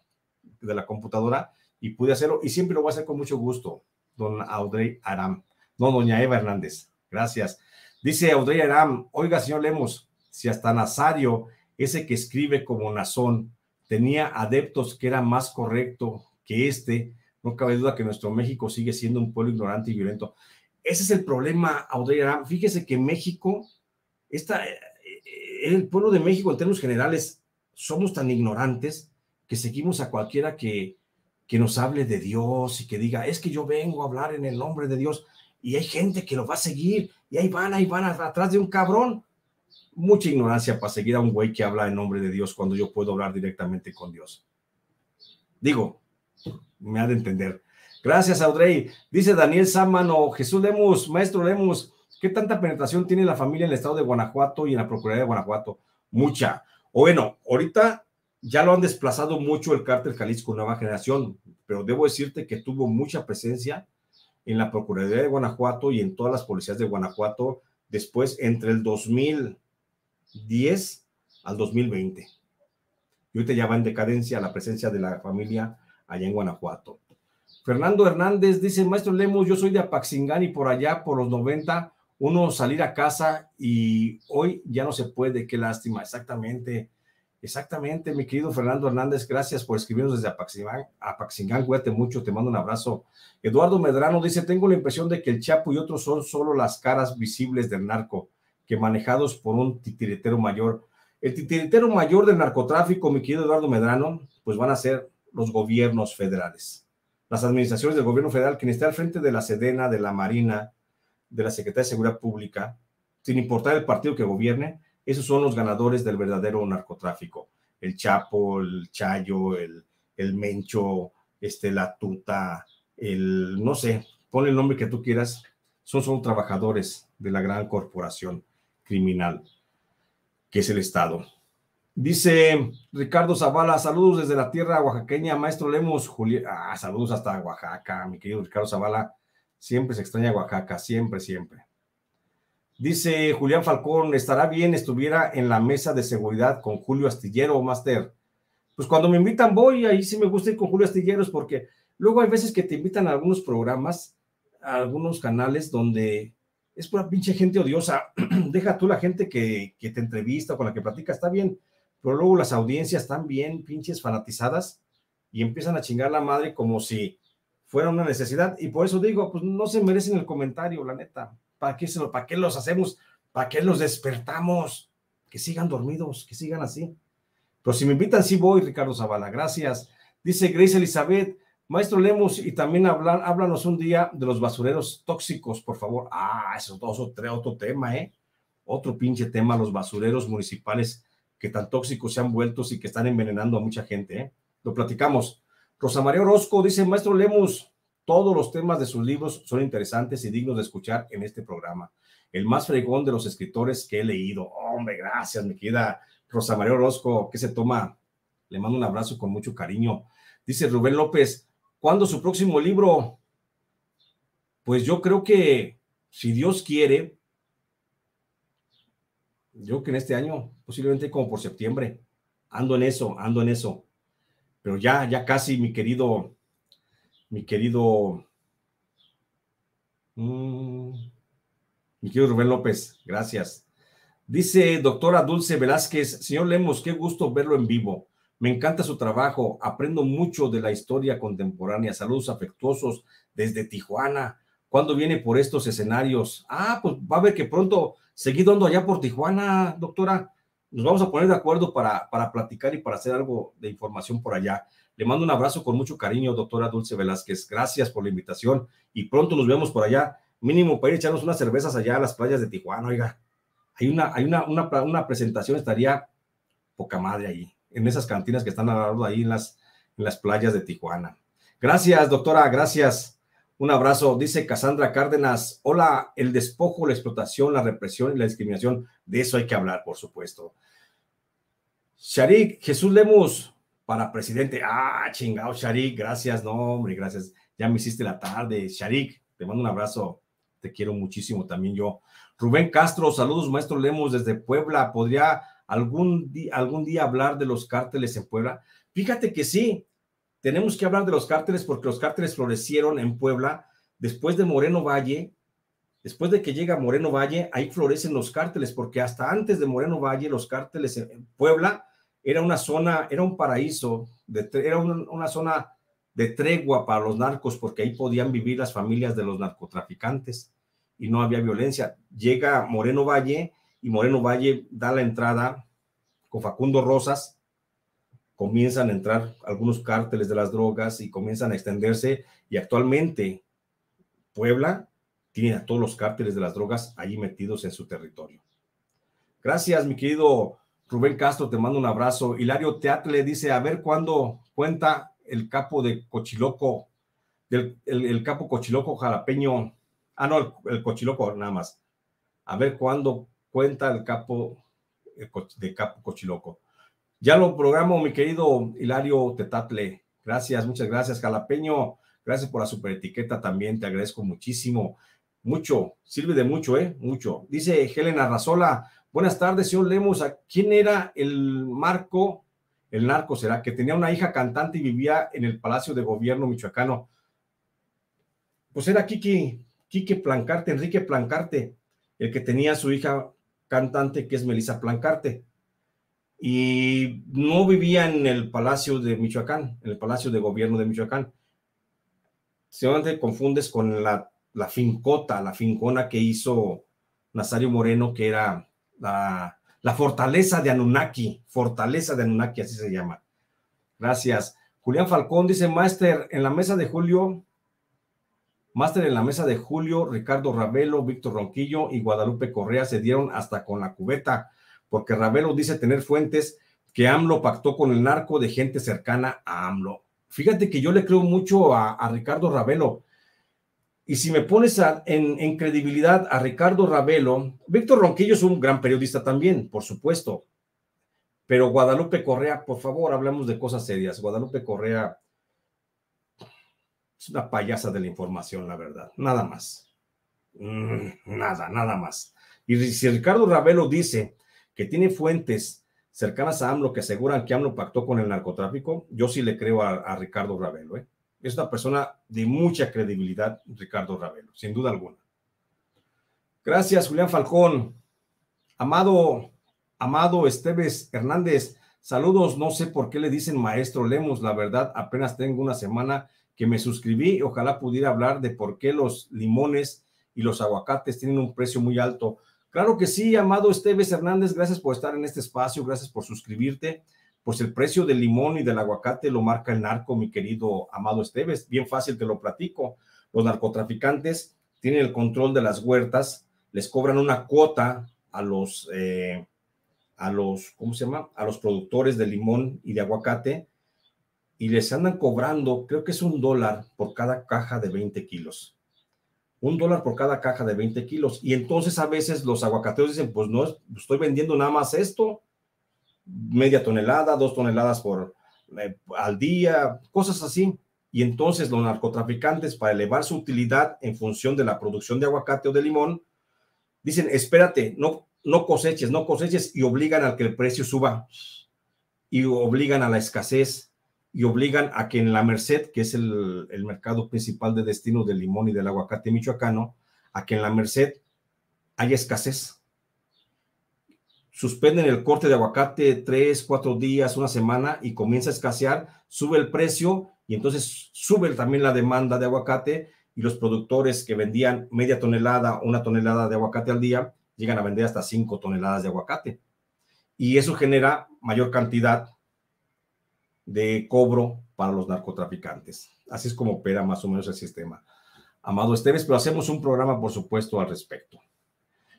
de la computadora, y pude hacerlo, y siempre lo voy a hacer con mucho gusto, don Audrey Aram. No, doña Eva Hernández, gracias. Dice Audrey Aram, oiga, señor Lemos, si hasta Nazario, ese que escribe como Nazón, tenía adeptos que era más correcto que este, no cabe duda que nuestro México sigue siendo un pueblo ignorante y violento. Ese es el problema, Audrey Fíjese que México, está, eh, el pueblo de México en términos generales, somos tan ignorantes que seguimos a cualquiera que, que nos hable de Dios y que diga, es que yo vengo a hablar en el nombre de Dios y hay gente que lo va a seguir y ahí van, ahí van atrás de un cabrón. Mucha ignorancia para seguir a un güey que habla en nombre de Dios cuando yo puedo hablar directamente con Dios. Digo, me ha de entender. Gracias, Audrey. Dice Daniel Sámano, Jesús Lemus, maestro Lemus, ¿qué tanta penetración tiene la familia en el estado de Guanajuato y en la Procuraduría de Guanajuato? Mucha. O bueno, ahorita ya lo han desplazado mucho el cártel Jalisco Nueva Generación, pero debo decirte que tuvo mucha presencia en la Procuraduría de Guanajuato y en todas las policías de Guanajuato después entre el 2010 al 2020. Y ahorita ya va en decadencia la presencia de la familia allá en Guanajuato. Fernando Hernández dice, maestro Lemos, yo soy de Apaxingán y por allá, por los 90, uno salir a casa y hoy ya no se puede, qué lástima, exactamente, exactamente, mi querido Fernando Hernández, gracias por escribirnos desde Apaxingán, Apaxingán, cuídate mucho, te mando un abrazo. Eduardo Medrano dice, tengo la impresión de que el Chapo y otros son solo las caras visibles del narco, que manejados por un titiritero mayor. El titiritero mayor del narcotráfico, mi querido Eduardo Medrano, pues van a ser los gobiernos federales las administraciones del gobierno federal, quien está al frente de la Sedena, de la Marina, de la Secretaría de Seguridad Pública, sin importar el partido que gobierne, esos son los ganadores del verdadero narcotráfico. El Chapo, el Chayo, el, el Mencho, este, la Tuta, el, no sé, pon el nombre que tú quieras, son solo trabajadores de la gran corporación criminal que es el Estado. Dice Ricardo Zavala, saludos desde la tierra oaxaqueña, maestro Lemos, Julián, ah, saludos hasta Oaxaca, mi querido Ricardo Zavala, siempre se extraña Oaxaca, siempre, siempre. Dice Julián Falcón, estará bien estuviera en la mesa de seguridad con Julio Astillero, Master. Pues cuando me invitan voy, ahí sí me gusta ir con Julio Astilleros porque luego hay veces que te invitan a algunos programas, a algunos canales donde es pura pinche gente odiosa. [CLEARS THROAT] Deja tú la gente que, que te entrevista, con la que platica, está bien, pero luego las audiencias están bien pinches fanatizadas y empiezan a chingar la madre como si fuera una necesidad. Y por eso digo, pues no se merecen el comentario, la neta. ¿Para qué, se lo, ¿Para qué los hacemos? ¿Para qué los despertamos? Que sigan dormidos, que sigan así. Pero si me invitan, sí voy, Ricardo Zavala. Gracias. Dice Grace Elizabeth, Maestro Lemos, y también hablan, háblanos un día de los basureros tóxicos, por favor. Ah, eso es otro, otro tema, ¿eh? Otro pinche tema, los basureros municipales que tan tóxicos se han vuelto y que están envenenando a mucha gente. ¿eh? Lo platicamos. Rosa María Orozco dice, maestro Lemus, todos los temas de sus libros son interesantes y dignos de escuchar en este programa. El más fregón de los escritores que he leído. Hombre, gracias, mi querida Rosa María Orozco, que se toma. Le mando un abrazo con mucho cariño. Dice Rubén López, ¿cuándo su próximo libro? Pues yo creo que, si Dios quiere, yo que en este año, posiblemente como por septiembre, ando en eso, ando en eso. Pero ya, ya casi, mi querido, mi querido, mm, mi querido Rubén López, gracias. Dice doctora Dulce Velázquez, señor Lemos, qué gusto verlo en vivo. Me encanta su trabajo, aprendo mucho de la historia contemporánea. Saludos afectuosos desde Tijuana. ¿Cuándo viene por estos escenarios? Ah, pues va a ver que pronto seguido ando allá por Tijuana, doctora. Nos vamos a poner de acuerdo para, para platicar y para hacer algo de información por allá. Le mando un abrazo con mucho cariño, doctora Dulce Velázquez. Gracias por la invitación y pronto nos vemos por allá, mínimo para ir a echarnos unas cervezas allá a las playas de Tijuana. Oiga, hay una, hay una, una, una presentación, estaría poca madre ahí, en esas cantinas que están al lado ahí en las, en las playas de Tijuana. Gracias, doctora, gracias. Un abrazo, dice Cassandra Cárdenas. Hola, el despojo, la explotación, la represión y la discriminación. De eso hay que hablar, por supuesto. Sharik, Jesús Lemus, para presidente. Ah, chingado, Sharik, gracias, no, hombre, gracias. Ya me hiciste la tarde. Sharik, te mando un abrazo. Te quiero muchísimo también yo. Rubén Castro, saludos, maestro Lemus, desde Puebla. ¿Podría algún, algún día hablar de los cárteles en Puebla? Fíjate que sí, tenemos que hablar de los cárteles porque los cárteles florecieron en Puebla después de Moreno Valle. Después de que llega Moreno Valle, ahí florecen los cárteles, porque hasta antes de Moreno Valle, los cárteles en Puebla era una zona, era un paraíso, era una zona de tregua para los narcos, porque ahí podían vivir las familias de los narcotraficantes y no había violencia. Llega Moreno Valle y Moreno Valle da la entrada con Facundo Rosas comienzan a entrar algunos cárteles de las drogas y comienzan a extenderse y actualmente Puebla tiene a todos los cárteles de las drogas allí metidos en su territorio. Gracias, mi querido Rubén Castro, te mando un abrazo. Hilario Teatle dice, a ver cuándo cuenta el capo de Cochiloco. el, capo cochiloco jalapeño. Ah, no, el, cochiloco nada más. A ver cuándo cuenta el capo de capo cochiloco. Ya lo programo, mi querido Hilario Tetatle. Gracias, muchas gracias, Jalapeño. Gracias por la super etiqueta también, te agradezco muchísimo. Mucho, sirve de mucho, ¿eh? Mucho. Dice Helena Razola, buenas tardes, señor Lemos. ¿Quién era el Marco? El narco será que tenía una hija cantante y vivía en el Palacio de Gobierno michoacano. Pues era Kiki, Kiki Plancarte, Enrique Plancarte, el que tenía su hija cantante, que es Melissa Plancarte. Y no vivía en el Palacio de Michoacán, en el Palacio de Gobierno de Michoacán te confundes con la, la fincota, la fincona que hizo Nazario Moreno, que era la, fortaleza de Anunnaki, fortaleza de Anunnaki, así se llama. Gracias. Julián Falcón dice, Máster, en la mesa de Julio, Máster en la mesa de Julio, Ricardo Ravelo, Víctor Ronquillo y Guadalupe Correa se dieron hasta con la cubeta, porque Ravelo dice tener fuentes que AMLO pactó con el narco de gente cercana a AMLO. Fíjate que yo le creo mucho a, Ricardo Ravelo. Y si me pones en, credibilidad a Ricardo Ravelo, Víctor Ronquillo es un gran periodista también, por supuesto. Pero Guadalupe Correa, por favor, hablamos de cosas serias. Guadalupe Correa es una payasa de la información, la verdad. Nada más. Mm, nada, nada más. Y si Ricardo Ravelo dice que tiene fuentes cercanas a AMLO que aseguran que AMLO pactó con el narcotráfico, yo sí le creo a, Ricardo Ravelo. ¿eh? Es una persona de mucha credibilidad, Ricardo Ravelo, sin duda alguna. Gracias, Julián Falcón. Amado, amado Esteves Hernández, saludos. No sé por qué le dicen maestro Lemos, la verdad, apenas tengo una semana que me suscribí. Ojalá pudiera hablar de por qué los limones y los aguacates tienen un precio muy alto. Claro que sí, amado Esteves Hernández, gracias por estar en este espacio, gracias por suscribirte. Pues el precio del limón y del aguacate lo marca el narco, mi querido amado Esteves. Bien fácil te lo platico. Los narcotraficantes tienen el control de las huertas, les cobran una cuota a los, eh, a los, ¿cómo se llama? A los productores de limón y de aguacate y les andan cobrando, creo que es un dólar por cada caja de 20 kilos un dólar por cada caja de 20 kilos. Y entonces a veces los aguacateros dicen, pues no, estoy vendiendo nada más esto, media tonelada, dos toneladas por eh, al día, cosas así. Y entonces los narcotraficantes, para elevar su utilidad en función de la producción de aguacate o de limón, dicen, espérate, no, no coseches, no coseches, y obligan a que el precio suba, y obligan a la escasez, y obligan a que en la Merced, que es el, mercado principal de destino del limón y del aguacate michoacano, a que en la Merced haya escasez. Suspenden el corte de aguacate tres, cuatro días, una semana y comienza a escasear, sube el precio y entonces sube también la demanda de aguacate y los productores que vendían media tonelada, una tonelada de aguacate al día, llegan a vender hasta cinco toneladas de aguacate. Y eso genera mayor cantidad de cobro para los narcotraficantes. Así es como opera más o menos el sistema. Amado Esteves, pero hacemos un programa, por supuesto, al respecto.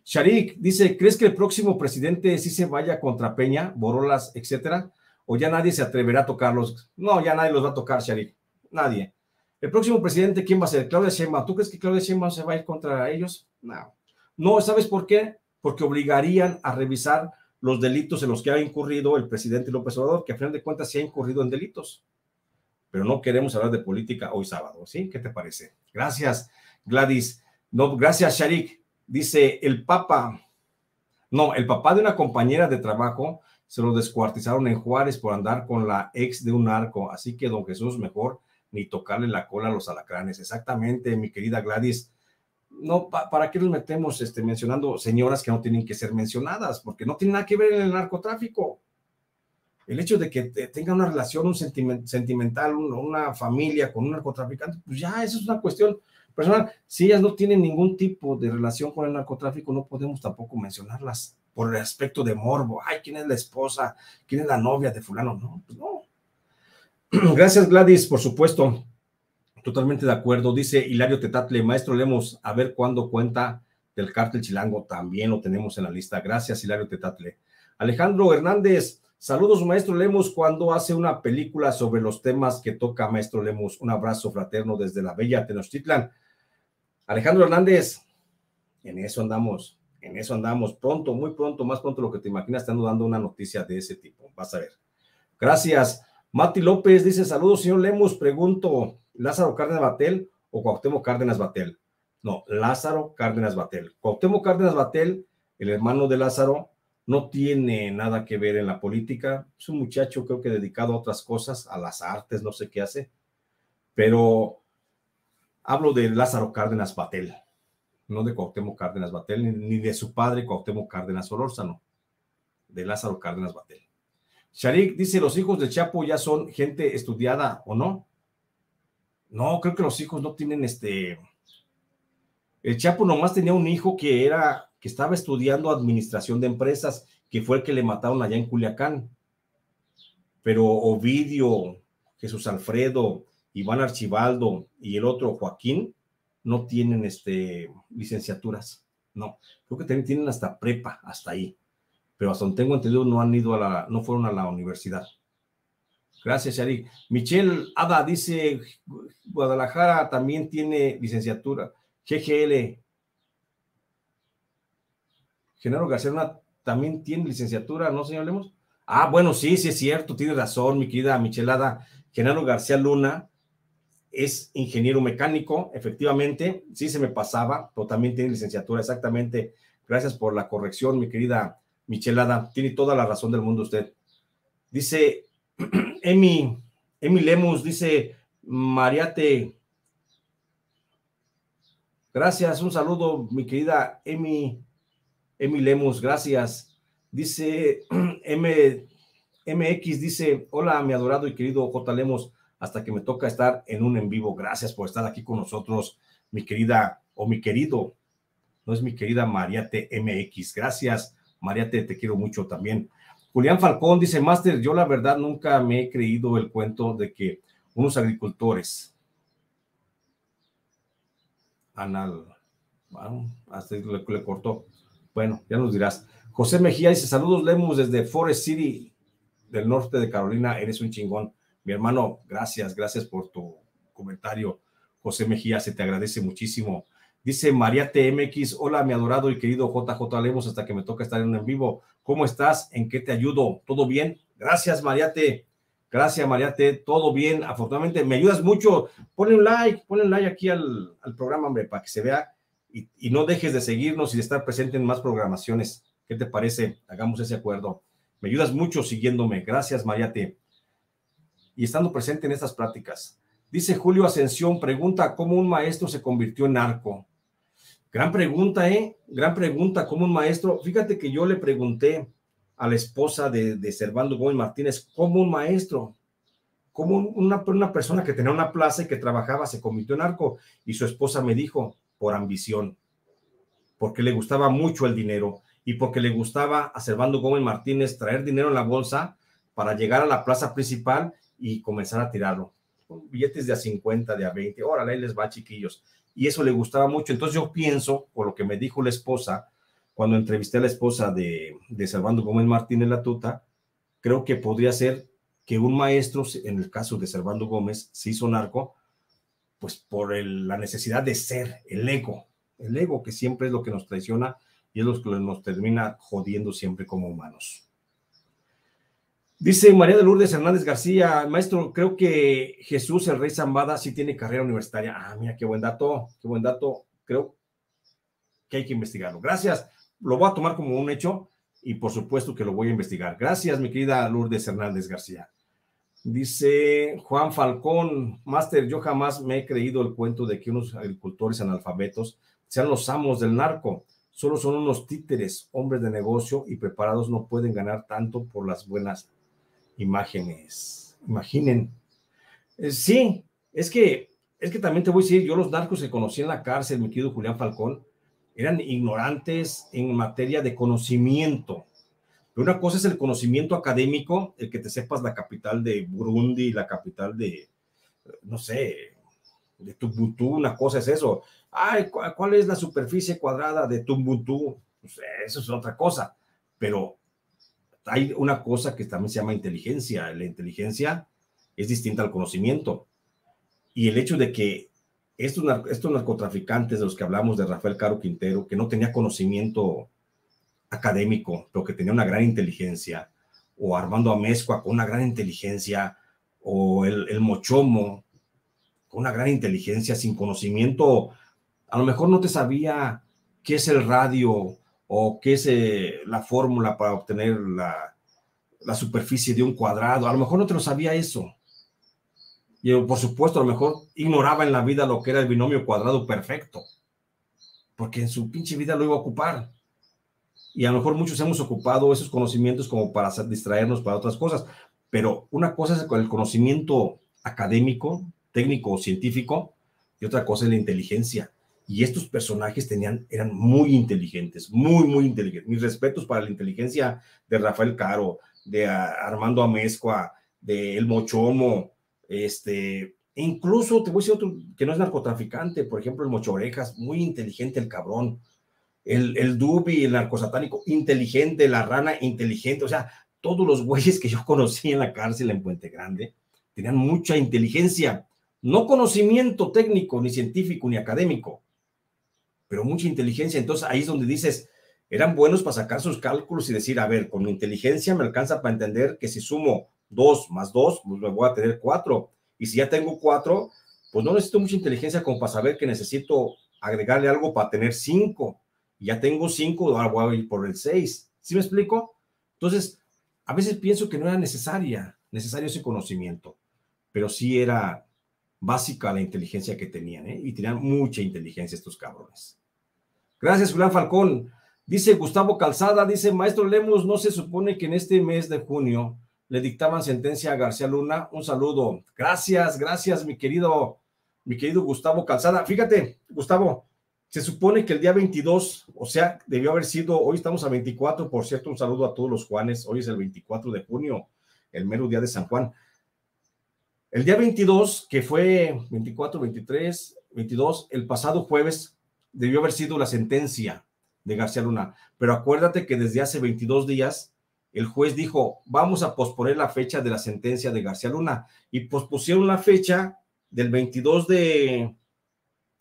Sharik dice, ¿crees que el próximo presidente sí se vaya contra Peña, Borolas, etcétera? ¿O ya nadie se atreverá a tocarlos? No, ya nadie los va a tocar, Sharik. Nadie. El próximo presidente, ¿quién va a ser? Claudia Sheinbaum. ¿Tú crees que Claudia Sheinbaum se va a ir contra ellos? No. No, ¿sabes por qué? Porque obligarían a revisar los delitos en los que ha incurrido el presidente López Obrador, que a final de cuentas sí ha incurrido en delitos. Pero no queremos hablar de política hoy sábado, ¿sí? ¿Qué te parece? Gracias, Gladys. No, gracias, Sharik. Dice el Papa, no, el papá de una compañera de trabajo se lo descuartizaron en Juárez por andar con la ex de un narco, así que don Jesús mejor ni tocarle la cola a los alacranes. Exactamente, mi querida Gladys no, ¿para qué nos metemos este, mencionando señoras que no tienen que ser mencionadas? Porque no tiene nada que ver en el narcotráfico. El hecho de que tenga una relación un sentimental, una familia con un narcotraficante, pues ya, eso es una cuestión personal. Si ellas no tienen ningún tipo de relación con el narcotráfico, no podemos tampoco mencionarlas por el aspecto de morbo. Ay, ¿quién es la esposa? ¿Quién es la novia de fulano? No, pues no. [CLEARS THROAT] Gracias, Gladys, por supuesto. Totalmente de acuerdo. Dice Hilario Tetatle, maestro Lemos, a ver cuándo cuenta del cártel chilango. También lo tenemos en la lista. Gracias, Hilario Tetatle. Alejandro Hernández, Saludos, maestro Lemos, cuando hace una película sobre los temas que toca maestro Lemos. Un abrazo fraterno desde la bella Tenochtitlan. Alejandro Hernández, en eso andamos, en eso andamos. Pronto, muy pronto, más pronto lo que te imaginas, estando dando una noticia de ese tipo. Vas a ver. Gracias. Mati López dice: Saludos, señor Lemos. Pregunto: ¿Lázaro Cárdenas Batel o Cuauhtémoc Cárdenas Batel? No, Lázaro Cárdenas Batel. Cuauhtémoc Cárdenas Batel, el hermano de Lázaro, no tiene nada que ver en la política. Es un muchacho, creo que dedicado a otras cosas, a las artes, no sé qué hace. Pero hablo de Lázaro Cárdenas Batel, no de Cuauhtémoc Cárdenas Batel, ni de su padre Cuauhtémoc Cárdenas Solórzano, de Lázaro Cárdenas Batel. Sharik dice, ¿los hijos de Chapo ya son gente estudiada o no? No, creo que los hijos no tienen este... El Chapo nomás tenía un hijo que era que estaba estudiando administración de empresas, que fue el que le mataron allá en Culiacán. Pero Ovidio, Jesús Alfredo, Iván Archibaldo y el otro Joaquín no tienen este, licenciaturas. No, creo que también tienen hasta prepa, hasta ahí. Pero hasta donde tengo entendido no han ido a la, no fueron a la universidad. Gracias, Shari. Michelle Ada dice, Guadalajara también tiene licenciatura. GGL, Genaro García también tiene licenciatura, ¿no, señor Lemos? Ah, bueno, sí, sí es cierto, tiene razón, mi querida Michelada. Genaro García Luna es ingeniero mecánico, efectivamente, sí se me pasaba, pero también tiene licenciatura, exactamente. Gracias por la corrección, mi querida Michelada. Tiene toda la razón del mundo usted. Dice [CLEARS THROAT] Emi, Emi Lemus, dice Mariate. Gracias, un saludo, mi querida Emi Emi Lemus, gracias. Dice [CLEARS THROAT] M, MX, dice, hola mi adorado y querido J. Lemos, hasta que me toca estar en un en vivo. Gracias por estar aquí con nosotros, mi querida o mi querido, no es mi querida Mariate MX. Gracias, Mariate, te quiero mucho también. Julián Falcón dice, Master, yo la verdad nunca me he creído el cuento de que unos agricultores, anal, bueno, hasta le, le cortó, bueno, ya nos dirás. José Mejía dice: Saludos, Lemus, desde Forest City, del norte de Carolina. Eres un chingón. Mi hermano, gracias, gracias por tu comentario. José Mejía, se te agradece muchísimo. Dice María TMX, hola mi adorado y querido JJ Lemos, hasta que me toca estar en vivo. ¿Cómo estás? ¿En qué te ayudo? ¿Todo bien? Gracias, Mariate. Gracias, Mariate. Todo bien. Afortunadamente, me ayudas mucho. Ponle un like, ponle un like aquí al, al programa, hombre, para que se vea y, no dejes de seguirnos y de estar presente en más programaciones. ¿Qué te parece? Hagamos ese acuerdo. Me ayudas mucho siguiéndome. Gracias, Mariate. Y estando presente en estas prácticas. Dice Julio Ascensión, pregunta cómo un maestro se convirtió en narco. Gran pregunta, ¿eh? Gran pregunta, ¿cómo un maestro? Fíjate que yo le pregunté a la esposa de, de Servando Gómez Martínez, ¿cómo un maestro? ¿Cómo una, una persona que tenía una plaza y que trabajaba se convirtió en narco? Y su esposa me dijo, por ambición, porque le gustaba mucho el dinero y porque le gustaba a Servando Gómez Martínez traer dinero en la bolsa para llegar a la plaza principal y comenzar a tirarlo. Billetes de a 50, de a 20, órale, ahí les va, chiquillos. Y eso le gustaba mucho. Entonces yo pienso, por lo que me dijo la esposa, cuando entrevisté a la esposa de, de Servando Gómez Martínez La Tuta, creo que podría ser que un maestro, en el caso de Servando Gómez, se hizo narco, pues por la necesidad de ser, el ego, el ego que siempre es lo que nos traiciona y es lo que nos termina jodiendo siempre como humanos. Dice María de Lourdes Hernández García, maestro, creo que Jesús, el rey Zambada, sí tiene carrera universitaria. Ah, mira, qué buen dato, qué buen dato. Creo que hay que investigarlo. Gracias, lo voy a tomar como un hecho y por supuesto que lo voy a investigar. Gracias, mi querida Lourdes Hernández García. Dice Juan Falcón, Master, yo jamás me he creído el cuento de que unos agricultores analfabetos sean los amos del narco. Solo son unos títeres, hombres de negocio y preparados no pueden ganar tanto por las buenas imágenes. Imaginen. Eh, sí, es que, es que también te voy a decir, yo los narcos que conocí en la cárcel, mi querido Julián Falcón, eran ignorantes en materia de conocimiento una cosa es el conocimiento académico, el que te sepas la capital de Burundi, la capital de, no sé, de Tumbutú, una cosa es eso. Ay, ¿cuál es la superficie cuadrada de Tumbutú? Pues eso es otra cosa. Pero hay una cosa que también se llama inteligencia. La inteligencia es distinta al conocimiento. Y el hecho de que estos, narcotraficantes de los que hablamos de Rafael Caro Quintero, que no tenía conocimiento académico, pero que tenía una gran inteligencia, o Armando Amezcua con una gran inteligencia, o el, el Mochomo con una gran inteligencia, sin conocimiento, a lo mejor no te sabía qué es el radio o qué es eh, la fórmula para obtener la, la superficie de un cuadrado, a lo mejor no te lo sabía eso. Y por supuesto, a lo mejor ignoraba en la vida lo que era el binomio cuadrado perfecto, porque en su pinche vida lo iba a ocupar. Y a lo mejor muchos hemos ocupado esos conocimientos como para distraernos para otras cosas, pero una cosa es el conocimiento académico, técnico o científico, y otra cosa es la inteligencia. Y estos personajes tenían, eran muy inteligentes, muy, muy inteligentes. Mis respetos para la inteligencia de Rafael Caro, de Armando Amezcua, de El Mochomo, este, incluso te voy a decir otro que no es narcotraficante, por ejemplo, el Mocho Orejas, muy inteligente el cabrón. El, el Dubi, el narcosatánico, inteligente, la rana, inteligente. O sea, todos los güeyes que yo [LAUGHS] conocí en la cárcel en Puente Grande tenían mucha inteligencia, no conocimiento técnico, ni científico, ni académico, pero mucha inteligencia. Entonces ahí es donde dices, eran buenos para sacar sus cálculos y decir, a ver, con mi inteligencia me alcanza para entender que si sumo 2 más 2, pues me voy a tener 4. Y si ya tengo 4, pues no necesito mucha inteligencia como para saber que necesito agregarle algo para tener 5. Y ya tengo 5, ahora voy a ir por el 6. ¿Sí me explico? Entonces, a veces pienso que no era necesaria, necesario ese conocimiento, pero sí era básica la inteligencia que tenían, ¿eh? y tenían mucha inteligencia estos cabrones. Gracias, Julián Falcón. Dice Gustavo Calzada, dice, maestro Lemos, ¿no se supone que en este mes de junio le dictaban sentencia a García Luna. Un saludo. Gracias, gracias, mi querido, mi querido Gustavo Calzada. Fíjate, Gustavo, se supone que el día 22, o sea, debió haber sido, hoy estamos a 24, por cierto, un saludo a todos los Juanes. Hoy es el 24 de junio, el mero día de San Juan. El día 22, que fue 24, 23, 22, el pasado jueves, debió haber sido la sentencia de García Luna. Pero acuérdate que desde hace 22 días el juez dijo, vamos a posponer la fecha de la sentencia de García Luna y pospusieron la fecha del 22 de,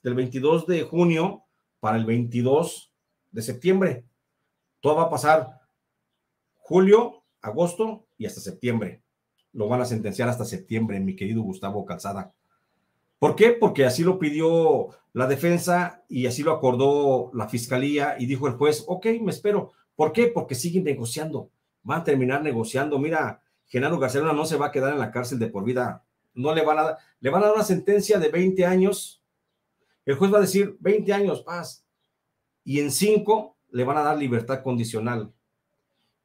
del 22 de junio para el 22 de septiembre. Todo va a pasar julio, agosto y hasta septiembre. Lo van a sentenciar hasta septiembre, mi querido Gustavo Calzada. ¿Por qué? Porque así lo pidió la defensa y así lo acordó la fiscalía y dijo el juez, ok, me espero. ¿Por qué? Porque siguen negociando van a terminar negociando. Mira, Genaro García no se va a quedar en la cárcel de por vida. No le van a dar, le van a dar una sentencia de 20 años. El juez va a decir 20 años, paz. Y en 5 le van a dar libertad condicional.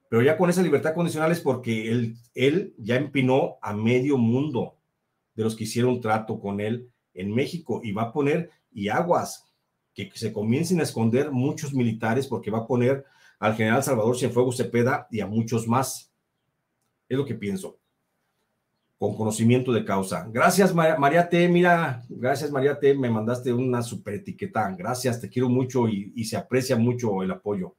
Pero ya con esa libertad condicional es porque él, él ya empinó a medio mundo de los que hicieron trato con él en México y va a poner, y aguas, que se comiencen a esconder muchos militares porque va a poner al general Salvador Cienfuegos Cepeda y a muchos más. Es lo que pienso. Con conocimiento de causa. Gracias, María T. Mira, gracias, María T. Me mandaste una super etiqueta. Gracias, te quiero mucho y, y se aprecia mucho el apoyo.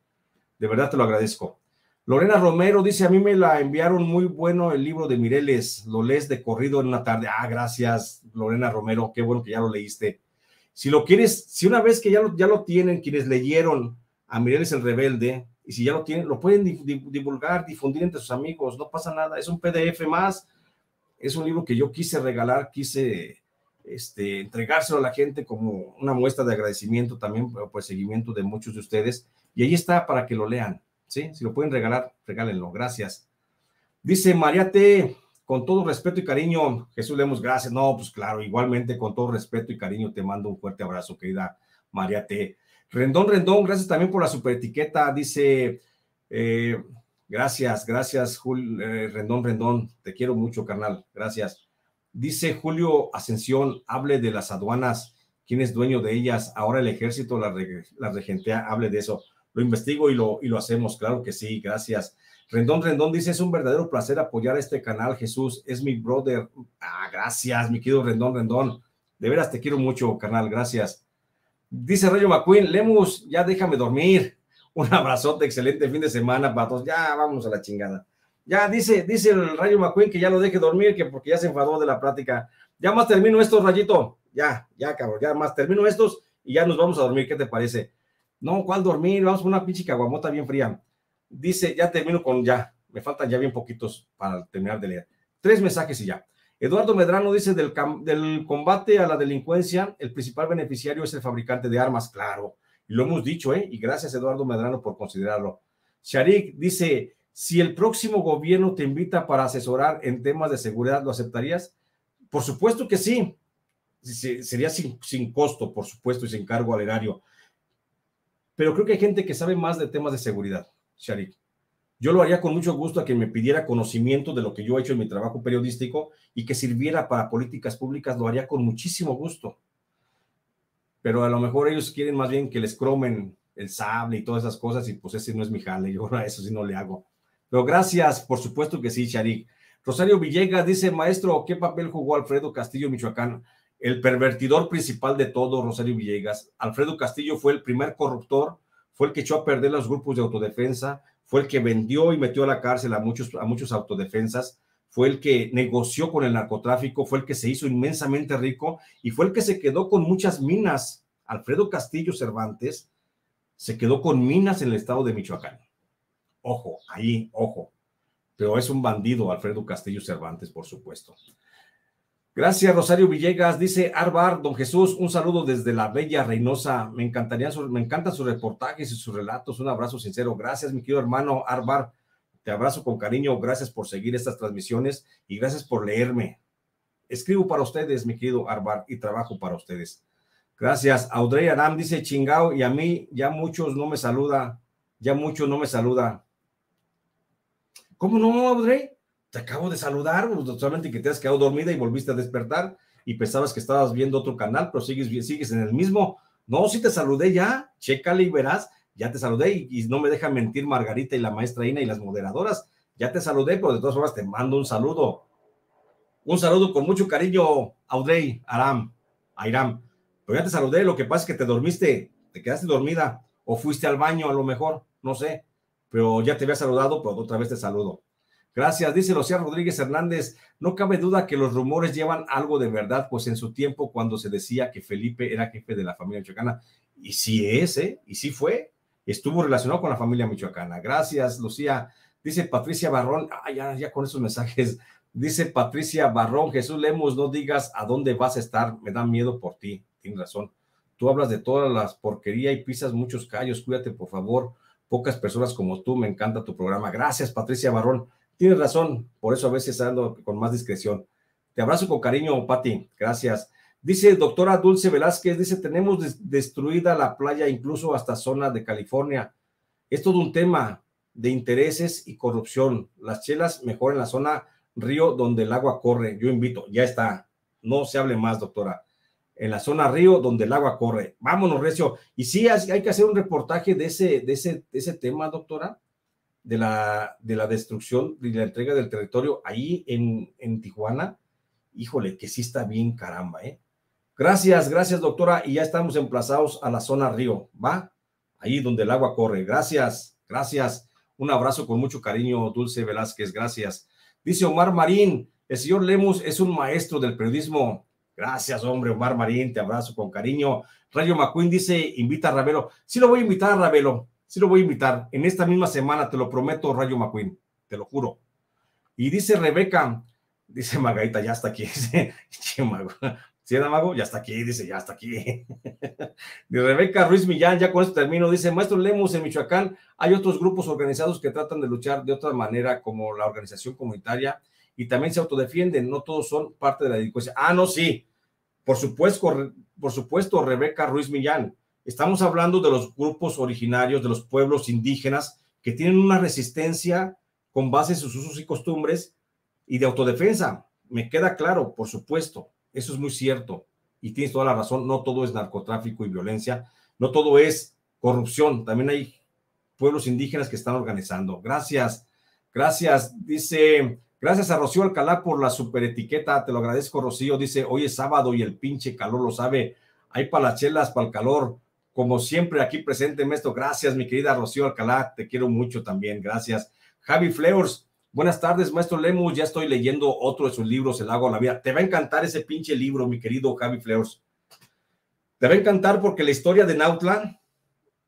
De verdad te lo agradezco. Lorena Romero dice, a mí me la enviaron muy bueno el libro de Mireles, lo lees de corrido en una tarde. Ah, gracias, Lorena Romero, qué bueno que ya lo leíste. Si lo quieres, si una vez que ya lo, ya lo tienen, quienes leyeron a Mireles el Rebelde, y si ya lo tienen, lo pueden divulgar, difundir entre sus amigos, no pasa nada, es un PDF más, es un libro que yo quise regalar, quise este, entregárselo a la gente como una muestra de agradecimiento también por el seguimiento de muchos de ustedes, y ahí está para que lo lean, ¿sí? Si lo pueden regalar, regálenlo, gracias. Dice María T., con todo respeto y cariño, Jesús Lemos, gracias. No, pues claro, igualmente con todo respeto y cariño te mando un fuerte abrazo, querida María T. Rendón, Rendón, gracias también por la super etiqueta. Dice, eh, gracias, gracias, Jul, eh, Rendón, Rendón. Te quiero mucho, carnal. Gracias. Dice Julio Ascensión, hable de las aduanas, quién es dueño de ellas. Ahora el ejército la regentea, hable de eso. Lo investigo y lo, y lo hacemos, claro que sí, gracias. Rendón Rendón dice, es un verdadero placer apoyar este canal, Jesús, es mi brother. Ah, gracias, mi querido Rendón Rendón. De veras te quiero mucho, carnal, gracias. Dice Rayo McQueen, Lemus, ya déjame dormir. [LAUGHS] Un abrazote, excelente fin de semana para todos. Ya, vámonos a la chingada. Ya dice, dice el Rayo McQueen que ya lo deje dormir, que porque ya se enfadó de la plática. Ya más termino estos, Rayito. Ya, ya, cabrón, ya más termino estos y ya nos vamos a dormir. ¿Qué te parece? No, ¿cuál dormir? Vamos con una pinche caguamota bien fría. Dice, ya termino con ya. Me faltan ya bien poquitos para terminar de leer. Tres mensajes y ya. Eduardo Medrano dice del, del combate a la delincuencia, el principal beneficiario es el fabricante de armas, claro. Y lo hemos dicho, ¿eh? Y gracias, Eduardo Medrano, por considerarlo. Sharik dice, si el próximo gobierno te invita para asesorar en temas de seguridad, ¿lo aceptarías? Por supuesto que sí. Sería sin, sin costo, por supuesto, y sin cargo al erario. Pero creo que hay gente que sabe más de temas de seguridad, Sharik. Yo lo haría con mucho gusto a quien me pidiera conocimiento de lo que yo he hecho en mi trabajo periodístico y que sirviera para políticas públicas, lo haría con muchísimo gusto. Pero a lo mejor ellos quieren más bien que les cromen el sable y todas esas cosas y pues ese no es mi jale, [LAUGHS] yo a eso sí no le hago. Pero gracias, por supuesto que sí, Sharik. Rosario Villegas dice, maestro, ¿qué papel jugó Alfredo Castillo Michoacán? El pervertidor principal de todo, Rosario Villegas. Alfredo Castillo fue el primer corruptor, fue el que echó a perder los grupos de autodefensa, fue el que vendió y metió a la cárcel a muchos, a muchos autodefensas, fue el que negoció con el narcotráfico, fue el que se hizo inmensamente rico y fue el que se quedó con muchas minas. Alfredo Castillo Cervantes se quedó con minas en el estado de Michoacán. Ojo, ahí, ojo. Pero es un bandido, Alfredo Castillo Cervantes, por supuesto. Gracias, Rosario Villegas. Dice Arbar, don Jesús, un saludo desde la Bella Reynosa. Me encantaría, me encantan sus reportajes y sus relatos. Un abrazo sincero. Gracias, mi querido hermano Arbar. Te abrazo con cariño. Gracias por seguir estas transmisiones y gracias por leerme. Escribo para ustedes, mi querido Arbar, y trabajo para ustedes. Gracias. Audrey Aram dice chingao y a mí ya muchos no me saluda. Ya muchos no me saluda. ¿Cómo no, Audrey? Te acabo de saludar, pues, solamente que te has quedado dormida y volviste a despertar y pensabas que estabas viendo otro canal, pero sigues, sigues en el mismo. No, sí te saludé ya, chécale y verás, ya te saludé y, no me dejan mentir Margarita y la maestra Ina y las moderadoras, ya te saludé, pero de todas formas te mando un saludo. Un saludo con mucho cariño, Audrey, Aram, Airam. Pero ya te saludé, lo que pasa es que te dormiste, te quedaste dormida o fuiste al baño a lo mejor, no sé, pero ya te había saludado, pero otra vez te saludo. Gracias, dice Lucía Rodríguez Hernández. No cabe duda que los rumores llevan algo de verdad, pues en su tiempo cuando se decía que Felipe era jefe de la familia michoacana, y sí es, ¿eh? Y sí fue, estuvo relacionado con la familia michoacana. Gracias, Lucía. Dice Patricia Barrón, ah, ya, ya con esos mensajes. Dice Patricia Barrón, Jesús Lemos, no digas a dónde vas a estar, me da miedo por ti. Tienes razón. Tú hablas de todas las porquerías y pisas muchos callos, cuídate por favor. Pocas personas como tú, me encanta tu programa. Gracias, Patricia Barrón. Tienes razón, por eso a veces ando con más discreción. Te abrazo con cariño, Pati. Gracias. Dice doctora Dulce Velázquez, dice, tenemos destruida la playa incluso hasta zona de California. Es todo un tema de intereses y corrupción. Las chelas mejor en la zona río donde el agua corre. Yo invito, ya está. No se hable más, doctora. En la zona río donde el agua corre. Vámonos, Recio. Y sí, hay que hacer un reportaje de ese, de ese, de ese tema, doctora de la, de la destrucción y la entrega del territorio ahí en, en Tijuana, híjole, que sí está bien caramba, ¿eh? Gracias, gracias, doctora. Y ya estamos emplazados a la zona río, ¿va? Ahí donde el agua corre. Gracias, gracias. Un abrazo con mucho cariño, Dulce Velázquez, gracias. Dice Omar Marín, el señor Lemus es un maestro del periodismo. Gracias, hombre, Omar Marín, te abrazo con cariño. Rayo McQueen dice, invita a Ravelo. Sí lo voy a invitar a Ravelo. Sí lo voy a invitar. En esta misma semana, te lo prometo, Rayo McQueen. Te lo juro. Y dice Rebeca, dice Margarita, ya está aquí. [LAUGHS] Dice. ¿Sí Mago? Ya está aquí, dice, ya está aquí. [LAUGHS] De Rebeca Ruiz Millán, ya con esto termino, dice, Maestro Lemus, en Michoacán hay otros grupos organizados que tratan de luchar de otra manera, como la organización comunitaria, y también se autodefienden, no todos son parte de la delincuencia. Ah, no, sí, por supuesto, por supuesto, Rebeca Ruiz Millán, Estamos hablando de los grupos originarios, de los pueblos indígenas que tienen una resistencia con base en sus usos y costumbres y de autodefensa. Me queda claro, por supuesto, eso es muy cierto. Y tienes toda la razón, no todo es narcotráfico y violencia, no todo es corrupción, también hay pueblos indígenas que están organizando. Gracias, gracias, dice, gracias a Rocío Alcalá por la superetiqueta, te lo agradezco Rocío, dice, hoy es sábado y el pinche calor lo sabe, hay palachelas para el calor, como siempre aquí presente, maestro. Gracias, mi querida Rocío Alcalá, te quiero mucho también, gracias. Javi Fleurs, Buenas tardes, maestro Lemus. Ya estoy leyendo otro de sus libros, El agua a la vida. Te va a encantar ese pinche libro, mi querido Javi Fleurs. Te va a encantar porque la historia de Nautla,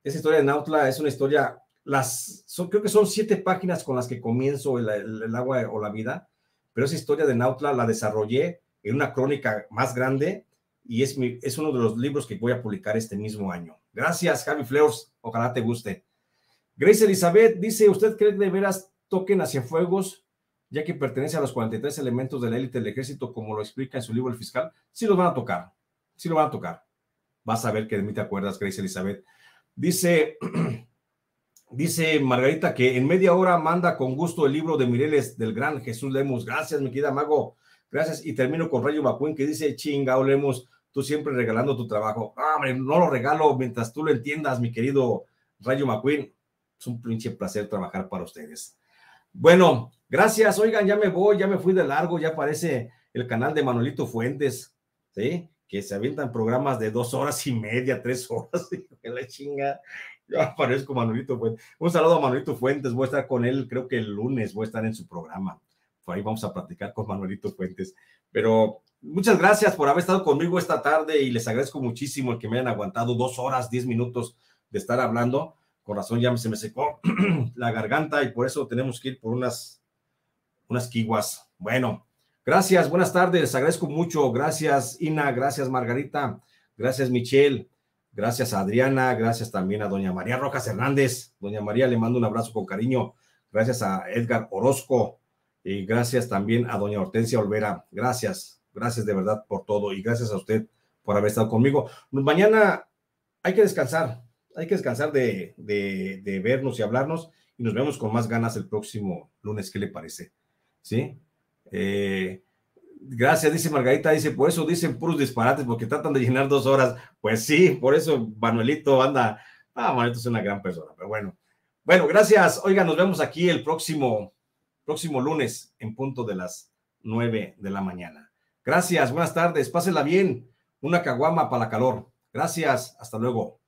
esa historia de Nautla es una historia, las, son, creo que son siete páginas con las que comienzo el, el agua o la vida, pero esa historia de Nautla la desarrollé en una crónica más grande y es, mi, es uno de los libros que voy a publicar este mismo año. Gracias, Javi Fleurs. Ojalá te guste. Grace Elizabeth dice, ¿usted cree que de veras toquen hacia fuegos, ya que pertenece a los 43 elementos de la élite del ejército, como lo explica en su libro El Fiscal? Sí los van a tocar, sí lo van a tocar. Vas a ver que de mí te acuerdas, Grace Elizabeth. Dice, [CLEARS THROAT] dice Margarita que en media hora manda con gusto el libro de Mireles del gran Jesús Lemos. Gracias, mi querida Mago. Gracias. Y termino con Rayo McQueen que dice, chinga, Lemos, tú siempre regalando tu trabajo. No lo regalo mientras tú lo entiendas, mi querido Rayo McQueen. Es un pinche placer trabajar para ustedes. Bueno, gracias. Oigan, ya me voy, ya me fui de largo, ya aparece el canal de Manuelito Fuentes, ¿sí? Que se avientan programas de dos horas y media, tres horas, [LAUGHS] que la chinga. Yo aparezco Manuelito Fuentes. Un saludo a Manuelito Fuentes, voy a estar con él, creo que el lunes voy a estar en su programa. Ahí vamos a platicar con Manuelito Fuentes. Pero muchas gracias por haber estado conmigo esta tarde y les agradezco muchísimo el que me hayan aguantado dos horas, diez minutos de estar hablando razón ya se me secó [CLEARS THROAT] la garganta y por eso tenemos que ir por unas, unas kiguas. Bueno, gracias, buenas tardes, les agradezco mucho. Gracias, Ina, gracias, Margarita, gracias, Michelle, gracias Adriana, gracias también a doña María Rojas Hernández. Doña María, le mando un abrazo con cariño. Gracias a Edgar Orozco y gracias también a doña Hortensia Olvera. Gracias, gracias de verdad por todo y gracias a usted por haber estado conmigo. Mañana hay que descansar, hay que descansar de, vernos y hablarnos y nos vemos con más ganas el próximo lunes. ¿Qué le parece? ¿Sí? Eh, gracias, dice Margarita, dice, por eso dicen puros disparates, porque tratan de llenar dos horas. Pues sí, por eso Manuelito anda, ah, Manuelito es una gran persona, pero bueno. Bueno, gracias. Oiga, nos vemos aquí el próximo, próximo lunes en punto de las nueve de la mañana. Gracias, buenas tardes, pásela bien. Una caguama para la calor. Gracias, hasta luego.